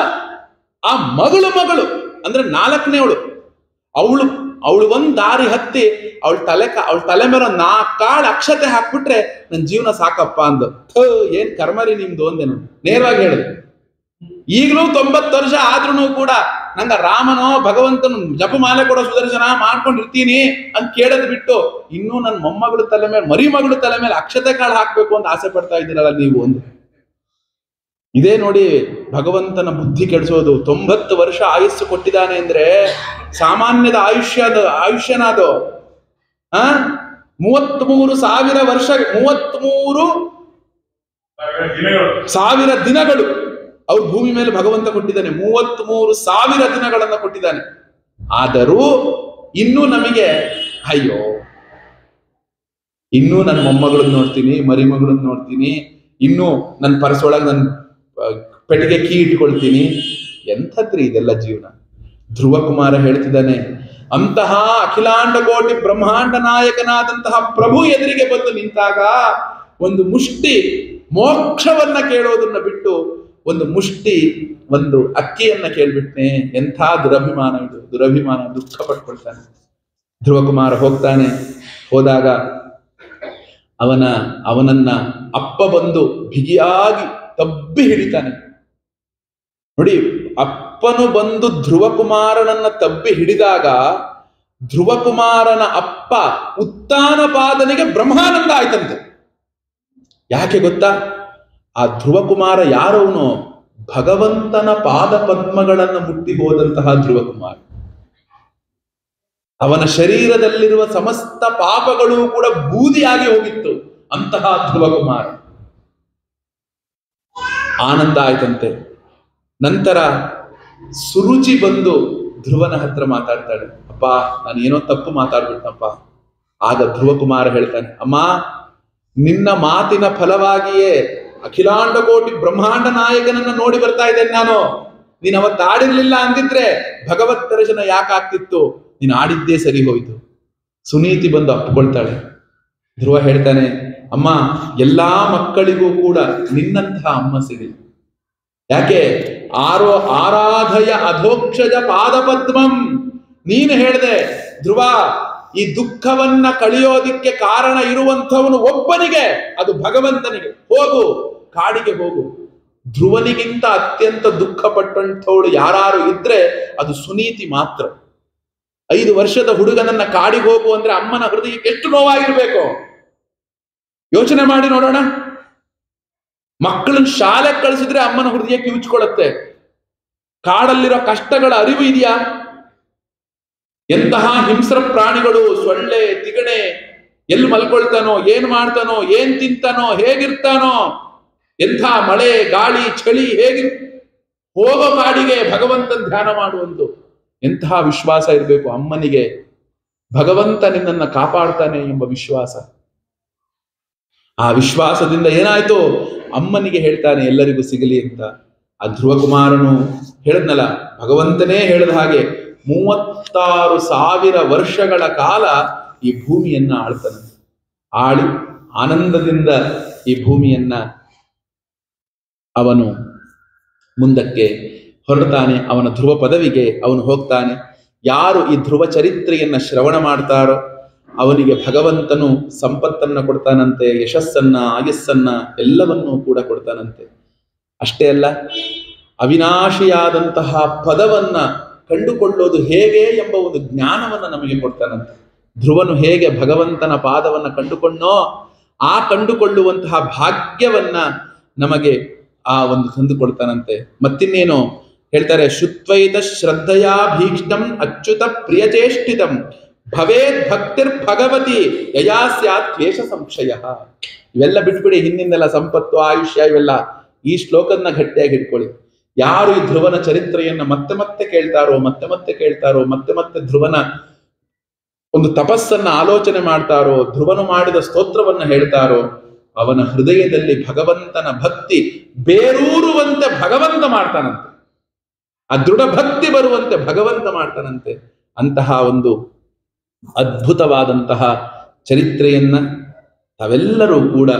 ಆ ಮಗಳು ಮಗಳು. ಅಂದ್ರೆ ನಾಲ್ಕನೇವಳು ಅವಳು. ಅವಳು ಒಂದ್ ದಾರಿ ಹತ್ತಿ, ಅವಳ ತಲೆ ಅವಳ ತಲೆ ಮೇಲೆ ಒಂದ್ ನಾಲ್ಕು ಕಾಳು ಅಕ್ಷತೆ ಹಾಕ್ಬಿಟ್ರೆ ನನ್ನ ಜೀವನ ಸಾಕಪ್ಪ ಅಂದು ಏನ್ ಕರ್ಮರಿ ನಿಮ್ದು ಅಂದೆ ನಾನು. ನೇರವಾಗಿ ಹೇಳುದು ಈಗಲೂ ತೊಂಬತ್ತು ವರ್ಷ ಆದ್ರೂ ಕೂಡ ನಂಗ ರಾಮನೋ ಭಗವಂತನ ಜಪಮಾಲೆ ಕೊಡೋ ಸುದರ್ಶನ ಮಾಡ್ಕೊಂಡಿರ್ತೀನಿ ಅಂತ ಕೇಳದ್ ಬಿಟ್ಟು ಇನ್ನೂ ನನ್ನ ಮೊಮ್ಮಗಳ ತಲೆ ಮೇಲೆ ಮರಿ ಮಗಳ ತಲೆ ಮೇಲೆ ಅಕ್ಷತೆ ಕಾಳು ಹಾಕ್ಬೇಕು ಅಂತ ಆಸೆ ಪಡ್ತಾ ಇದ್ದೀರಲ್ಲ ನೀವು ಒಂದು ಇದೇ ನೋಡಿ ಭಗವಂತನ ಬುದ್ಧಿ ಕೆಡಿಸೋದು. ತೊಂಬತ್ತು ವರ್ಷ ಆಯುಸ್ಸು ಕೊಟ್ಟಿದ್ದಾನೆ ಅಂದ್ರೆ ಸಾಮಾನ್ಯದ ಆಯುಷ್ಯ ಆಯುಷ್ಯನಾದು, ಆ? ಮೂವತ್ಮೂರು ಸಾವಿರ ವರ್ಷ, ಮೂವತ್ಮೂರು ಮೂರು ಸಾವಿರ ದಿನಗಳು ಅವ್ರು ಭೂಮಿ ಮೇಲೆ ಭಗವಂತ ಕೊಟ್ಟಿದ್ದಾನೆ. ಮೂವತ್ತ್ ಮೂರು ಸಾವಿರ ದಿನಗಳನ್ನ ಕೊಟ್ಟಿದ್ದಾನೆ. ಆದರೂ ಇನ್ನೂ ನಮಗೆ, ಅಯ್ಯೋ, ಇನ್ನೂ ನನ್ನ ಮೊಮ್ಮಗಳನ್ನ ನೋಡ್ತೀನಿ, ಮರಿಮಗಳನ್ನ ನೋಡ್ತೀನಿ, ಇನ್ನೂ ನನ್ನ ಪರಸೊಳಗೆ ನನ್ನ ಪೆಟ್ಟಿಗೆ ಕೀ ಇಟ್ಕೊಳ್ತೀನಿ. ಎಂಥದ್ರಿ ಇದೆಲ್ಲ ಜೀವನ? ಧ್ರುವ ಕುಮಾರ ಹೇಳ್ತಿದ್ದಾನೆ, ಅಂತಹ ಅಖಿಲಾಂಡ ಕೋಟಿ ಬ್ರಹ್ಮಾಂಡ ನಾಯಕನಾದಂತಹ ಪ್ರಭು ಎದುರಿಗೆ ಬಂದು ನಿಂತಾಗ ಒಂದು ಮುಷ್ಟಿ ಮೋಕ್ಷವನ್ನ ಕೇಳೋದನ್ನ ಬಿಟ್ಟು ಒಂದು ಮುಷ್ಟಿ, ಒಂದು ಅಕ್ಕಿಯನ್ನ ಕೇಳ್ಬಿಟ್ನೆ. ಎಂಥ ದುರಭಿಮಾನ ಇದು. ದುರಭಿಮಾನ ದುಃಖ ಪಟ್ಕೊಳ್ತಾನೆ ಧ್ರುವಕುಮಾರ ಹೋಗ್ತಾನೆ. ಹೋದಾಗ ಅವನ, ಅವನನ್ನ ಅಪ್ಪ ಬಂದು ಬಿಗಿಯಾಗಿ ತಬ್ಬಿ ಹಿಡಿತಾನೆ. ನೋಡಿ, ಅಪ್ಪನು ಬಂದು ಧ್ರುವಕುಮಾರನನ್ನ ತಬ್ಬಿ ಹಿಡಿದಾಗ ಧ್ರುವಕುಮಾರನ ಅಪ್ಪ ಉತ್ತಾನ ಪಾದನಿಗೆ ಬ್ರಹ್ಮಾನಂದ ಆಯ್ತಂತೆ. ಯಾಕೆ ಗೊತ್ತಾ? ಆ ಧ್ರುವಕುಮಾರ ಯಾರವನು? ಭಗವಂತನ ಪಾದ ಪದ್ಮಗಳನ್ನು ಮುಟ್ಟಿ ಹೋದಂತಹ ಧ್ರುವಕುಮಾರ. ಅವನ ಶರೀರದಲ್ಲಿರುವ ಸಮಸ್ತ ಪಾಪಗಳು ಕೂಡ ಬೂದಿಯಾಗಿ ಹೋಗಿತ್ತು ಅಂತಹ ಧ್ರುವಕುಮಾರ. ಆನಂದ ಆಯ್ತಂತೆ. ನಂತರ ಸುರುಚಿ ಬಂದು ಧ್ರುವನ ಹತ್ರ ಮಾತಾಡ್ತಾಳೆ. ಅಪ್ಪ, ನಾನು ಏನೋ ತಪ್ಪು ಮಾತಾಡ್ಬಿಟ್ಟನಪ್ಪ ಆಗ ಧ್ರುವಕುಮಾರ ಹೇಳ್ತಾನೆ, ಅಮ್ಮ, ನಿನ್ನ ಮಾತಿನ ಫಲವಾಗಿಯೇ ಅಖಿಲಾಂಡ ಕೋಟಿ ಬ್ರಹ್ಮಾಂಡ ನಾಯಕನನ್ನ ನೋಡಿ ಬರ್ತಾ ಇದ್ದೇನೆ ನಾನು. ನೀನು ಅವತ್ತು ಆಡಿರ್ಲಿಲ್ಲ ಅಂದಿದ್ರೆ ಭಗವತ್ ದರ್ಶನ ಯಾಕಾಗ್ತಿತ್ತು ನೀನು ಆಡಿದ್ದೇ ಸರಿ ಹೋಯ್ತು. ಸುನೀತಿ ಬಂದು ಅಪ್ಪಿಕೊಳ್ತಾಳೆ. ಧ್ರುವ ಹೇಳ್ತಾನೆ ಅಮ್ಮ, ಎಲ್ಲಾ ಮಕ್ಕಳಿಗೂ ಕೂಡ ನಿನ್ನಂತಹ ಅಮ್ಮ ಸಿಗಲಿ ಯಾಕೆ? ಆರೋ, ಆರಾಧಯ ಅಧೋಕ್ಷಜ ಪಾದಪದ್ಮಂ. ನೀನು ಹೇಳ್ದೆ, ಧ್ರುವ, ಈ ದುಃಖವನ್ನ ಕಳಿಯೋದಿಕ್ಕೆ ಕಾರಣ ಇರುವಂಥವನು ಒಬ್ಬನಿಗೆ, ಅದು ಭಗವಂತನಿಗೆ. ಹೋಗು, ಕಾಡಿಗೆ ಹೋಗು. ಧ್ರುವನಿಗಿಂತ ಅತ್ಯಂತ ದುಃಖ ಪಟ್ಟಂಥವಳು ಯಾರು ಇದ್ರೆ ಅದು ಸುನೀತಿ ಮಾತ್ರ. ಐದು ವರ್ಷದ ಹುಡುಗನನ್ನ ಕಾಡಿಗೆ ಹೋಗು ಅಂದ್ರೆ ಅಮ್ಮನ ಹೃದಯಕ್ಕೆ ಎಷ್ಟು ನೋವಾಗಿರ್ಬೇಕು? ಯೋಚನೆ ಮಾಡಿ ನೋಡೋಣ. ಮಕ್ಕಳನ್ನ ಶಾಲೆ ಕಳಿಸಿದ್ರೆ ಅಮ್ಮನ ಹೃದಯ ಕಿವುಚ್ಕೊಳ್ಳುತ್ತೆ. ಕಾಡಲ್ಲಿರೋ ಕಷ್ಟಗಳ ಅರಿವು ಇದೆಯಾ? ಎಂತಹ ಹಿಂಸ್ರ ಪ್ರಾಣಿಗಳು ಸೊಳ್ಳೆ, ತಿಗಣೆ, ಎಲ್ಲಿ ಮಲ್ಕೊಳ್ತಾನೋ, ಏನ್ ಮಾಡ್ತಾನೋ, ಏನ್ ತಿಂತಾನೋ, ಹೇಗಿರ್ತಾನೋ, ಎಂಥ ಮಳೆ, ಗಾಳಿ, ಚಳಿ ಹೇಗಿರ್ ಹೋಗೋ ಕಾಡಿಗೆ ಭಗವಂತನ ಧ್ಯಾನ ಮಾಡುವಂತು ಎಂತಹ ವಿಶ್ವಾಸ ಇರಬೇಕು ಅಮ್ಮನಿಗೆ. ಭಗವಂತ ನಿನ್ನನ್ನು ಕಾಪಾಡ್ತಾನೆ ಎಂಬ ವಿಶ್ವಾಸ. ಆ ವಿಶ್ವಾಸದಿಂದ ಏನಾಯ್ತು? ಅಮ್ಮನಿಗೆ ಹೇಳ್ತಾನೆ, ಎಲ್ಲರಿಗೂ ಸಿಗಲಿ ಅಂತ. ಆ ಧ್ರುವಕುಮಾರನು ಹೇಳದ್ನಲ್ಲ, ಭಗವಂತನೇ ಹೇಳಿದ ಹಾಗೆ, ಮೂವತ್ತಾರು ಸಾವಿರ ವರ್ಷಗಳ ಕಾಲ ಈ ಭೂಮಿಯನ್ನ ಆಳ್ತಾನೆ. ಆಳಿ ಆನಂದದಿಂದ ಈ ಭೂಮಿಯನ್ನ ಅವನು ಮುಂದಕ್ಕೆ ಹೊರಡ್ತಾನೆ. ಅವನ ಧ್ರುವ ಪದವಿಗೆ ಅವನು ಹೋಗ್ತಾನೆ. ಯಾರು ಈ ಧ್ರುವ ಚರಿತ್ರೆಯನ್ನ ಶ್ರವಣ ಮಾಡ್ತಾರೋ ಅವನಿಗೆ ಭಗವಂತನು ಸಂಪತ್ತನ್ನ ಕೊಡ್ತಾನಂತೆ, ಯಶಸ್ಸನ್ನ, ಆಯಸ್ಸನ್ನ ಎಲ್ಲವನ್ನೂ ಕೂಡ ಕೊಡ್ತಾನಂತೆ. ಅಷ್ಟೇ ಅಲ್ಲ, ಅವಿನಾಶಿಯಾದಂತಹ ಪದವನ್ನ ಕಂಡುಕೊಳ್ಳೋದು ಹೇಗೆ ಎಂಬ ಒಂದು ಜ್ಞಾನವನ್ನ ನಮಗೆ ಕೊಡ್ತಾನಂತೆ. ಧ್ರುವನು ಹೇಗೆ ಭಗವಂತನ ಪಾದವನ್ನ ಕಂಡುಕೊಂಡೋ, ಆ ಕಂಡುಕೊಳ್ಳುವಂತಹ ಭಾಗ್ಯವನ್ನ ನಮಗೆ ಆ ಒಂದು ತಂದು ಕೊಡ್ತಾನಂತೆ. ಮತ್ತಿನ್ನೇನು? ಹೇಳ್ತಾರೆ, ಶುತ್ವೈತ ಶ್ರದ್ಧೆಯ ಭೀಕ್ಷ್ಣಂ ಅಚ್ಯುತ ಪ್ರಿಯಚೇಷ್ಟಿತಂ. ಭವೇದ್ ಭಕ್ತಿರ್ ಭಗವತಿ ಯಯಾ ಸ್ಯಾತ್ ದ್ವೇಷ ಸಂಶಯ. ಇವೆಲ್ಲ ಬಿಟ್ಬಿಡಿ ಹಿಂದಿಂದೆಲ್ಲ ಸಂಪತ್ತು, ಆಯುಷ್ಯ, ಇವೆಲ್ಲ ಈ ಶ್ಲೋಕದನ್ನ ಗಟ್ಟಿಯಾಗಿ ಇಟ್ಕೊಳ್ಳಿ ಯಾರು ಈ ಧ್ರುವನ ಚರಿತ್ರೆಯನ್ನ ಮತ್ತೆ ಮತ್ತೆ ಕೇಳ್ತಾರೋ, ಮತ್ತೆ ಮತ್ತೆ ಕೇಳ್ತಾರೋ, ಮತ್ತೆ ಮತ್ತೆ ಧ್ರುವನ ಒಂದು ತಪಸ್ಸನ್ನ ಆಲೋಚನೆ ಮಾಡ್ತಾರೋ, ಧ್ರುವನು ಮಾಡಿದ ಸ್ತೋತ್ರವನ್ನ ಹೇಳ್ತಾರೋ, ಅವನ ಹೃದಯದಲ್ಲಿ ಭಗವಂತನ ಭಕ್ತಿ ಬೇರೂರುವಂತೆ ಭಗವಂತ ಮಾಡ್ತಾನಂತೆ. ಆ ದೃಢ ಭಕ್ತಿ ಬರುವಂತೆ ಭಗವಂತ ಮಾಡ್ತಾನಂತೆ. ಅಂತಹ ಒಂದು ಅದ್ಭುತವಾದಂತಹ ಚರಿತ್ರೆಯನ್ನ ತಾವೆಲ್ಲರೂ ಕೂಡ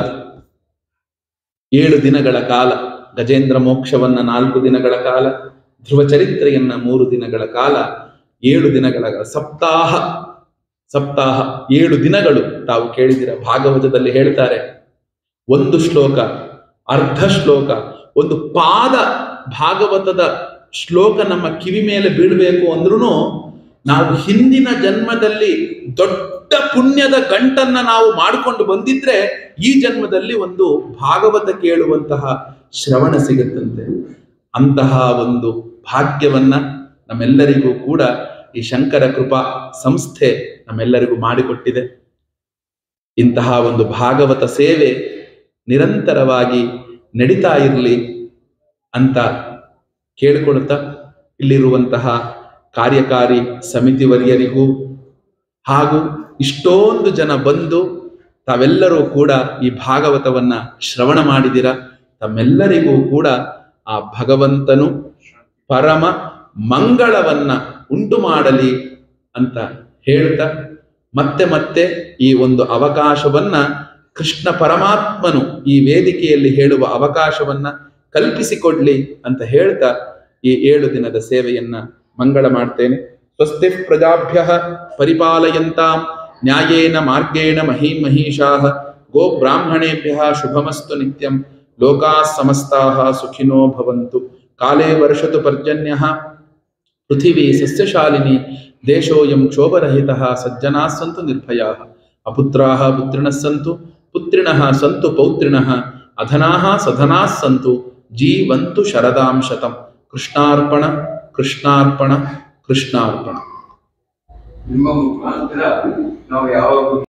ಏಳು ದಿನಗಳ ಕಾಲ, ಗಜೇಂದ್ರ ಮೋಕ್ಷವನ್ನ ನಾಲ್ಕು ದಿನಗಳ ಕಾಲ, ಧ್ರುವ ಚರಿತ್ರೆಯನ್ನ ಮೂರು ದಿನಗಳ ಕಾಲ, ಏಳು ದಿನಗಳ ಸಪ್ತಾಹ ಸಪ್ತಾಹ ಏಳು ದಿನಗಳು ತಾವು ಕೇಳಿದಿರ. ಭಾಗವತದಲ್ಲಿ ಹೇಳ್ತಾರೆ, ಒಂದು ಶ್ಲೋಕ, ಅರ್ಧ ಶ್ಲೋಕ, ಒಂದು ಪಾದ ಭಾಗವತದ ಶ್ಲೋಕ ನಮ್ಮ ಕಿವಿ ಮೇಲೆ ಬೀಳಬೇಕು ಅಂದ್ರೂ ನಾವು ಹಿಂದಿನ ಜನ್ಮದಲ್ಲಿ ದೊಡ್ಡ ಪುಣ್ಯದ ಗಂಟನ್ನ ನಾವು ಮಾಡಿಕೊಂಡು ಬಂದಿದ್ರೆ ಈ ಜನ್ಮದಲ್ಲಿ ಒಂದು ಭಾಗವತ ಕೇಳುವಂತಹ ಶ್ರವಣ ಸಿಗುತ್ತಂತೆ. ಅಂತಹ ಒಂದು ಭಾಗ್ಯವನ್ನ ನಮ್ಮೆಲ್ಲರಿಗೂ ಕೂಡ ಈ ಶಂಕರ ಕೃಪಾ ಸಂಸ್ಥೆ ನಮ್ಮೆಲ್ಲರಿಗೂ ಮಾಡಿಕೊಟ್ಟಿದೆ. ಇಂತಹ ಒಂದು ಭಾಗವತ ಸೇವೆ ನಿರಂತರವಾಗಿ ನಡೀತಾ ಇರಲಿ ಅಂತ ಕೇಳಿಕೊಳ್ತಾ ಇಲ್ಲಿರುವಂತಹ ಕಾರ್ಯಕಾರಿ ಸಮಿತಿ ವರಿಯರಿಗೂ ಹಾಗೂ ಇಷ್ಟೊಂದು ಜನ ಬಂದು ತಾವೆಲ್ಲರೂ ಕೂಡ ಈ ಭಾಗವತವನ್ನ ಶ್ರವಣ ಮಾಡಿದಿರ? ತಮ್ಮೆಲ್ಲರಿಗೂ ಕೂಡ ಆ ಭಗವಂತನು ಪರಮ ಮಂಗಳವನ್ನ ಉಂಟು ಮಾಡಲಿ ಅಂತ ಹೇಳ್ತಾ, ಮತ್ತೆ ಮತ್ತೆ ಈ ಒಂದು ಅವಕಾಶವನ್ನ ಕೃಷ್ಣ ಪರಮಾತ್ಮನು ಈ ವೇದಿಕೆಯಲ್ಲಿ ಹೇಳುವ ಅವಕಾಶವನ್ನ ಕಲ್ಪಿಸಿಕೊಡ್ಲಿ ಅಂತ ಹೇಳ್ತಾ ಈ ಏಳು ದಿನದ ಸೇವೆಯನ್ನ ಮಂಗಳ ಮಾಡ್ತೇನೆ ಸ್ವಸ್ತಿ ಪ್ರಜಾಭ್ಯ ಪರಿಪಾಲಯಂತಾಂ ನ್ಯಾಯೇನ ಮಾರ್ಗೇಣ ಮಹೀ ಮಹಿಷಾ ಗೋ ಬ್ರಾಹ್ಮಣೇಭ್ಯ ಶುಭಮಸ್ತು ನಿತ್ಯಂ ಲೋಕಾ ಸಮಸ್ತಾ ಸುಖಿನೋ ಭವಂತು ಕಾಲೇ ವರ್ಷತು ಪರ್ಜನ್ಯ ಪೃಥಿವೀ ಸಸ್ಯಶಾಲಿನಿ ದೇಶೋಯಂ ಕ್ಷೋಭರಹಿತಃ ಸಜ್ಜನಾಃ ಸಂತು ನಿರ್ಭಯಾಃ ಅಪುತ್ರಾಃ ಪುತ್ರಿಣಃ ಸಂತು ಪುತ್ರಿಣಃ ಸಂತು ಪೌತ್ರಿಣಃ ಅಧನಾಃ ಸಧನಾಃ ಸಂತು ಜೀವಂತು ಶರದಾಂ ಶತಂ ಕೃಷ್ಣಾರ್ಪಣ ಕೃಷ್ಣಾರ್ಪಣ ಕೃಷ್ಣಾರ್ಪಣ. ನಿಮ್ಮ ಮುಖಾಂತರ ನಾವು ಯಾವಾಗ